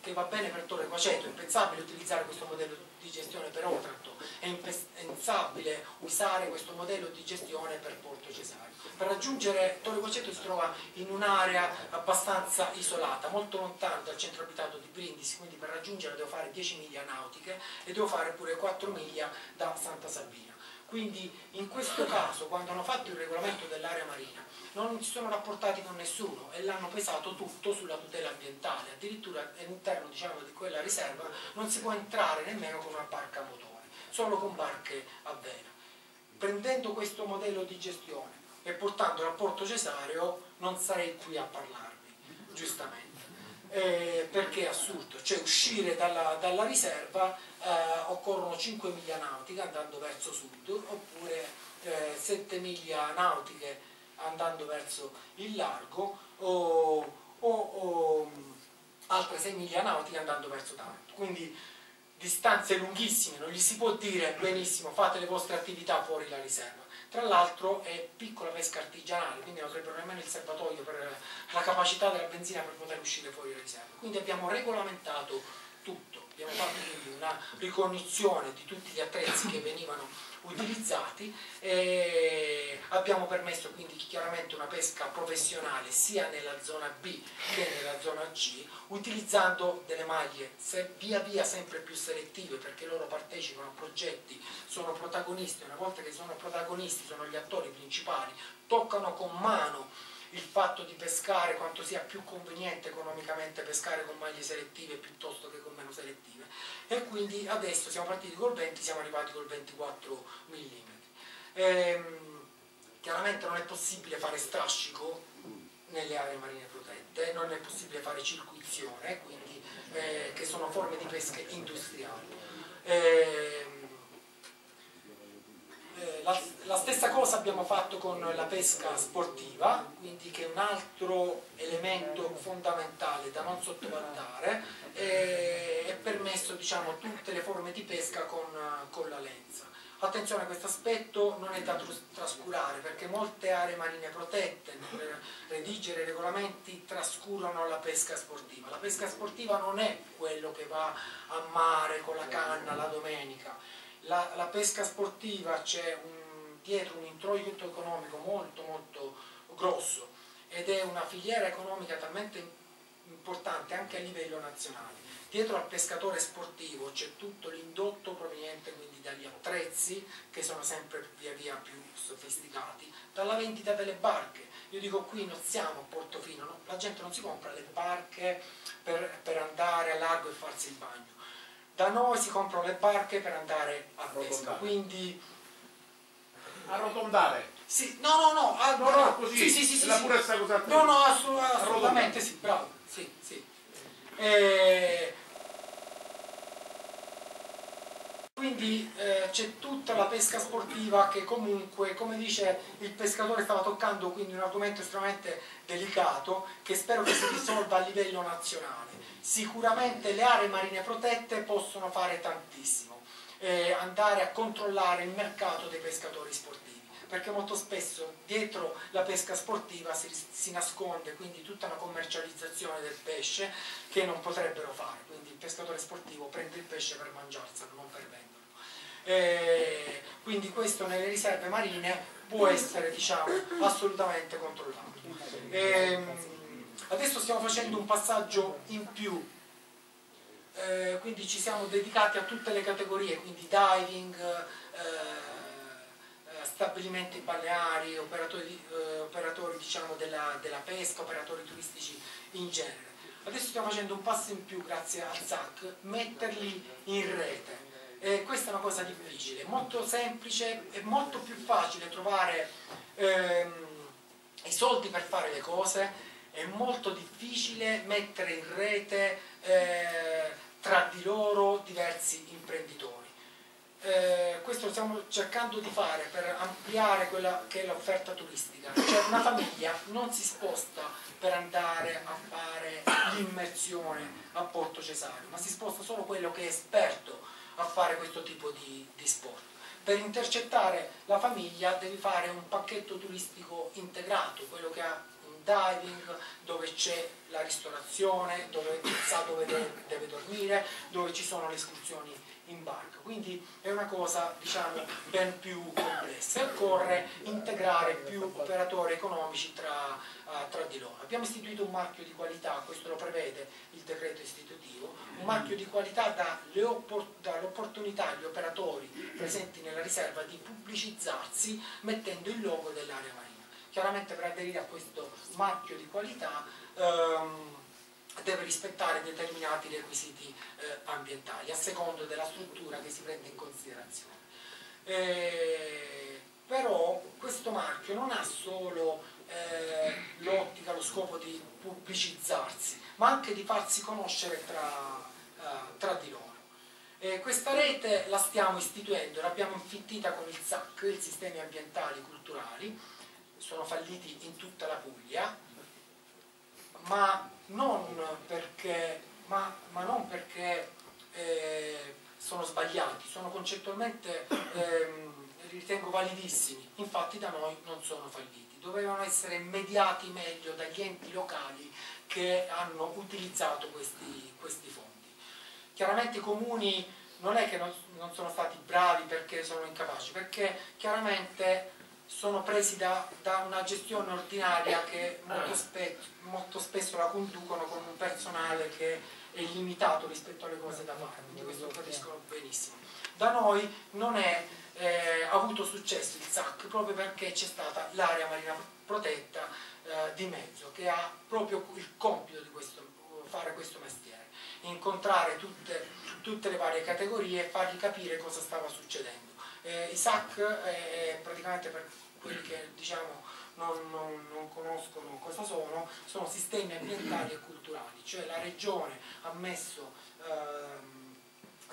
che va bene per Torre Quaceto, è impensabile utilizzare questo modello di gestione per Otranto, è impensabile usare questo modello di gestione per Porto Cesario. Per raggiungere Torre Quaceto si trova in un'area abbastanza isolata, molto lontano dal centro abitato di Brindisi, quindi per raggiungerla devo fare 10 miglia nautiche e devo fare pure 4 miglia da Santa Sabina. Quindi in questo caso, quando hanno fatto il regolamento dell'area marina, non si sono rapportati con nessuno e l'hanno pesato tutto sulla tutela ambientale, addirittura all'interno diciamo, di quella riserva non si può entrare nemmeno con una barca a motore, solo con barche a vela. Prendendo questo modello di gestione e portandolo a Porto Cesareo non sarei qui a parlarvi, giustamente. Eh, perché è assurdo, cioè uscire dalla, dalla riserva eh, occorrono 5 miglia nautiche andando verso sud oppure eh, 7 miglia nautiche andando verso il largo o, o, o altre 6 miglia nautiche andando verso Taranto. Quindi distanze lunghissime, non gli si può dire benissimo fate le vostre attività fuori la riserva. Tra l'altro è piccola pesca artigianale, quindi avrebbero nemmeno il serbatoio per la capacità della benzina per poter uscire fuori la riserva. Quindi abbiamo regolamentato tutto, abbiamo fatto quindi una ricognizione di tutti gli attrezzi che venivano utilizzati e abbiamo permesso quindi chiaramente una pesca professionale sia nella zona B che nella zona C utilizzando delle maglie via via sempre più selettive perché loro partecipano a progetti, sono protagonisti, una volta che sono protagonisti sono gli attori principali, toccano con mano il fatto di pescare quanto sia più conveniente economicamente pescare con maglie selettive piuttosto che con meno selettive e quindi adesso siamo partiti col 20, siamo arrivati col 24 mm. Ehm, chiaramente non è possibile fare strascico nelle aree marine protette, non è possibile fare circuizione, quindi, eh, che sono forme di pesca industriali. Ehm, eh, la, la, stessa cosa abbiamo fatto con la pesca sportiva, quindi che è un altro elemento fondamentale da non sottovalutare, eh, è permesso diciamo, tutte le forme di pesca con, con la lenza. Attenzione, questo aspetto non è da trascurare perché molte aree marine protette nel redigere regolamenti trascurano la pesca sportiva. La pesca sportiva non è quello che va a mare con la canna la domenica, la, la pesca sportiva c'è dietro un introito economico molto molto grosso ed è una filiera economica talmente importante anche a livello nazionale. Dietro al pescatore sportivo c'è tutto l'indotto proveniente quindi dagli attrezzi che sono sempre via via più sofisticati, dalla vendita delle barche. Io dico qui non siamo a Portofino, no? la gente non si compra le barche per, per andare a largo e farsi il bagno da noi si comprano le barche per andare a pesca, quindi... Arrotondare? Sì, no, no, no, ah, no, no, così, sì, sì, sì, sì, pure questa cosa No, no, assolutamente sì, bravo, sì, sì. Eh, quindi eh, c'è tutta la pesca sportiva che comunque, come dice il pescatore, stava toccando quindi un argomento estremamente delicato che spero che si risolva a livello nazionale. Sicuramente le aree marine protette possono fare tantissimo, eh, andare a controllare il mercato dei pescatori sportivi, perché molto spesso dietro la pesca sportiva si, si nasconde quindi tutta una commercializzazione del pesce che non potrebbero fare, quindi il pescatore sportivo prende il pesce per mangiarselo, non per venderlo. Eh, quindi questo nelle riserve marine può essere diciamo, assolutamente controllato. Eh, Adesso stiamo facendo un passaggio in più, eh, quindi ci siamo dedicati a tutte le categorie, quindi diving, eh stabilimenti balneari, operatori, eh, operatori diciamo, della, della, pesca, operatori turistici in genere. Adesso stiamo facendo un passo in più grazie al SAC, metterli in rete. Eh, questa è una cosa difficile, molto semplice, è molto più facile trovare ehm, i soldi per fare le cose è molto difficile mettere in rete eh, tra di loro diversi imprenditori. Eh, questo lo stiamo cercando di fare per ampliare quella che è l'offerta turistica. Cioè una famiglia non si sposta per andare a fare l'immersione a Porto Cesario, ma si sposta solo quello che è esperto a fare questo tipo di, di sport per intercettare la famiglia devi fare un pacchetto turistico integrato, quello che ha diving, dove c'è la ristorazione, dove sa dove deve, deve dormire, dove ci sono le escursioni in barca. Quindi è una cosa diciamo, ben più complessa. Occorre integrare più operatori economici tra, uh, tra, di loro. Abbiamo istituito un marchio di qualità, questo lo prevede il decreto istitutivo, un marchio di qualità dà l'opportunità agli operatori presenti nella riserva di pubblicizzarsi mettendo il logo dell'area marina. Chiaramente per aderire a questo marchio di qualità um, deve rispettare determinati requisiti eh, ambientali a secondo della struttura che si prende in considerazione. Eh, però questo marchio non ha solo eh, l'ottica, lo scopo di pubblicizzarsi, ma anche di farsi conoscere tra, eh, tra di loro. questa rete la stiamo istituendo, l'abbiamo infittita con il SAC, il Sistemi Ambientali Culturali, sono falliti in tutta la Puglia, ma non perché, ma, ma non perché eh, sono sbagliati, sono concettualmente, eh, ritengo validissimi, infatti da noi non sono falliti, dovevano essere mediati meglio dagli enti locali che hanno utilizzato questi, questi fondi. Chiaramente i comuni non è che non, non sono stati bravi perché sono incapaci, perché chiaramente sono presi da, da una gestione ordinaria che molto, spe, molto, spesso la conducono con un personale che è limitato rispetto alle cose da fare, quindi questo lo capiscono benissimo. Da noi non è eh, avuto successo il SAC proprio perché c'è stata l'area marina protetta eh, di mezzo che ha proprio il compito di questo, fare questo mestiere, incontrare tutte, tutte le varie categorie e fargli capire cosa stava succedendo. Eh, I SAC eh, praticamente per quelli che diciamo, non, non, non, conoscono cosa sono, sono sistemi ambientali e culturali, cioè la regione ha messo ehm,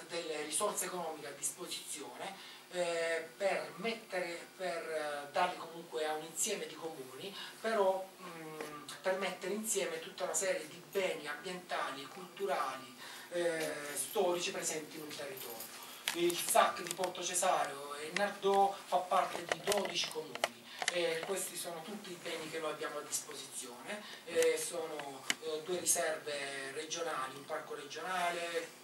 delle risorse economiche a disposizione eh, per, mettere, per eh, comunque a un insieme di comuni, però mh, per mettere insieme tutta una serie di beni ambientali, culturali, eh, storici presenti in un territorio. Il SAC di Porto Cesareo il Nardò fa parte di 12 comuni. Eh, questi sono tutti i beni che noi abbiamo a disposizione, eh, sono eh, due riserve regionali, un parco regionale,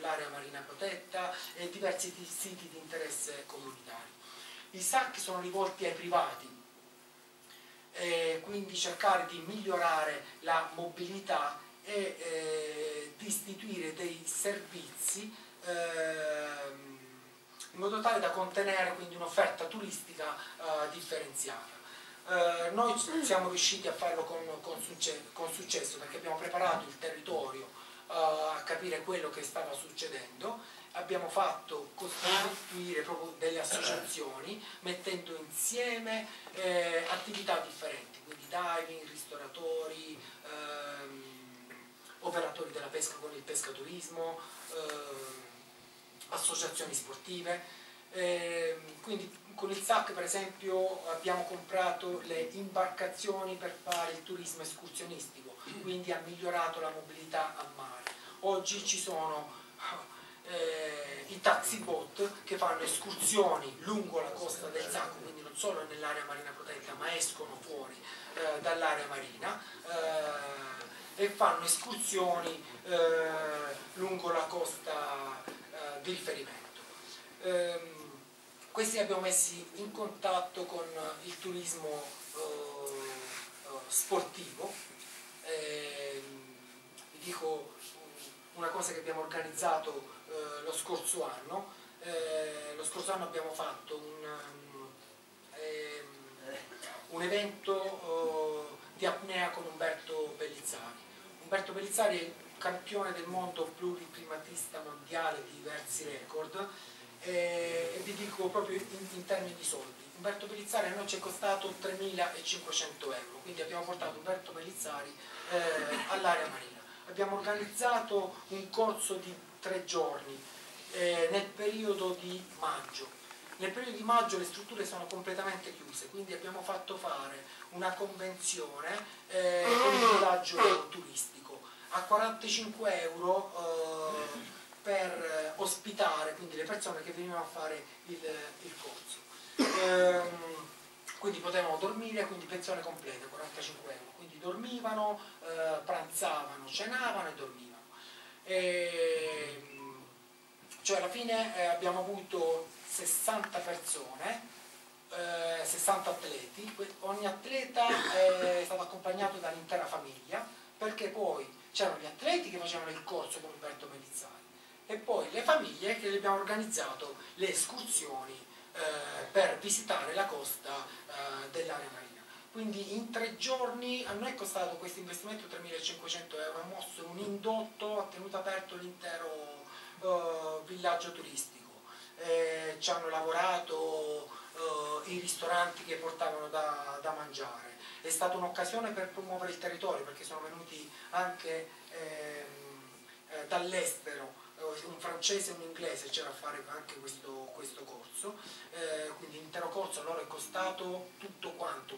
l'area marina protetta e diversi siti di interesse comunitario. I SAC sono rivolti ai privati, quindi cercare di migliorare la mobilità e eh, di istituire dei servizi ehm, in modo tale da contenere quindi un'offerta turistica eh, differenziata. Eh, noi siamo riusciti a farlo con, con, succe con, successo perché abbiamo preparato il territorio eh, a capire quello che stava succedendo, abbiamo fatto costituire proprio delle associazioni mettendo insieme eh, attività differenti, quindi diving, ristoratori, ehm, operatori della pesca con il pescaturismo, ehm, associazioni sportive. Eh, quindi con il SAC per esempio abbiamo comprato le imbarcazioni per fare il turismo escursionistico, quindi ha migliorato la mobilità a mare. Oggi ci sono eh, i taxi boat che fanno escursioni lungo la costa del SAC, quindi non solo nell'area marina protetta ma escono fuori eh, dall'area marina eh, e fanno escursioni eh, lungo la costa di riferimento. Ehm, questi li abbiamo messi in contatto con il turismo eh, eh sportivo. Eh, vi dico una cosa che abbiamo organizzato eh, lo scorso anno. Eh, lo scorso anno abbiamo fatto un, ehm, un evento eh, di apnea con Umberto Bellizzari. Umberto Bellizzari è campione del mondo pluriprimatista mondiale di diversi record eh, e vi dico proprio in, in, termini di soldi. Umberto Pellizzari a noi ci è costato 3.500 euro, quindi abbiamo portato Umberto Pellizzari eh, all'area marina. Abbiamo organizzato un corso di tre giorni eh, nel periodo di maggio. Nel periodo di maggio le strutture sono completamente chiuse, quindi abbiamo fatto fare una convenzione eh, con il villaggio turistico a 45 euro eh, per ospitare quindi le persone che venivano a fare il, il corso. Ehm, quindi potevano dormire, quindi pensione completa, 45 euro. Quindi dormivano, eh, pranzavano, cenavano e dormivano. E, cioè alla fine eh, abbiamo avuto 60 persone, eh, 60 atleti, ogni atleta è stato accompagnato dall'intera famiglia perché poi c'erano gli atleti che facevano il corso con Roberto Melizzari e poi le famiglie che abbiamo organizzato le escursioni eh, per visitare la costa eh, dell'area marina. Quindi in tre giorni a noi è costato questo investimento 3.500 euro, mosso un indotto, ha tenuto aperto l'intero uh, villaggio turistico, eh, ci hanno lavorato uh, i ristoranti che portavano da, da mangiare, è stata un'occasione per promuovere il territorio perché sono venuti anche ehm, eh, dall'estero un francese e un inglese c'era a fare anche questo, questo corso, eh, quindi l'intero corso loro è costato tutto quanto,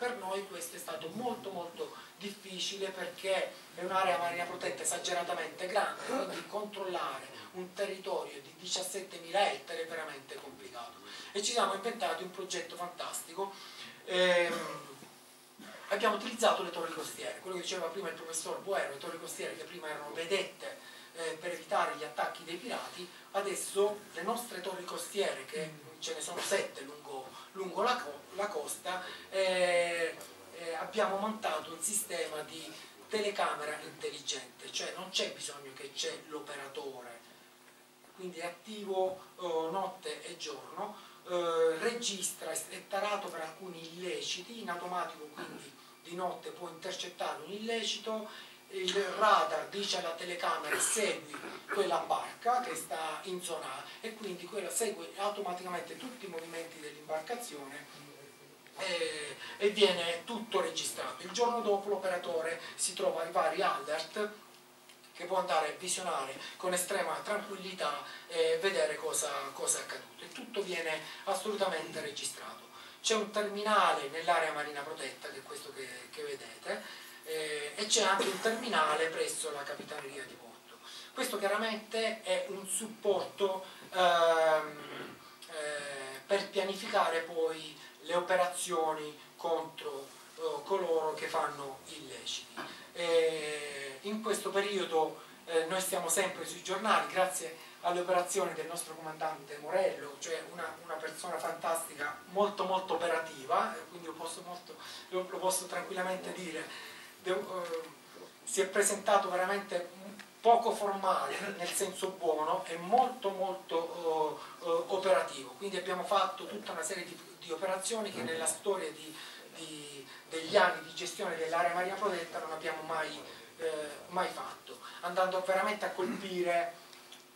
Per noi questo è stato molto molto difficile perché è un'area marina protetta esageratamente grande, quindi controllare un territorio di 17.000 ettari è veramente complicato. E ci siamo inventati un progetto fantastico. Ehm, abbiamo utilizzato le torri costiere, quello che diceva prima il professor Boero, le torri costiere che prima erano vedette eh, per evitare gli attacchi dei pirati, adesso le nostre torri costiere, che ce ne sono sette lungo lungo la, la costa eh, eh, abbiamo montato un sistema di telecamera intelligente, cioè non c'è bisogno che c'è l'operatore, quindi è attivo eh, notte e giorno, eh, registra, è tarato per alcuni illeciti, in automatico quindi di notte può intercettare un illecito il radar dice alla telecamera segui quella barca che sta in zona A e quindi quella segue automaticamente tutti i movimenti dell'imbarcazione e, e, viene tutto registrato. Il giorno dopo l'operatore si trova ai vari alert che può andare a visionare con estrema tranquillità e vedere cosa, cosa è accaduto e tutto viene assolutamente registrato. C'è un terminale nell'area marina protetta, che è questo che, che vedete, eh, e c'è anche un terminale presso la capitaneria di Porto. Questo chiaramente è un supporto ehm, eh, per pianificare poi le operazioni contro eh, coloro che fanno illeciti. in questo periodo eh, noi stiamo sempre sui giornali, grazie alle operazioni del nostro comandante Morello, cioè una, una persona fantastica, molto molto operativa, quindi lo posso, molto, lo, lo posso tranquillamente dire, eh, si è presentato veramente poco formale nel senso buono e molto molto uh, uh, operativo. Quindi abbiamo fatto tutta una serie di, di operazioni che nella storia di, di, degli anni di gestione dell'area marina protetta non abbiamo mai, eh, mai fatto, andando veramente a colpire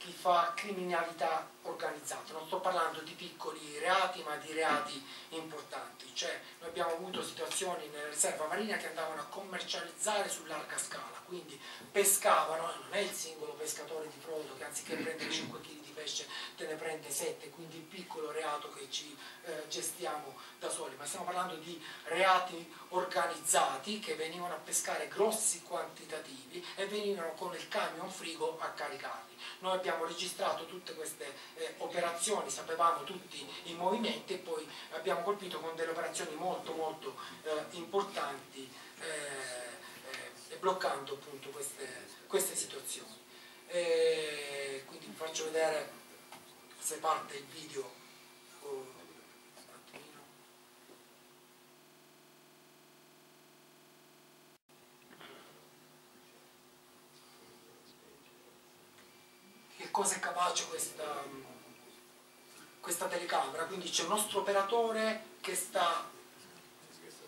chi fa criminalità organizzata. Non sto parlando di piccoli reati, ma di reati importanti. Cioè, noi abbiamo avuto situazioni nella riserva marina che andavano a commercializzare su larga scala, quindi pescavano, non è il singolo pescatore di frodo che anziché prendere 5 kg pesce te ne prende 7, quindi il piccolo reato che ci eh, gestiamo da soli, ma stiamo parlando di reati organizzati che venivano a pescare grossi quantitativi e venivano con il camion frigo a caricarli. Noi abbiamo registrato tutte queste eh, operazioni, sapevamo tutti i movimenti e poi abbiamo colpito con delle operazioni molto molto eh, importanti eh, eh, bloccando appunto queste, queste situazioni. Quindi vi faccio vedere se parte il video. Che cosa è capace questa, questa telecamera, quindi c'è un nostro operatore che sta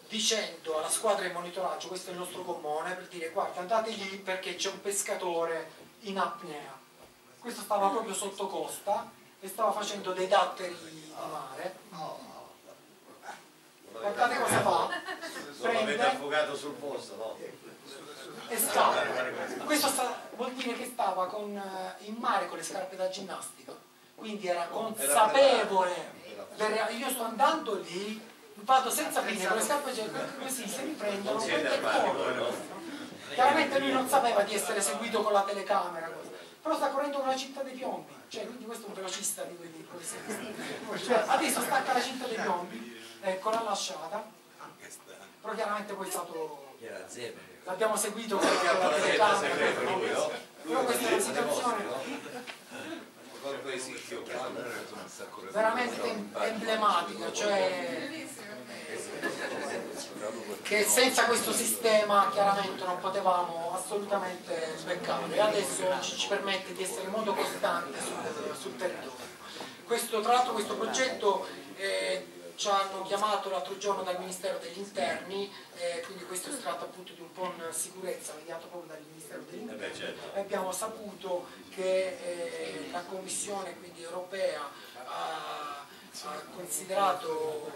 dicendo alla squadra di monitoraggio, questo è il nostro gommone, per dire guarda andate lì perché c'è un pescatore in apnea. Questo stava proprio sotto costa e stava facendo dei datteri di mare. Guardate cosa fa. Prende, l'avete affogato sul posto, no? E scappa. Questo sta, vuol dire che stava con, eh, in mare con le scarpe da ginnastica. Quindi era consapevole. Io sto andando lì, vado senza pinne con le scarpe così, se mi prendono, Chiaramente lui non sapeva di essere seguito con la telecamera, però sta correndo con la cinta dei piombi, cioè quindi questo è un velocista di quelli cioè, adesso stacca la cinta dei piombi, ecco l'ha lasciata, però chiaramente poi è stato l'abbiamo seguito con la telecamera, però questa è una situazione. Veramente emblematica, cioè che senza questo sistema chiaramente non potevamo assolutamente sbeccare e adesso ci, permette di essere in modo costante sul, sul territorio. Questo, tra l'altro questo progetto eh, ci hanno chiamato l'altro giorno dal Ministero degli Interni, eh, quindi questo si tratta appunto di un PON sicurezza mediato proprio dal Ministero degli Interni eh certo. e abbiamo saputo che eh, la Commissione quindi, europea ha, ha considerato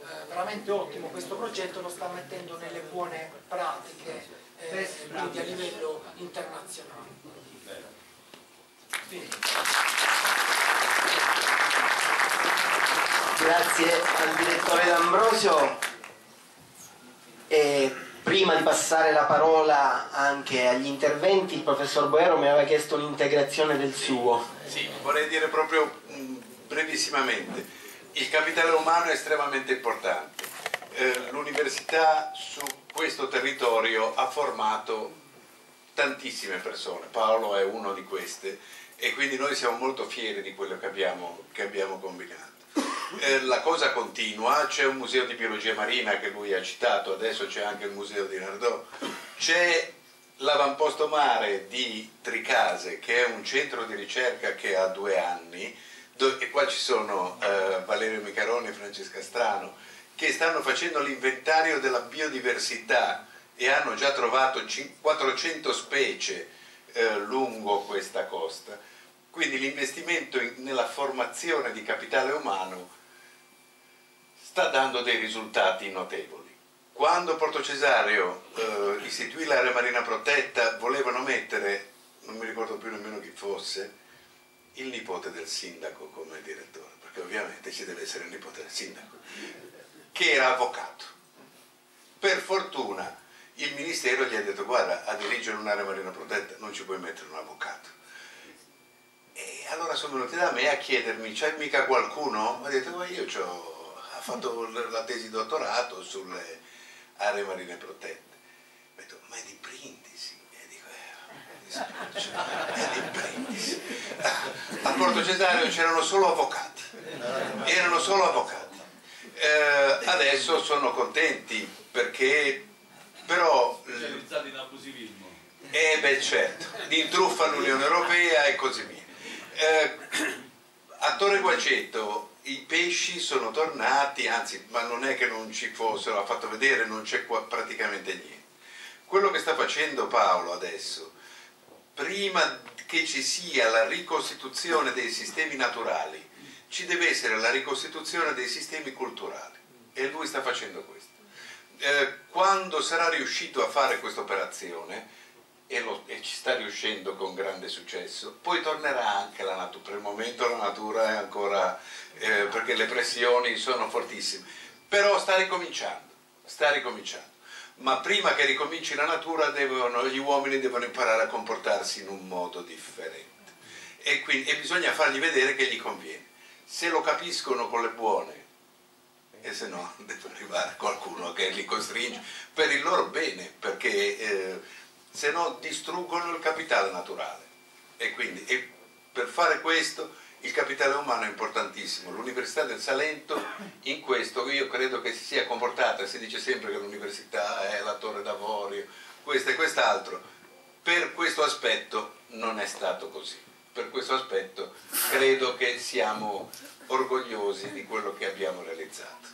eh, veramente ottimo questo progetto, lo sta mettendo nelle buone pratiche eh, quindi a livello internazionale. Sì. Grazie al direttore D'Ambrosio. E prima di passare la parola anche agli interventi, il professor Boero mi aveva chiesto un'integrazione del suo. Sì, vorrei dire proprio mm, brevissimamente, il capitale umano è estremamente importante. Eh, L'università su questo territorio ha formato tantissime persone, Paolo è uno di queste e quindi noi siamo molto fieri di quello che abbiamo, che abbiamo combinato. Eh, la cosa continua, c'è un museo di biologia marina che lui ha citato, adesso c'è anche il museo di Nardò, c'è l'avamposto mare di Tricase che è un centro di ricerca che ha due anni e qua ci sono eh, Valerio Micaroni e Francesca Strano che stanno facendo l'inventario della biodiversità e hanno già trovato 400 specie eh, lungo questa costa. Quindi l'investimento nella formazione di capitale umano sta dando dei risultati notevoli. Quando Porto Cesario eh, istituì l'area marina protetta volevano mettere, non mi ricordo più nemmeno chi fosse, il nipote del sindaco come direttore, perché ovviamente ci deve essere il nipote del sindaco, che era avvocato. Per fortuna il ministero gli ha detto guarda a dirigere un'area marina protetta non ci puoi mettere un avvocato. E allora sono venuti da me a chiedermi c'è mica qualcuno? Mi ha detto ma io ho ha fatto la tesi dottorato sulle aree marine protette. Ho detto, ma è di Brindisi. E dico, eh, è di Brindisi. A Porto Cesario c'erano solo avvocati, erano solo avvocati. Eh, adesso sono contenti perché però... Specializzati in abusivismo. Eh beh certo, di truffa all'Unione Europea e così via. Eh, a Torre Guacetto i pesci sono tornati, anzi, ma non è che non ci fossero, ha fatto vedere, non c'è praticamente niente. Quello che sta facendo Paolo adesso, prima che ci sia la ricostituzione dei sistemi naturali, ci deve essere la ricostituzione dei sistemi culturali e lui sta facendo questo. Eh, quando sarà riuscito a fare questa operazione, e, e, ci sta riuscendo con grande successo, poi tornerà anche la natura, per il momento la natura è ancora, eh, perché le pressioni sono fortissime, però sta ricominciando, sta ricominciando. Ma prima che ricominci la natura devono, gli uomini devono imparare a comportarsi in un modo differente e, quindi, e bisogna fargli vedere che gli conviene. Se lo capiscono con le buone e se no deve arrivare qualcuno che li costringe per il loro bene, perché eh, se no distruggono il capitale naturale. E quindi e per fare questo il capitale umano è importantissimo. L'Università del Salento in questo io credo che si sia comportata, si dice sempre che l'università è la torre d'avorio, questo e quest'altro, per questo aspetto non è stato così. Per questo aspetto credo che siamo orgogliosi di quello che abbiamo realizzato.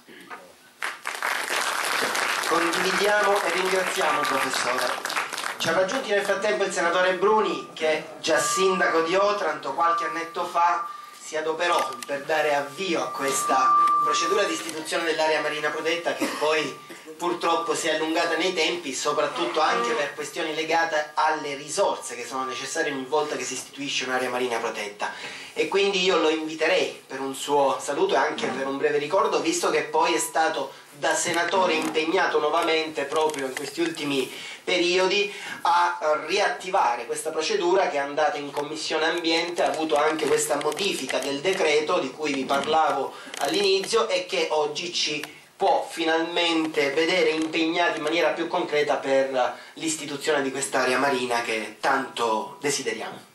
Condividiamo e ringraziamo il professore. Ci ha raggiunti nel frattempo il senatore Bruni che già sindaco di Otranto qualche annetto fa si adoperò per dare avvio a questa procedura di istituzione dell'area marina protetta che poi purtroppo si è allungata nei tempi, soprattutto anche per questioni legate alle risorse che sono necessarie ogni volta che si istituisce un'area marina protetta. E quindi io lo inviterei per un suo saluto e anche per un breve ricordo, visto che poi è stato da senatore impegnato nuovamente proprio in questi ultimi periodi a riattivare questa procedura che è andata in Commissione Ambiente, ha avuto anche questa modifica del decreto di cui vi parlavo all'inizio e che oggi ci può finalmente vedere impegnati in maniera più concreta per l'istituzione di quest'area marina che tanto desideriamo.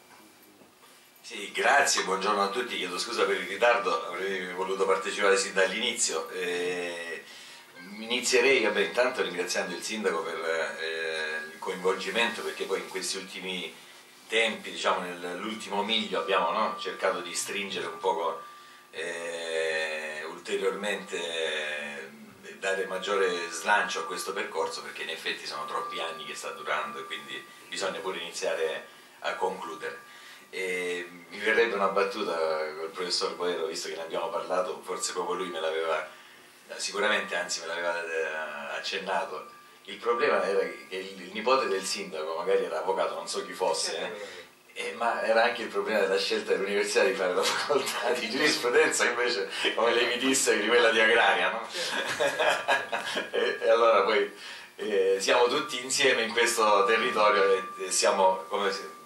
Sì, grazie, buongiorno a tutti, chiedo scusa per il ritardo, avrei voluto partecipare sin dall'inizio. Eh, inizierei vabbè, intanto ringraziando il sindaco per eh, il coinvolgimento perché poi in questi ultimi tempi, diciamo nell'ultimo miglio abbiamo no, cercato di stringere un poco eh, ulteriormente dare maggiore slancio a questo percorso perché in effetti sono troppi anni che sta durando e quindi bisogna pure iniziare a concludere. E mi verrebbe una battuta col professor Boero, visto che ne abbiamo parlato, forse proprio lui me l'aveva, sicuramente anzi me l'aveva eh, accennato. Il problema era che il, nipote del sindaco, magari era avvocato, non so chi fosse, eh, eh, ma era anche il problema della scelta dell'università di fare la facoltà di giurisprudenza invece come lei mi disse di quella di agraria no? e, e, allora poi eh, siamo tutti insieme in questo territorio e, e siamo,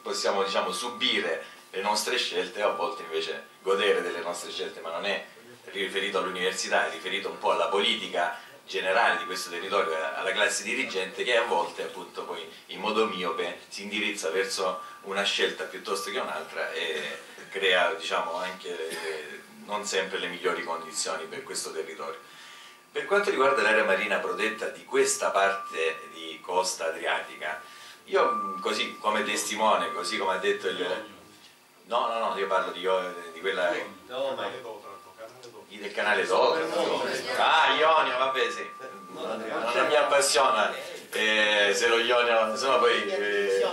possiamo diciamo, subire le nostre scelte e a volte invece godere delle nostre scelte ma non è riferito all'università è riferito un po' alla politica generale di questo territorio alla classe dirigente che a volte appunto poi in modo miope si indirizza verso una scelta piuttosto che un'altra e crea diciamo anche non sempre le migliori condizioni per questo territorio. Per quanto riguarda l'area marina protetta di questa parte di costa adriatica, io così come testimone, così come ha detto il... No, no, no, io parlo di, di quella... No, ma del canale d'Otranto. Ah, Ionio, vabbè sì. Non, non mi appassiona eh, se lo Ionio, insomma poi eh,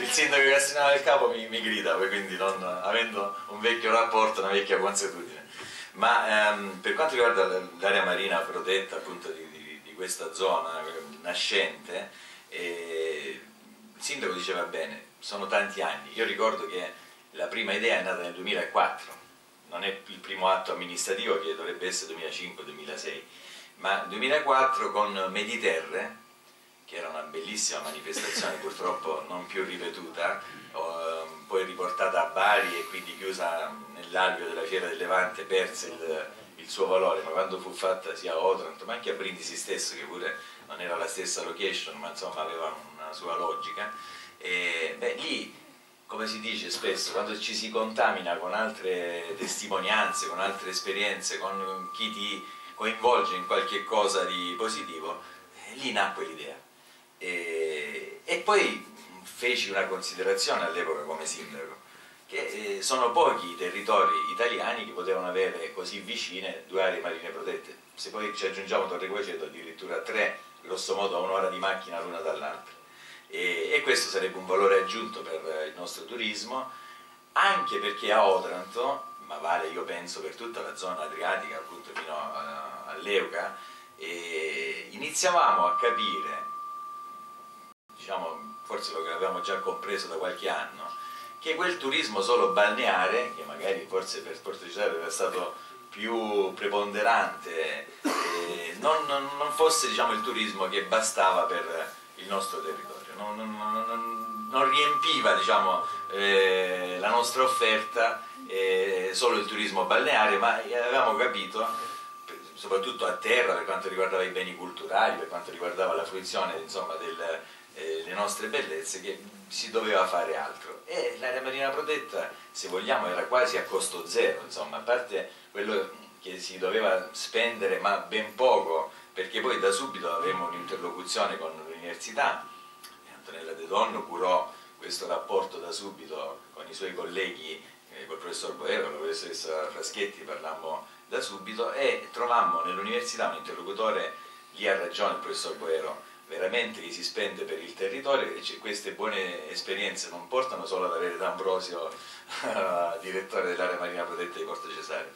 il sindaco di Castinava del Capo mi, mi grida, quindi non, avendo un vecchio rapporto, una vecchia consuetudine. Ma ehm, per quanto riguarda l'area marina protetta appunto di, di, di questa zona nascente, eh, il sindaco diceva bene, sono tanti anni. Io ricordo che la prima idea è nata nel 2004 non è il primo atto amministrativo che dovrebbe essere 2005-2006, ma 2004 con Mediterre, che era una bellissima manifestazione purtroppo non più ripetuta, ehm, poi riportata a Bari e quindi chiusa nell'alveo della Fiera del Levante, perse il, il, suo valore, ma quando fu fatta sia a Otranto ma anche a Brindisi stesso, che pure non era la stessa location, ma insomma aveva una sua logica, e, beh, lì come si dice spesso, quando ci si contamina con altre testimonianze, con altre esperienze, con chi ti coinvolge in qualche cosa di positivo, eh, lì nacque l'idea. E, e, poi feci una considerazione all'epoca come sindaco, che eh, sono pochi i territori italiani che potevano avere così vicine due aree marine protette. Se poi ci aggiungiamo Torre Guaceto addirittura tre, grosso modo a un'ora di macchina l'una dall'altra. E, e questo sarebbe un valore aggiunto per il nostro turismo, anche perché a Otranto, ma vale io penso per tutta la zona adriatica, appunto fino all'Euca, iniziavamo a capire, diciamo, forse lo avevamo già compreso da qualche anno, che quel turismo solo balneare, che magari forse per Porto Cesare era stato più preponderante, eh, non, non, non, fosse diciamo, il turismo che bastava per il nostro territorio, non, non riempiva diciamo, eh, la nostra offerta eh, solo il turismo balneare, ma avevamo capito, soprattutto a terra per quanto riguardava i beni culturali, per quanto riguardava la fruizione insomma, delle eh, nostre bellezze, che si doveva fare altro. E l'area marina protetta, se vogliamo, era quasi a costo zero, insomma, a parte quello che si doveva spendere, ma ben poco, perché poi da subito avremo un'interlocuzione con l'università. Antonella De Donno curò questo rapporto da subito con i suoi colleghi, eh, col professor Boero, con la professoressa Fraschetti, parlammo da subito e trovammo nell'università un interlocutore, lì ha ragione il professor Boero, veramente che si spende per il territorio e queste buone esperienze non portano solo ad avere D'Ambrosio direttore dell'area marina protetta di Porto Cesario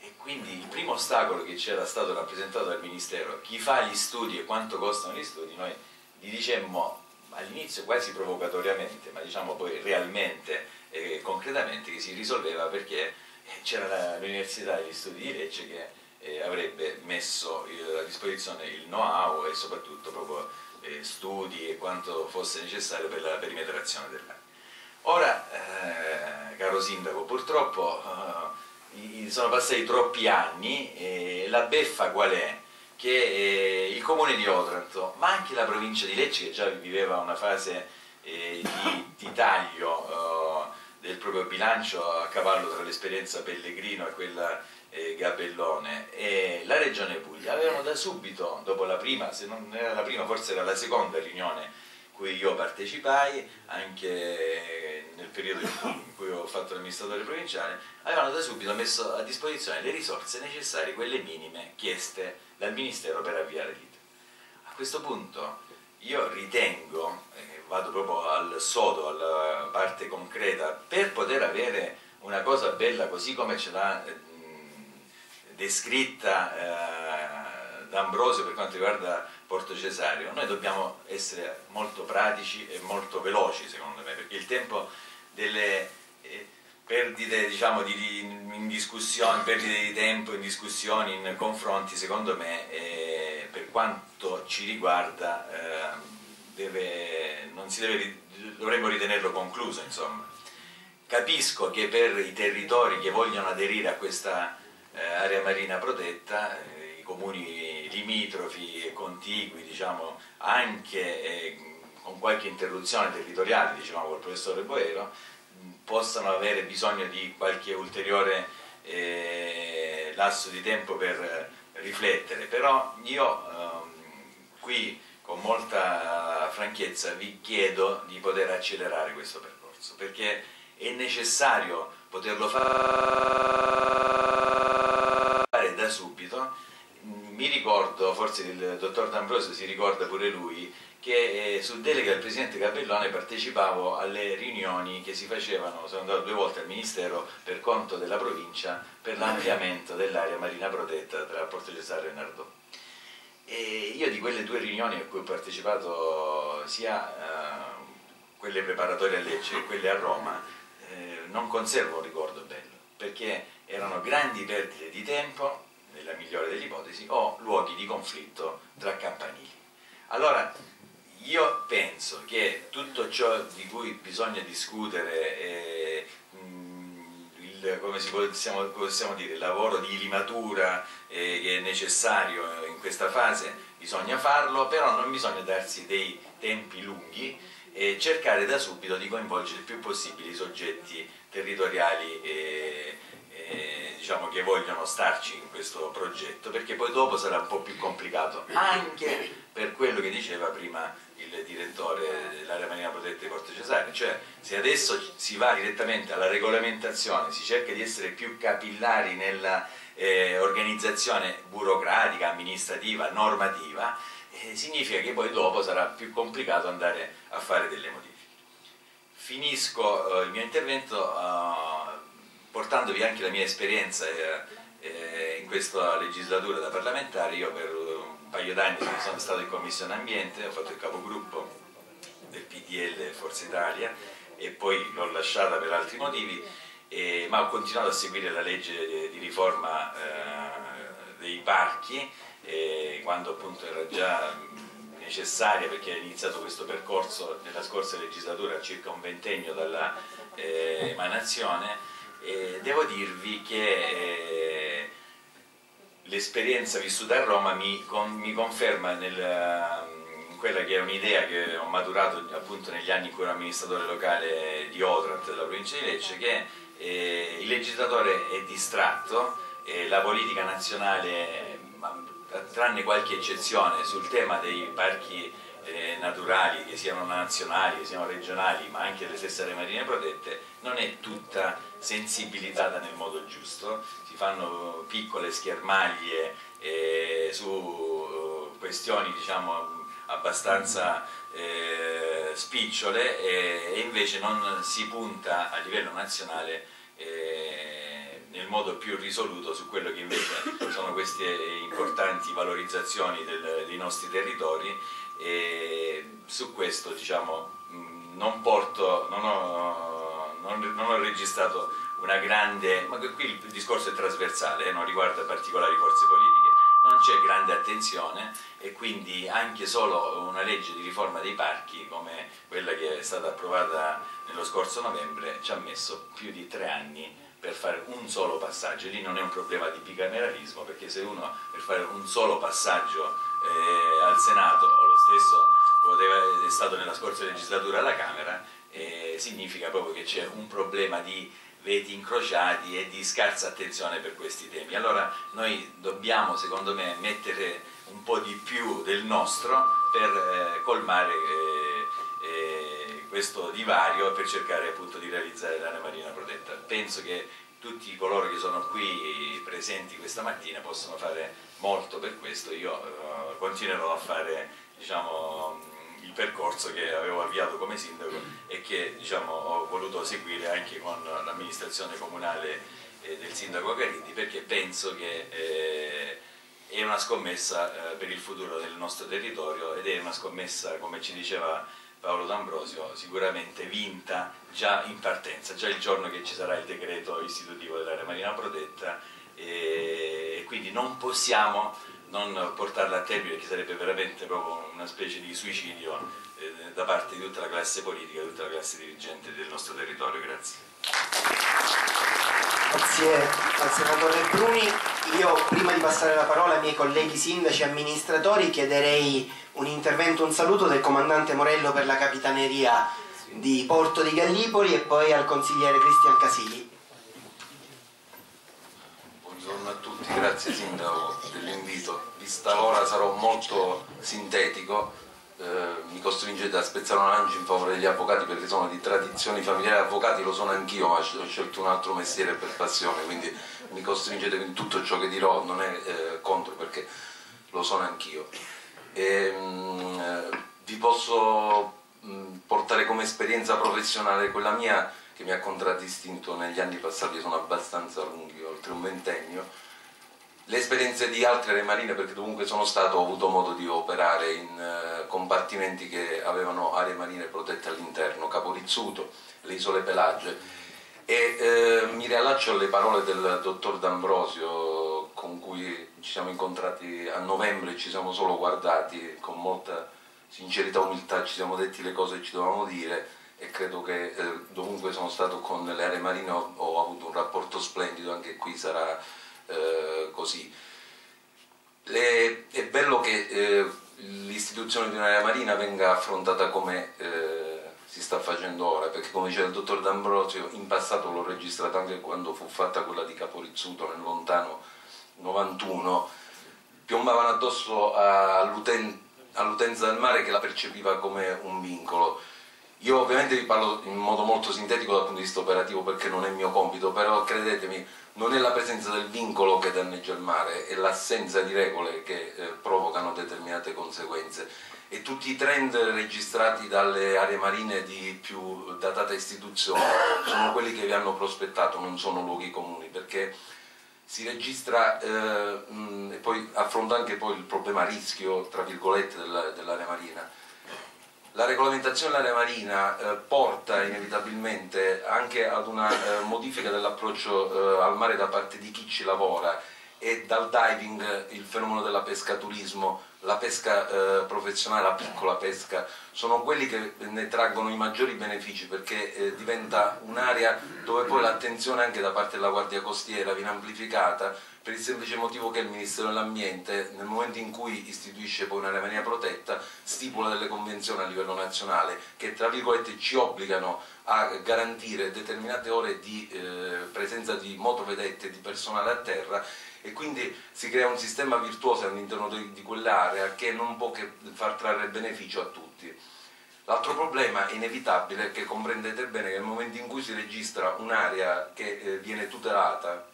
e quindi il primo ostacolo che ci era stato rappresentato dal Ministero, chi fa gli studi e quanto costano gli studi, noi gli dicemmo all'inizio quasi provocatoriamente, ma diciamo poi realmente e concretamente che si risolveva perché c'era l'Università degli Studi di Lecce che eh, avrebbe messo a disposizione il know-how e soprattutto proprio eh, studi e quanto fosse necessario per la perimetrazione dell'area. Ora, eh, caro Sindaco, purtroppo eh, sono passati troppi anni e la beffa qual è? che eh, il comune di Otranto, ma anche la provincia di Lecce che già viveva una fase eh, di, di, taglio eh, del proprio bilancio a cavallo tra l'esperienza Pellegrino e quella eh, Gabellone e la Regione Puglia avevano da subito, dopo la prima, se non era la prima, forse era la seconda riunione cui io partecipai, anche nel periodo in cui ho fatto l'amministratore provinciale, avevano da subito messo a disposizione le risorse necessarie, quelle minime chieste dal Ministero per avviare l'iter. A questo punto io ritengo, eh, vado proprio al sodo, alla parte concreta, per poter avere una cosa bella così come ce l'ha eh, descritta eh, D'Ambrosio per quanto riguarda Porto Cesario, noi dobbiamo essere molto pratici e molto veloci secondo me, perché il tempo delle eh, perdite diciamo, di, in discussioni, perdite di tempo in discussioni, in confronti, secondo me, eh, per quanto ci riguarda, eh, deve, deve, dovremmo ritenerlo concluso. Insomma. Capisco che per i territori che vogliono aderire a questa area marina protetta, eh, i comuni limitrofi e contigui, diciamo, anche eh, con qualche interruzione territoriale, diciamo col professore Boero, possano avere bisogno di qualche ulteriore eh, lasso di tempo per riflettere, però io ehm, qui con molta franchezza vi chiedo di poter accelerare questo percorso, perché è necessario poterlo fare da subito mi ricordo, forse il dottor D'Ambrosio si ricorda pure lui, che eh, su delega del Presidente Capellone partecipavo alle riunioni che si facevano, sono andato due volte al Ministero per conto della provincia per l'ampliamento dell'area marina protetta tra Porto Cesare e Nardò. E io di quelle due riunioni a cui ho partecipato sia eh, quelle preparatorie a Lecce che quelle a Roma, non conservo un ricordo bello, perché erano grandi perdite di tempo, nella migliore delle ipotesi, o luoghi di conflitto tra campanili. Allora, io penso che tutto ciò di cui bisogna discutere, eh, il, come si possiamo, possiamo, dire, il lavoro di limatura eh, che è necessario in questa fase, bisogna farlo, però non bisogna darsi dei tempi lunghi e cercare da subito di coinvolgere il più possibile i soggetti territoriali e, eh, diciamo che vogliono starci in questo progetto perché poi dopo sarà un po' più complicato. Anche. Per quello che diceva prima il direttore dell'area marina protetta di Porto Cesare, cioè se adesso si va direttamente alla regolamentazione, si cerca di essere più capillari nella eh, organizzazione burocratica, amministrativa, normativa, eh, significa che poi dopo sarà più complicato andare a fare delle modifiche. Finisco eh, il mio intervento eh, portandovi anche la mia esperienza eh, eh, in questa legislatura da parlamentare, io per un paio d'anni sono stato in Commissione Ambiente, ho fatto il capogruppo del PDL Forza Italia e poi l'ho lasciata per altri motivi, eh, ma ho continuato a seguire la legge di riforma eh, dei parchi eh, quando appunto era già necessaria perché è iniziato questo percorso nella scorsa legislatura circa un ventennio dalla eh, emanazione e devo dirvi che eh, l'esperienza vissuta a Roma mi, con, mi conferma nel, in quella che è un'idea che ho maturato appunto negli anni in cui ero amministratore locale di Otrat della provincia di Lecce che eh, il legislatore è distratto e la politica nazionale tranne qualche eccezione sul tema dei parchi eh, naturali che siano nazionali, che siano regionali ma anche le stesse aree marine protette non è tutta sensibilizzata nel modo giusto. Si fanno piccole schermaglie eh, su questioni diciamo abbastanza eh, spicciole e, e, invece non si punta a livello nazionale eh, nel modo più risoluto su quello che invece sono queste importanti valorizzazioni del, dei nostri territori e su questo diciamo non porto, non ho, non, non ho registrato una grande, ma qui il discorso è trasversale, eh, non riguarda particolari forze politiche. Non c'è grande attenzione e quindi anche solo una legge di riforma dei parchi come quella che è stata approvata nello scorso novembre ci ha messo più di tre anni per fare un solo passaggio, lì non è un problema di bicameralismo perché se uno per fare un solo passaggio eh, al Senato o lo stesso poteva, è stato nella scorsa legislatura alla Camera eh, significa proprio che c'è un problema di veti incrociati e di scarsa attenzione per questi temi. Allora noi dobbiamo, secondo me, mettere un po' di più del nostro per eh, colmare eh, questo divario per cercare appunto di realizzare l'area marina protetta. Penso che tutti coloro che sono qui presenti questa mattina possono fare molto per questo, io eh, continuerò a fare diciamo, il percorso che avevo avviato come sindaco e che diciamo, ho voluto seguire anche con l'amministrazione comunale eh, del sindaco Carini perché penso che eh, è una scommessa per il futuro del nostro territorio ed è una scommessa, come ci diceva Paolo D'Ambrosio, sicuramente vinta già in partenza, già il giorno che ci sarà il decreto istitutivo dell'area marina protetta e quindi non possiamo non portarla a termine perché sarebbe veramente proprio una specie di suicidio eh, da parte di tutta la classe politica, di tutta la classe dirigente del nostro territorio. Grazie. Grazie al senatore Bruni. Io prima di passare la parola ai miei colleghi sindaci e amministratori chiederei un intervento, un saluto del comandante Morello per la capitaneria di Porto di Gallipoli e poi al consigliere Cristian Casili. Buongiorno a tutti, grazie Sindaco dell'invito. Vista l'ora sarò molto sintetico, eh, mi costringete a spezzare una lancia in favore degli avvocati perché sono di tradizioni familiari, avvocati lo sono anch'io ma ho scelto un altro mestiere per passione, quindi mi costringete in tutto ciò che dirò, non è eh, contro perché lo sono anch'io. Eh, vi posso mh, portare come esperienza professionale quella mia che mi ha contraddistinto negli anni passati, sono abbastanza lunghi, oltre un ventennio, le esperienze di altre aree marine perché comunque sono stato, ho avuto modo di operare in uh, compartimenti che avevano aree marine protette all'interno, Caporizzuto, le isole Pelagie e uh, mi riallaccio alle parole del dottor D'Ambrosio con cui ci siamo incontrati a novembre ci siamo solo guardati con molta sincerità e umiltà, ci siamo detti le cose che ci dovevamo dire e credo che eh, dovunque sono stato con le aree marine ho, ho, avuto un rapporto splendido, anche qui sarà eh, così. Le, è bello che eh, l'istituzione di un'area marina venga affrontata come eh, si sta facendo ora, perché come diceva il dottor D'Ambrosio, in passato l'ho registrato anche quando fu fatta quella di Caporizzuto nel lontano 91, piombavano addosso all'utenza del mare che la percepiva come un vincolo. Io ovviamente vi parlo in modo molto sintetico dal punto di vista operativo perché non è mio compito, però credetemi, non è la presenza del vincolo che danneggia il mare, è l'assenza di regole che eh, provocano determinate conseguenze e tutti i trend registrati dalle aree marine di più datata istituzione sono quelli che vi hanno prospettato, non sono luoghi comuni, perché si registra eh, mh, e poi affronta anche poi il problema rischio, tra virgolette, dell'area dell marina. La regolamentazione dell'area marina eh, porta inevitabilmente anche ad una eh, modifica dell'approccio eh, al mare da parte di chi ci lavora e dal diving il fenomeno della pescaturismo la pesca eh, professionale, la piccola pesca, sono quelli che ne traggono i maggiori benefici perché eh, diventa un'area dove poi l'attenzione anche da parte della Guardia Costiera viene amplificata per il semplice motivo che il Ministero dell'Ambiente nel momento in cui istituisce poi un'area marina protetta stipula delle convenzioni a livello nazionale che tra virgolette ci obbligano a garantire determinate ore di eh, presenza di motovedette e di personale a terra e quindi si crea un sistema virtuoso all'interno di, quell'area che non può che far trarre beneficio a tutti. L'altro problema inevitabile è che comprendete bene che nel momento in cui si registra un'area che eh, viene tutelata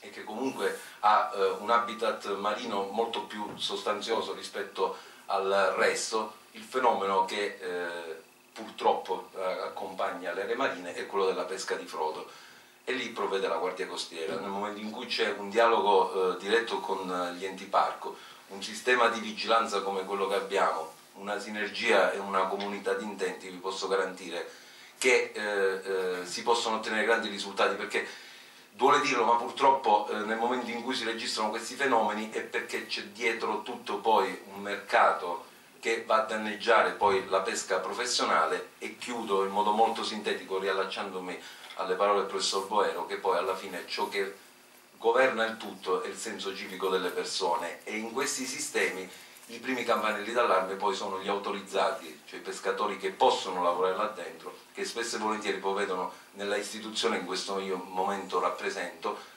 e che comunque ha eh, un habitat marino molto più sostanzioso rispetto al resto, il fenomeno che eh, purtroppo accompagna le aree marine è quello della pesca di frodo e lì provvede la Guardia Costiera. Nel momento in cui c'è un dialogo eh, diretto con gli enti parco, un sistema di vigilanza come quello che abbiamo, una sinergia e una comunità di intenti, vi posso garantire che eh, eh, si possono ottenere grandi risultati perché duole dirlo ma purtroppo eh, nel momento in cui si registrano questi fenomeni è perché c'è dietro tutto poi un mercato che va a danneggiare poi la pesca professionale e chiudo in modo molto sintetico riallacciandomi alle parole del professor Boero che poi alla fine ciò che governa il tutto è il senso civico delle persone e in questi sistemi i primi campanelli d'allarme poi sono gli autorizzati, cioè i pescatori che possono lavorare là dentro, che spesso e volentieri poi vedono nella istituzione in questo momento rappresento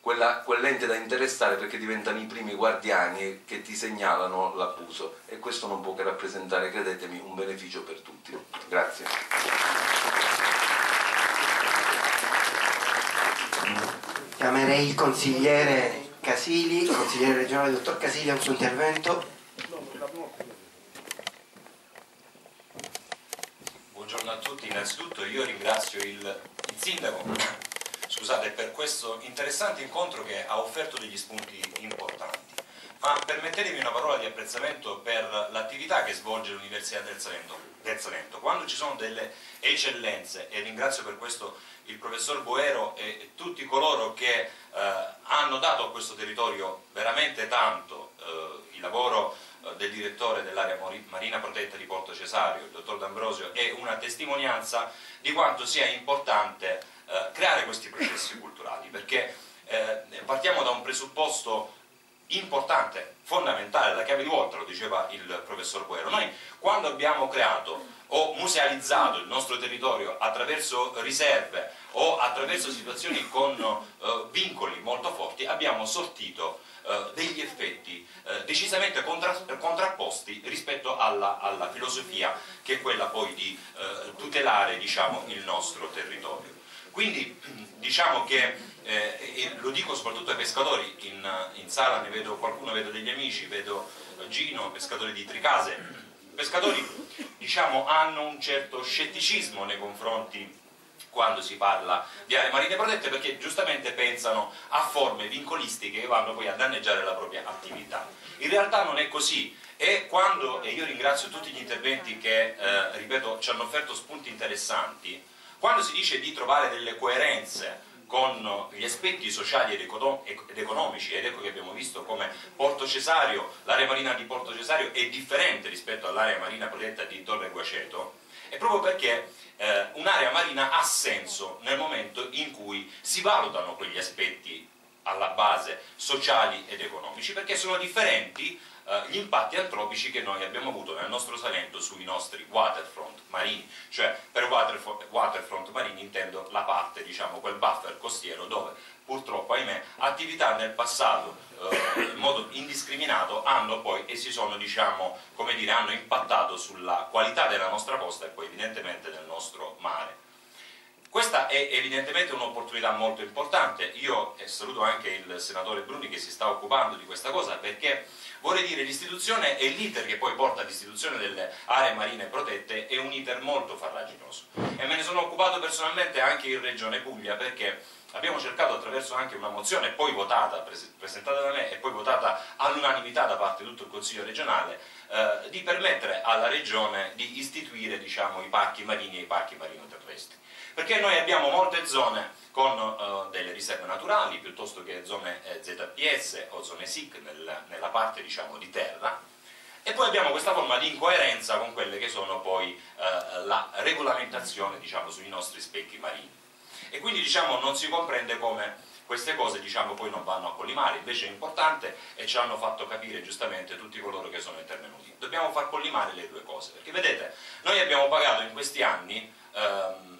quell'ente da interessare perché diventano i primi guardiani che ti segnalano l'abuso e questo non può che rappresentare, credetemi, un beneficio per tutti. Grazie. Chiamerei il consigliere Casili, il consigliere regionale dottor Casili a un suo intervento. Buongiorno a tutti, innanzitutto io ringrazio il, il sindaco scusate, per questo interessante incontro che ha offerto degli spunti importanti. Ma permettetemi una parola di apprezzamento per l'attività che svolge l'Università del Salento. Quando ci sono delle eccellenze, e ringrazio per questo il professor Boero e tutti coloro che eh, hanno dato a questo territorio veramente tanto, eh, il lavoro eh, del direttore dell'area marina protetta di Porto Cesario, il dottor D'Ambrosio, è una testimonianza di quanto sia importante eh, creare questi processi culturali, perché eh, partiamo da un presupposto importante, fondamentale, la chiave di volta, lo diceva il professor Boero. Noi quando abbiamo creato o musealizzato il nostro territorio attraverso riserve o attraverso situazioni con eh, vincoli molto forti, abbiamo sortito eh, degli effetti eh, decisamente contra contrapposti rispetto alla, alla, filosofia che è quella poi di eh, tutelare diciamo, il nostro territorio. Quindi diciamo che, eh, e lo dico soprattutto ai pescatori, in, in sala ne vedo qualcuno, vedo degli amici, vedo Gino, pescatore di Tricase, pescatori diciamo, hanno un certo scetticismo nei confronti quando si parla di aree marine protette perché giustamente pensano a forme vincolistiche che vanno poi a danneggiare la propria attività. In realtà non è così e quando, e io ringrazio tutti gli interventi che, eh, ripeto, ci hanno offerto spunti interessanti, quando si dice di trovare delle coerenze con gli aspetti sociali ed, economici ed ecco che abbiamo visto come Porto Cesario, l'area marina di Porto Cesario è differente rispetto all'area marina protetta di Torre Guaceto, è proprio perché eh, un'area marina ha senso nel momento in cui si valutano quegli aspetti alla base sociali ed economici, perché sono differenti eh, gli impatti antropici che noi abbiamo avuto nel nostro Salento sui nostri waterfront marini, cioè per waterfront, waterfront marini intendo la parte, diciamo, quel buffer costiero dove purtroppo, ahimè, attività nel passato eh, in modo indiscriminato hanno poi e si sono, diciamo, come dire, hanno impattato sulla qualità della nostra costa e poi evidentemente del nostro mare. Questa è evidentemente un'opportunità molto importante, io saluto anche il senatore Bruni che si sta occupando di questa cosa perché vorrei dire l'istituzione e l'iter che poi porta all'istituzione delle aree marine protette è un iter molto farraginoso. E me ne sono occupato personalmente anche in Regione Puglia perché abbiamo cercato attraverso anche una mozione poi votata, presentata da me e poi votata all'unanimità da parte di tutto il Consiglio regionale eh, di permettere alla Regione di istituire diciamo, i parchi marini e i parchi marino terrestri perché noi abbiamo molte zone con uh, delle riserve naturali piuttosto che zone eh, ZPS o zone SIC nel, nella parte diciamo, di terra. E poi abbiamo questa forma di incoerenza con quelle che sono poi uh, la regolamentazione diciamo, sui nostri specchi marini. E quindi diciamo, non si comprende come queste cose diciamo, poi non vanno a collimare, invece è importante e ci hanno fatto capire giustamente tutti coloro che sono intervenuti. Dobbiamo far collimare le due cose, perché vedete, noi abbiamo pagato in questi anni ehm,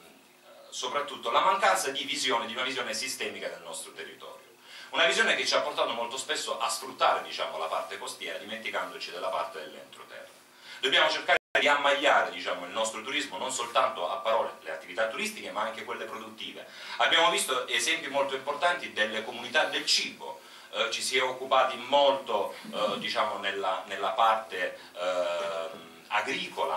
soprattutto la mancanza di visione, di una visione sistemica del nostro territorio. Una visione che ci ha portato molto spesso a sfruttare diciamo, la parte costiera, dimenticandoci della parte dell'entroterra. Dobbiamo cercare di ammagliare diciamo, il nostro turismo non soltanto a parole, le attività turistiche, ma anche quelle produttive. Abbiamo visto esempi molto importanti delle comunità del cibo, eh, ci si è occupati molto eh, diciamo, nella, nella, parte eh, agricola,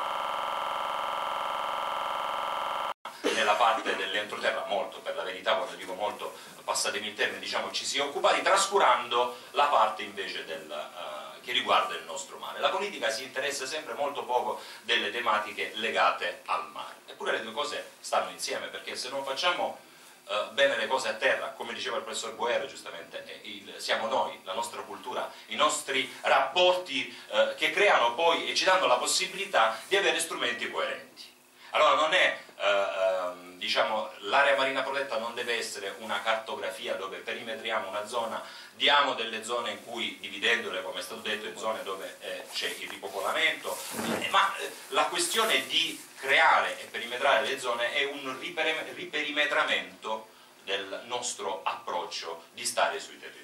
nella parte dell'entroterra, molto per la verità, quando dico molto, passatemi il termine, diciamo ci si è occupati, trascurando la parte invece del, uh, che riguarda il nostro mare. La politica si interessa sempre molto poco delle tematiche legate al mare, eppure le due cose stanno insieme, perché se non facciamo uh, bene le cose a terra, come diceva il professor Boer giustamente, il, siamo noi, la nostra cultura, i nostri rapporti uh, che creano poi e ci danno la possibilità di avere strumenti coerenti. Allora non è eh, ehm, diciamo, l'area marina protetta non deve essere una cartografia dove perimetriamo una zona, diamo delle zone in cui, dividendole come è stato detto, in zone dove eh, c'è il ripopolamento, eh, ma eh, la questione di creare e perimetrare le zone è un riperimetramento del nostro approccio di stare sui territori.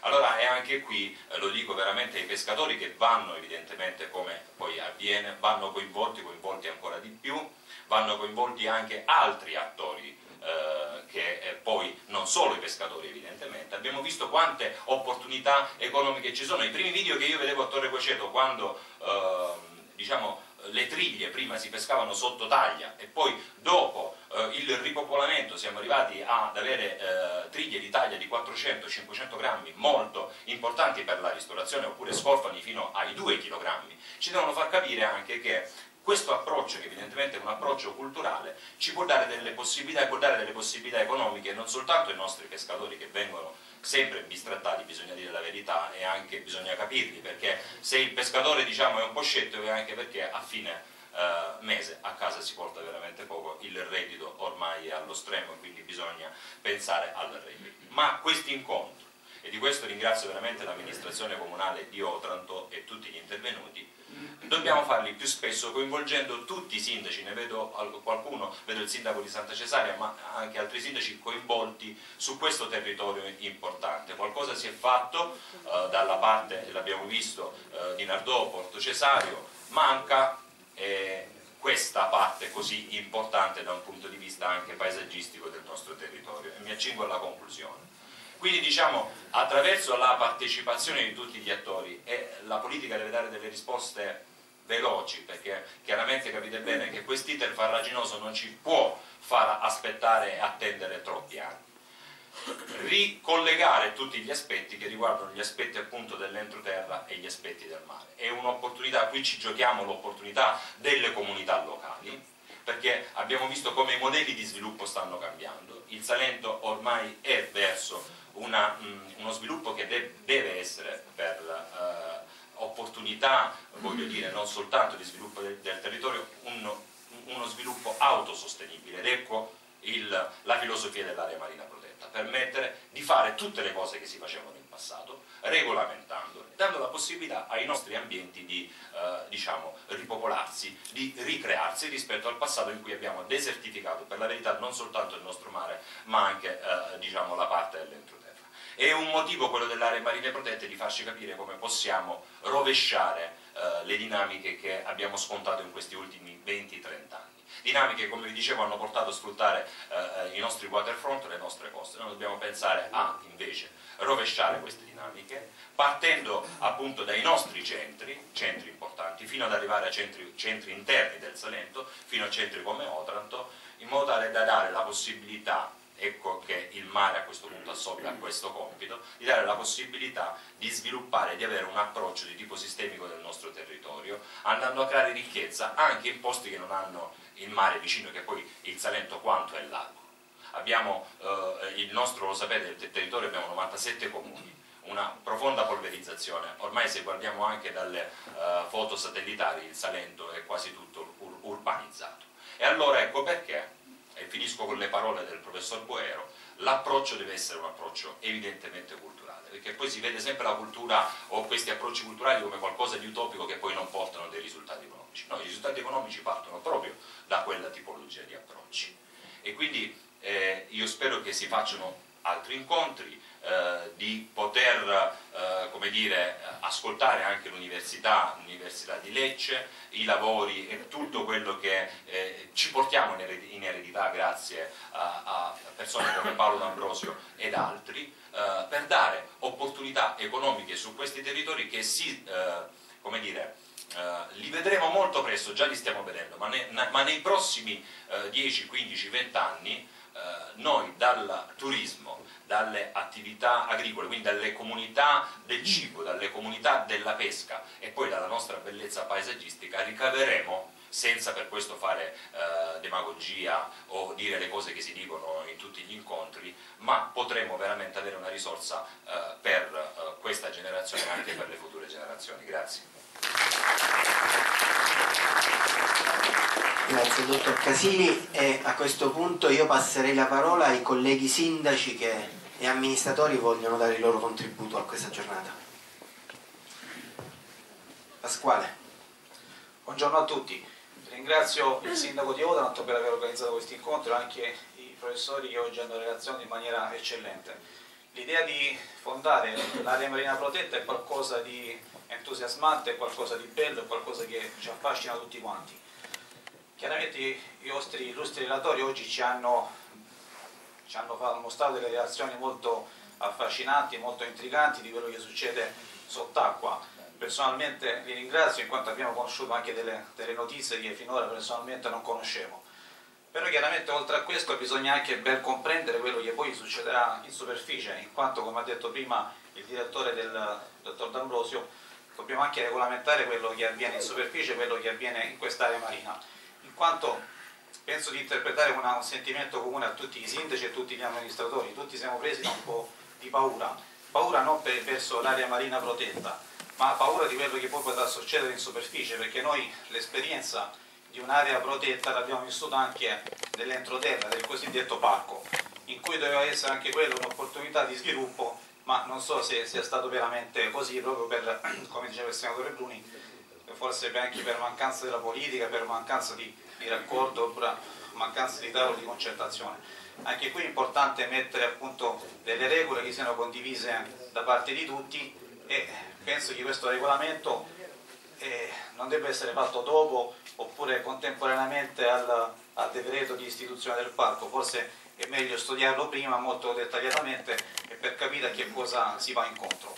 Allora è anche qui, eh, lo dico veramente ai pescatori che vanno evidentemente come poi avviene, vanno coinvolti, coinvolti ancora di più, vanno coinvolti anche altri attori eh, che eh, poi non solo i pescatori evidentemente, abbiamo visto quante opportunità economiche ci sono, i primi video che io vedevo a Torre Coceto quando eh, diciamo, le triglie prima si pescavano sotto taglia e poi dopo eh, il ripopolamento siamo arrivati ad avere eh, triglie di taglia di 400-500 grammi molto importanti per la ristorazione oppure scorfani fino ai 2 kg, ci devono far capire anche che questo approccio, che evidentemente è un approccio culturale, ci può dare delle possibilità, può dare delle possibilità economiche non soltanto ai nostri pescatori che vengono sempre bistrattati, bisogna dire la verità e anche bisogna capirli, perché se il pescatore diciamo, è un po' scettico è anche perché a fine eh, mese a casa si porta veramente poco, il reddito ormai è allo stremo e quindi bisogna pensare al reddito. Ma questi incontri, e di questo ringrazio veramente l'amministrazione comunale di Otranto e tutti gli intervenuti, dobbiamo farli più spesso coinvolgendo tutti i sindaci, ne vedo qualcuno, vedo il sindaco di Santa Cesaria, ma anche altri sindaci coinvolti su questo territorio importante. Qualcosa si è fatto eh, dalla parte, l'abbiamo visto, eh, di Nardò, Porto Cesario, manca eh, questa parte così importante da un punto di vista anche paesaggistico del nostro territorio. E mi accingo alla conclusione. Quindi diciamo attraverso la partecipazione di tutti gli attori e la politica deve dare delle risposte veloci perché chiaramente capite bene che quest'iter farraginoso non ci può far aspettare e attendere troppi anni. Ricollegare tutti gli aspetti che riguardano gli aspetti appunto dell'entroterra e gli aspetti del mare. È un'opportunità, qui ci giochiamo l'opportunità delle comunità locali perché abbiamo visto come i modelli di sviluppo stanno cambiando. Il Salento ormai è verso una, mh, uno sviluppo che de deve essere per uh, opportunità, voglio dire, non soltanto di sviluppo del, del territorio, un, uno sviluppo autosostenibile ed ecco il, la filosofia dell'area marina protetta. protetta, permettere di fare tutte le cose che si facevano in passato, regolamentandole, dando la possibilità ai nostri ambienti di eh, diciamo, ripopolarsi, di ricrearsi rispetto al passato in cui abbiamo desertificato per la verità non soltanto il nostro mare ma anche eh, diciamo, la parte dell'entroterra. È un motivo quello delle aree marine protette di farci capire come possiamo rovesciare eh, le dinamiche che abbiamo scontato in questi ultimi 20-30 anni dinamiche come vi dicevo hanno portato a sfruttare eh, i nostri waterfront, le nostre coste. Noi dobbiamo pensare a invece rovesciare queste dinamiche partendo appunto dai nostri centri, centri importanti, fino ad arrivare a centri, centri interni del Salento, fino a centri come Otranto, in modo tale da dare la possibilità ecco che il mare a questo punto assolve questo compito, di dare la possibilità di sviluppare, di avere un approccio di tipo sistemico del nostro territorio, andando a creare ricchezza anche in posti che non hanno il mare vicino, che poi il Salento quanto è largo. Abbiamo eh, il nostro, lo sapete, del territorio abbiamo 97 comuni, una profonda polverizzazione, ormai se guardiamo anche dalle uh, foto satellitari il Salento è quasi tutto ur urbanizzato. E allora ecco perché, e finisco con le parole del professor Boero, l'approccio deve essere un approccio evidentemente culturale, perché poi si vede sempre la cultura o questi approcci culturali come qualcosa di utopico che poi non portano dei risultati economici. No, i risultati economici partono proprio da quella tipologia di approcci. E quindi eh, io spero che si facciano altri incontri, eh, di poter eh, dire, ascoltare anche l'università, l'università di Lecce, i lavori e tutto quello che eh, ci portiamo in eredità grazie a, a, persone come Paolo D'Ambrosio ed altri, eh, per dare opportunità economiche su questi territori che si, eh, come dire, Uh, li vedremo molto presto, già li stiamo vedendo, ma, ne, ma nei prossimi uh, 10, 15, 20 anni noi dal turismo, dalle attività agricole, quindi dalle comunità del cibo, dalle comunità della pesca e poi dalla nostra bellezza paesaggistica ricaveremo senza per questo fare eh, demagogia o dire le cose che si dicono in tutti gli incontri, ma potremo veramente avere una risorsa eh, per eh, questa generazione e anche per le future generazioni. Grazie. Grazie dottor Casini e a questo punto io passerei la parola ai colleghi sindaci che e amministratori vogliono dare il loro contributo a questa giornata. Pasquale. Buongiorno a tutti, ringrazio il sindaco di Otranto per aver organizzato questo incontro e anche i professori che oggi hanno relazione in maniera eccellente. L'idea di fondare l'area marina protetta è qualcosa di entusiasmante, è qualcosa di bello, è qualcosa che ci affascina tutti quanti. Chiaramente i nostri illustri relatori oggi ci hanno ci hanno mostrato delle reazioni molto affascinanti, molto intriganti di quello che succede sott'acqua. Personalmente li ringrazio in quanto abbiamo conosciuto anche delle, delle notizie che finora personalmente non conoscevo. Però chiaramente oltre a questo bisogna anche ben comprendere quello che poi succederà in superficie, in quanto come ha detto prima il direttore del dottor D'Ambrosio, dobbiamo anche regolamentare quello che avviene in superficie e quello che avviene in quest'area marina, in quanto penso di interpretare una, un sentimento comune a tutti i sindaci e tutti gli amministratori, tutti siamo presi da un po' di paura, paura non per, verso l'area marina protetta, ma paura di quello che poi potrà succedere in superficie, perché noi l'esperienza di un'area protetta l'abbiamo vissuta anche nell'entroterra, del cosiddetto parco, in cui doveva essere anche quella un'opportunità di sviluppo, ma non so se sia stato veramente così, proprio per, come diceva il senatore Bruni, forse anche per mancanza della politica, per mancanza di di raccordo oppure mancanza di tavolo di concertazione. Anche qui è importante mettere appunto delle regole che siano condivise da parte di tutti e penso che questo regolamento eh, non debba essere fatto dopo oppure contemporaneamente al, al decreto di istituzione del parco, forse è meglio studiarlo prima molto dettagliatamente e per capire a che cosa si va incontro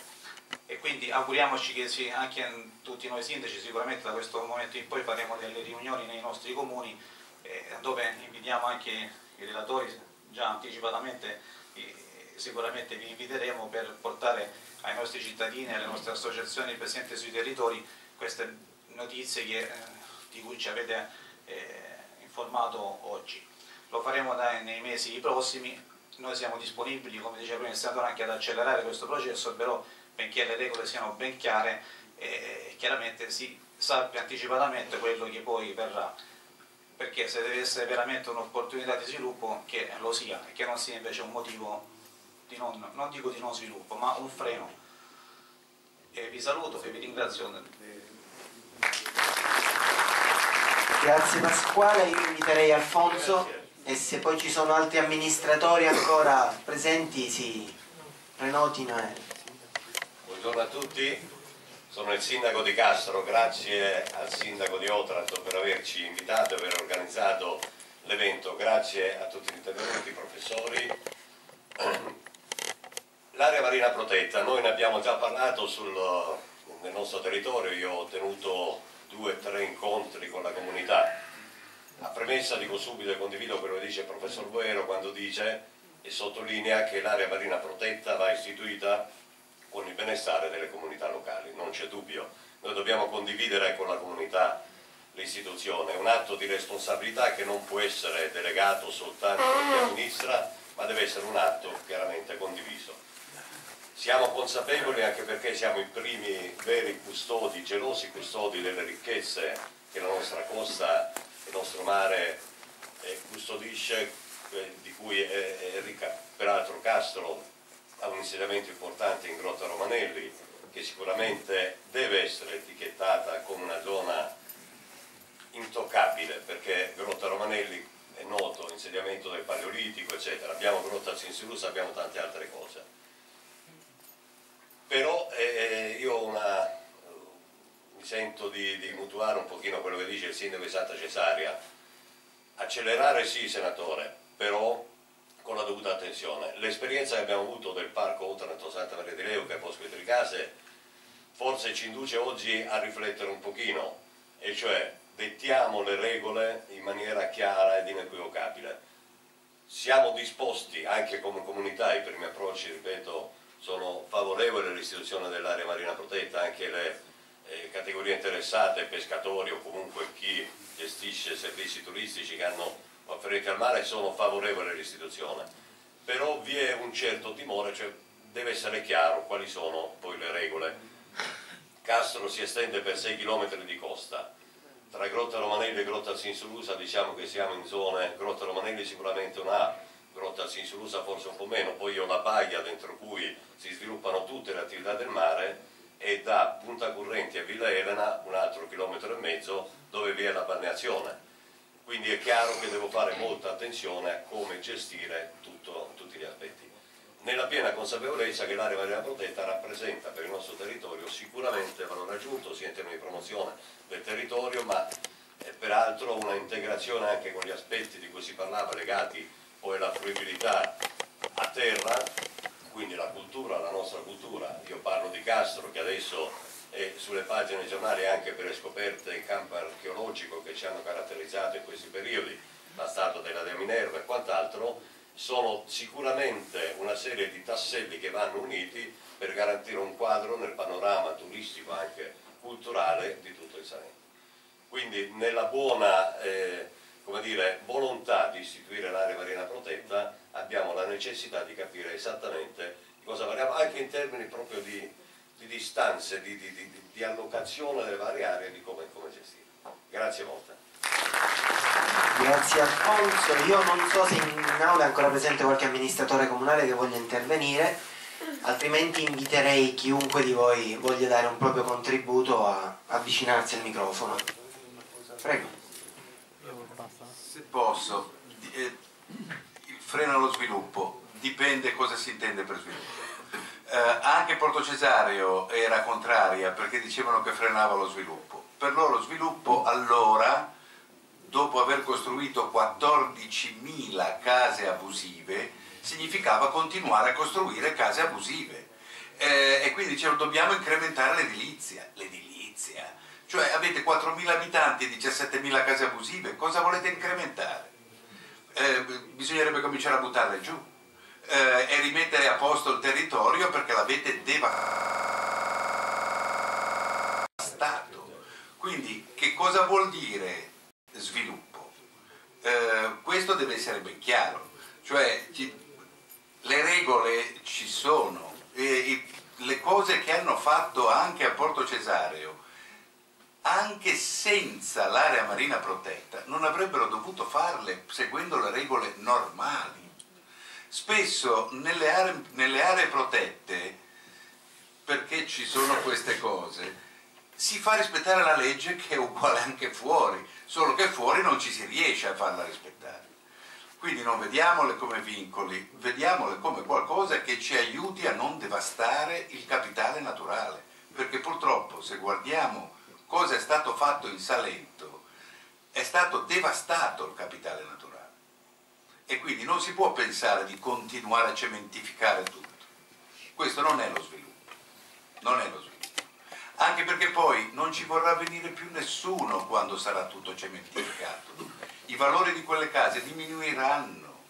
e quindi auguriamoci che sì, anche tutti noi sindaci sicuramente da questo momento in poi faremo delle riunioni nei nostri comuni eh, dove invitiamo anche i relatori già anticipatamente eh, sicuramente vi inviteremo per portare ai nostri cittadini e alle nostre associazioni presenti sui territori queste notizie che, eh, di cui ci avete eh, informato oggi. Lo faremo nei mesi prossimi, noi siamo disponibili, come diceva prima il senatore, anche ad accelerare questo processo, però benché le regole siano ben chiare, eh, chiaramente si sappia anticipatamente quello che poi verrà. Perché se deve essere veramente un'opportunità di sviluppo che lo sia e che non sia invece un motivo di non, non dico di non sviluppo, ma un freno. E vi saluto e vi ringrazio. Grazie Pasquale, io inviterei Alfonso e se poi ci sono altri amministratori ancora presenti si prenotino. E... Buongiorno a tutti, sono il sindaco di Castro, grazie al sindaco di Otranto per averci invitato e aver organizzato l'evento, grazie a tutti gli intervenuti, professori. L'area marina protetta, noi ne abbiamo già parlato sul, nel nostro territorio, io ho tenuto due o tre incontri con la comunità. A premessa dico subito e condivido quello che dice il professor Boero quando dice e sottolinea che l'area marina protetta va istituita con il benestare delle comunità locali, non c'è dubbio. Noi dobbiamo condividere con la comunità l'istituzione, è un atto di responsabilità che non può essere delegato soltanto a chi amministra, ma deve essere un atto chiaramente condiviso. Siamo consapevoli anche perché siamo i primi veri custodi, gelosi custodi delle ricchezze che la nostra costa, il nostro mare eh, custodisce, eh, di cui è, è ricca. Peraltro Castro ha un insediamento importante in Grotta Romanelli, che sicuramente deve essere etichettata come una zona intoccabile perché Grotta Romanelli è noto, insediamento del Paleolitico, eccetera. Abbiamo Grotta Cinsilus, abbiamo tante altre cose. Però eh, io una, mi sento di, di, mutuare un pochino quello che dice il sindaco di Santa Cesaria. Accelerare sì, senatore, però con la dovuta attenzione. L'esperienza che abbiamo avuto del parco Otranto Santa Maria di Leo, che è Bosco di Tricase, forse ci induce oggi a riflettere un pochino, e cioè dettiamo le regole in maniera chiara ed inequivocabile. Siamo disposti anche come comunità, i primi approcci, ripeto, sono favorevoli all'istituzione dell'area marina protetta, anche le eh, categorie interessate, pescatori o comunque chi gestisce servizi turistici che hanno afferenti al mare sono favorevoli all'istituzione. Però vi è un certo timore, cioè deve essere chiaro quali sono poi le regole. Castro si estende per 6 km di costa, tra Grotta Romanelli e Grotta Sinsulusa diciamo che siamo in zone, Grotta Romanelli sicuramente una Grotta Sinsulusa forse un po' meno, poi ho la baia dentro cui si sviluppano tutte le attività del mare e da Punta Currenti a Villa Elena un altro chilometro e mezzo dove vi è la balneazione. Quindi è chiaro che devo fare molta attenzione a come gestire tutto, tutti gli aspetti nella piena consapevolezza che l'area marina protetta rappresenta per il nostro territorio sicuramente valore aggiunto sia in termini di promozione del territorio ma eh, peraltro una integrazione anche con gli aspetti di cui si parlava legati poi alla fruibilità a terra quindi la cultura, la nostra cultura io parlo di Castro che adesso è sulle pagine giornali anche per le scoperte in campo archeologico che ci hanno caratterizzato in questi periodi la statua della De Minerva e quant'altro sono sicuramente una serie di tasselli che vanno uniti per garantire un quadro nel panorama turistico anche culturale di tutto il Salento. Quindi nella buona eh, dire, volontà di istituire l'area marina protetta abbiamo la necessità di capire esattamente di cosa parliamo, anche in termini proprio di, di distanze, di, di, di, allocazione delle varie aree e di come, come gestire. Grazie molte. Grazie Alfonso, io non so se in aula è ancora presente qualche amministratore comunale che voglia intervenire, altrimenti inviterei chiunque di voi voglia dare un proprio contributo a avvicinarsi al microfono. Prego. Se posso, eh, il freno allo sviluppo, dipende cosa si intende per sviluppo. Eh, anche Porto Cesario era contraria perché dicevano che frenava lo sviluppo. Per loro sviluppo allora dopo aver costruito 14.000 case abusive, significava continuare a costruire case abusive. Eh, e quindi dicevano dobbiamo incrementare l'edilizia. L'edilizia? Cioè avete 4.000 abitanti e 17.000 case abusive, cosa volete incrementare? Eh, bisognerebbe cominciare a buttarle giù eh, e rimettere a posto il territorio perché l'avete devastato. Quindi che cosa vuol dire sviluppo. Eh, questo deve essere ben chiaro, cioè ci, le regole ci sono, e, le cose che hanno fatto anche a Porto Cesareo, anche senza l'area marina protetta, non avrebbero dovuto farle seguendo le regole normali. Spesso nelle aree, nelle aree protette, perché ci sono queste cose, si fa rispettare la legge che è uguale anche fuori, solo che fuori non ci si riesce a farla rispettare. Quindi non vediamole come vincoli, vediamole come qualcosa che ci aiuti a non devastare il capitale naturale, perché purtroppo se guardiamo cosa è stato fatto in Salento, è stato devastato il capitale naturale e quindi non si può pensare di continuare a cementificare tutto. Questo non è lo sviluppo, non è lo sviluppo. Anche perché poi non ci vorrà venire più nessuno quando sarà tutto cementificato i valori di quelle case diminuiranno.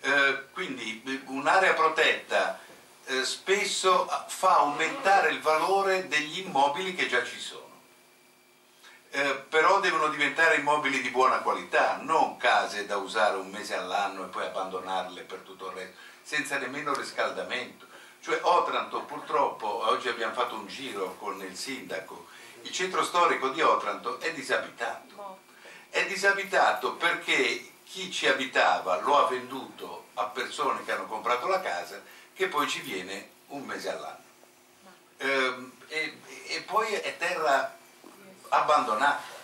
Eh, quindi eh, un'area protetta eh, spesso fa aumentare il valore degli immobili che già ci sono. Eh, però devono diventare immobili di buona qualità, non case da usare un mese all'anno e poi abbandonarle per tutto il resto, senza nemmeno riscaldamento. Cioè Otranto purtroppo, oggi abbiamo fatto un giro con il sindaco, il centro storico di Otranto è disabitato è disabitato perché chi ci abitava lo ha venduto a persone che hanno comprato la casa che poi ci viene un mese all'anno. Eh, e, e, poi è terra abbandonata.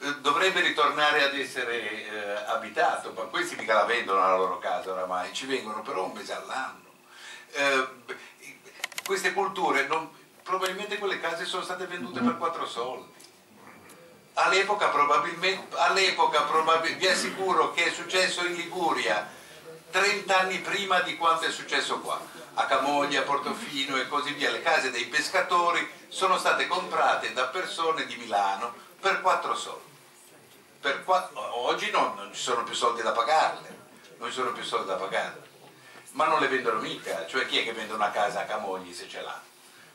Eh, dovrebbe ritornare ad essere eh, abitato, ma questi mica la vendono la loro casa oramai, ci vengono però un mese all'anno. Eh, queste culture, non, probabilmente quelle case sono state vendute per quattro soldi all'epoca probabilmente, all'epoca probabil, vi assicuro che è successo in Liguria 30 anni prima di quanto è successo qua, a Camoglia, a Portofino e così via, le case dei pescatori sono state comprate da persone di Milano per 4 soldi. Per 4, oggi no, non ci sono più soldi da pagarle, non ci sono più soldi da pagarle, ma non le vendono mica, cioè chi è che vende una casa a Camogli se ce l'ha?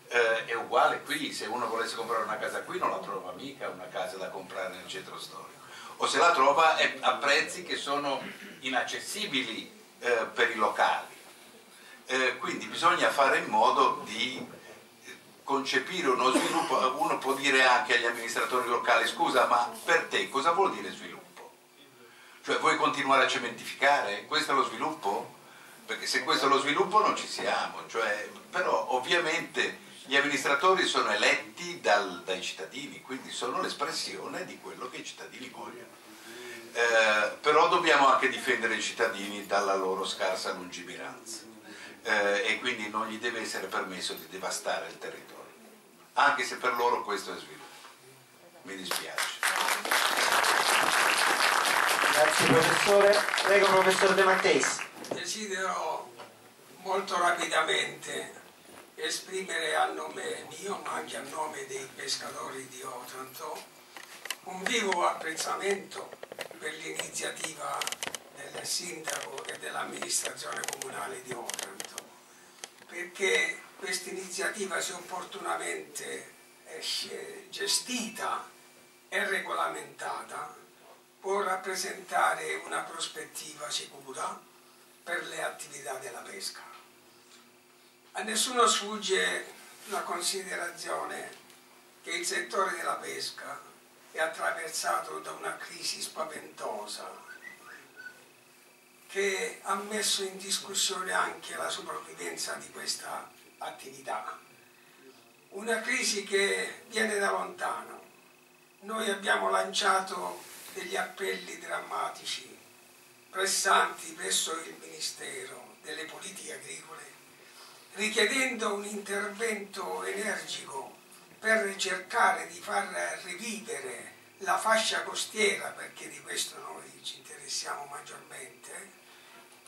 eh, è uguale qui, se uno volesse comprare una casa qui non la trova mica una casa da comprare nel centro storico, o se la trova è a prezzi che sono inaccessibili eh, per i locali. Eh, quindi bisogna fare in modo di concepire uno sviluppo, uno può dire anche agli amministratori locali, scusa ma per te cosa vuol dire sviluppo? Cioè vuoi continuare a cementificare? Questo è lo sviluppo? Perché se questo è lo sviluppo non ci siamo, cioè, però ovviamente gli amministratori sono eletti dal, dai cittadini, quindi sono l'espressione di quello che i cittadini vogliono. Eh, però dobbiamo anche difendere i cittadini dalla loro scarsa lungimiranza eh, e quindi non gli deve essere permesso di devastare il territorio, anche se per loro questo è sviluppo. Mi dispiace. Grazie professore. Prego professor De Matteis. Desidero molto rapidamente esprimere a nome mio, ma anche a nome dei pescatori di Otranto, un vivo apprezzamento per l'iniziativa del sindaco e dell'amministrazione comunale di Otranto, perché questa iniziativa, se opportunamente gestita e regolamentata, può rappresentare una prospettiva sicura per le attività della pesca. A nessuno sfugge la considerazione che il settore della pesca è attraversato da una crisi spaventosa che ha messo in discussione anche la sopravvivenza di questa attività. Una crisi che viene da lontano. Noi abbiamo lanciato degli appelli drammatici, pressanti presso il Ministero delle Politiche Agricole richiedendo un intervento energico per cercare di far rivivere la fascia costiera, perché di questo noi ci interessiamo maggiormente,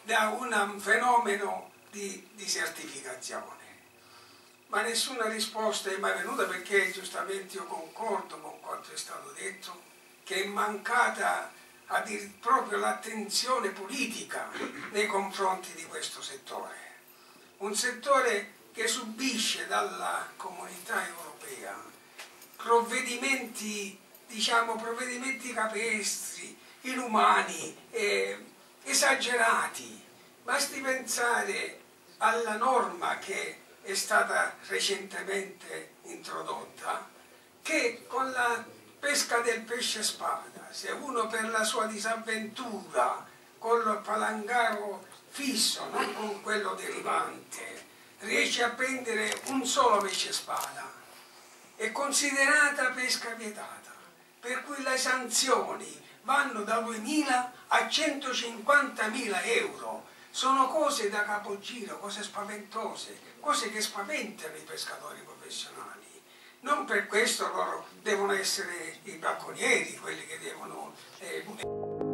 da un fenomeno di desertificazione. Ma nessuna risposta è mai venuta perché giustamente io concordo con quanto è stato detto, che è mancata proprio l'attenzione politica nei confronti di questo settore un settore che subisce dalla comunità europea provvedimenti, diciamo, provvedimenti capestri, inumani, eh, esagerati. Basti pensare alla norma che è stata recentemente introdotta, che con la pesca del pesce spada, se uno per la sua disavventura col palangaro fisso, non con quello derivante, riesce a prendere un solo pesce spada, è considerata pesca vietata, per cui le sanzioni vanno da 2.000 a 150.000 euro. Sono cose da capogiro, cose spaventose, cose che spaventano i pescatori professionali. Non per questo loro devono essere i bracconieri quelli che devono... Eh,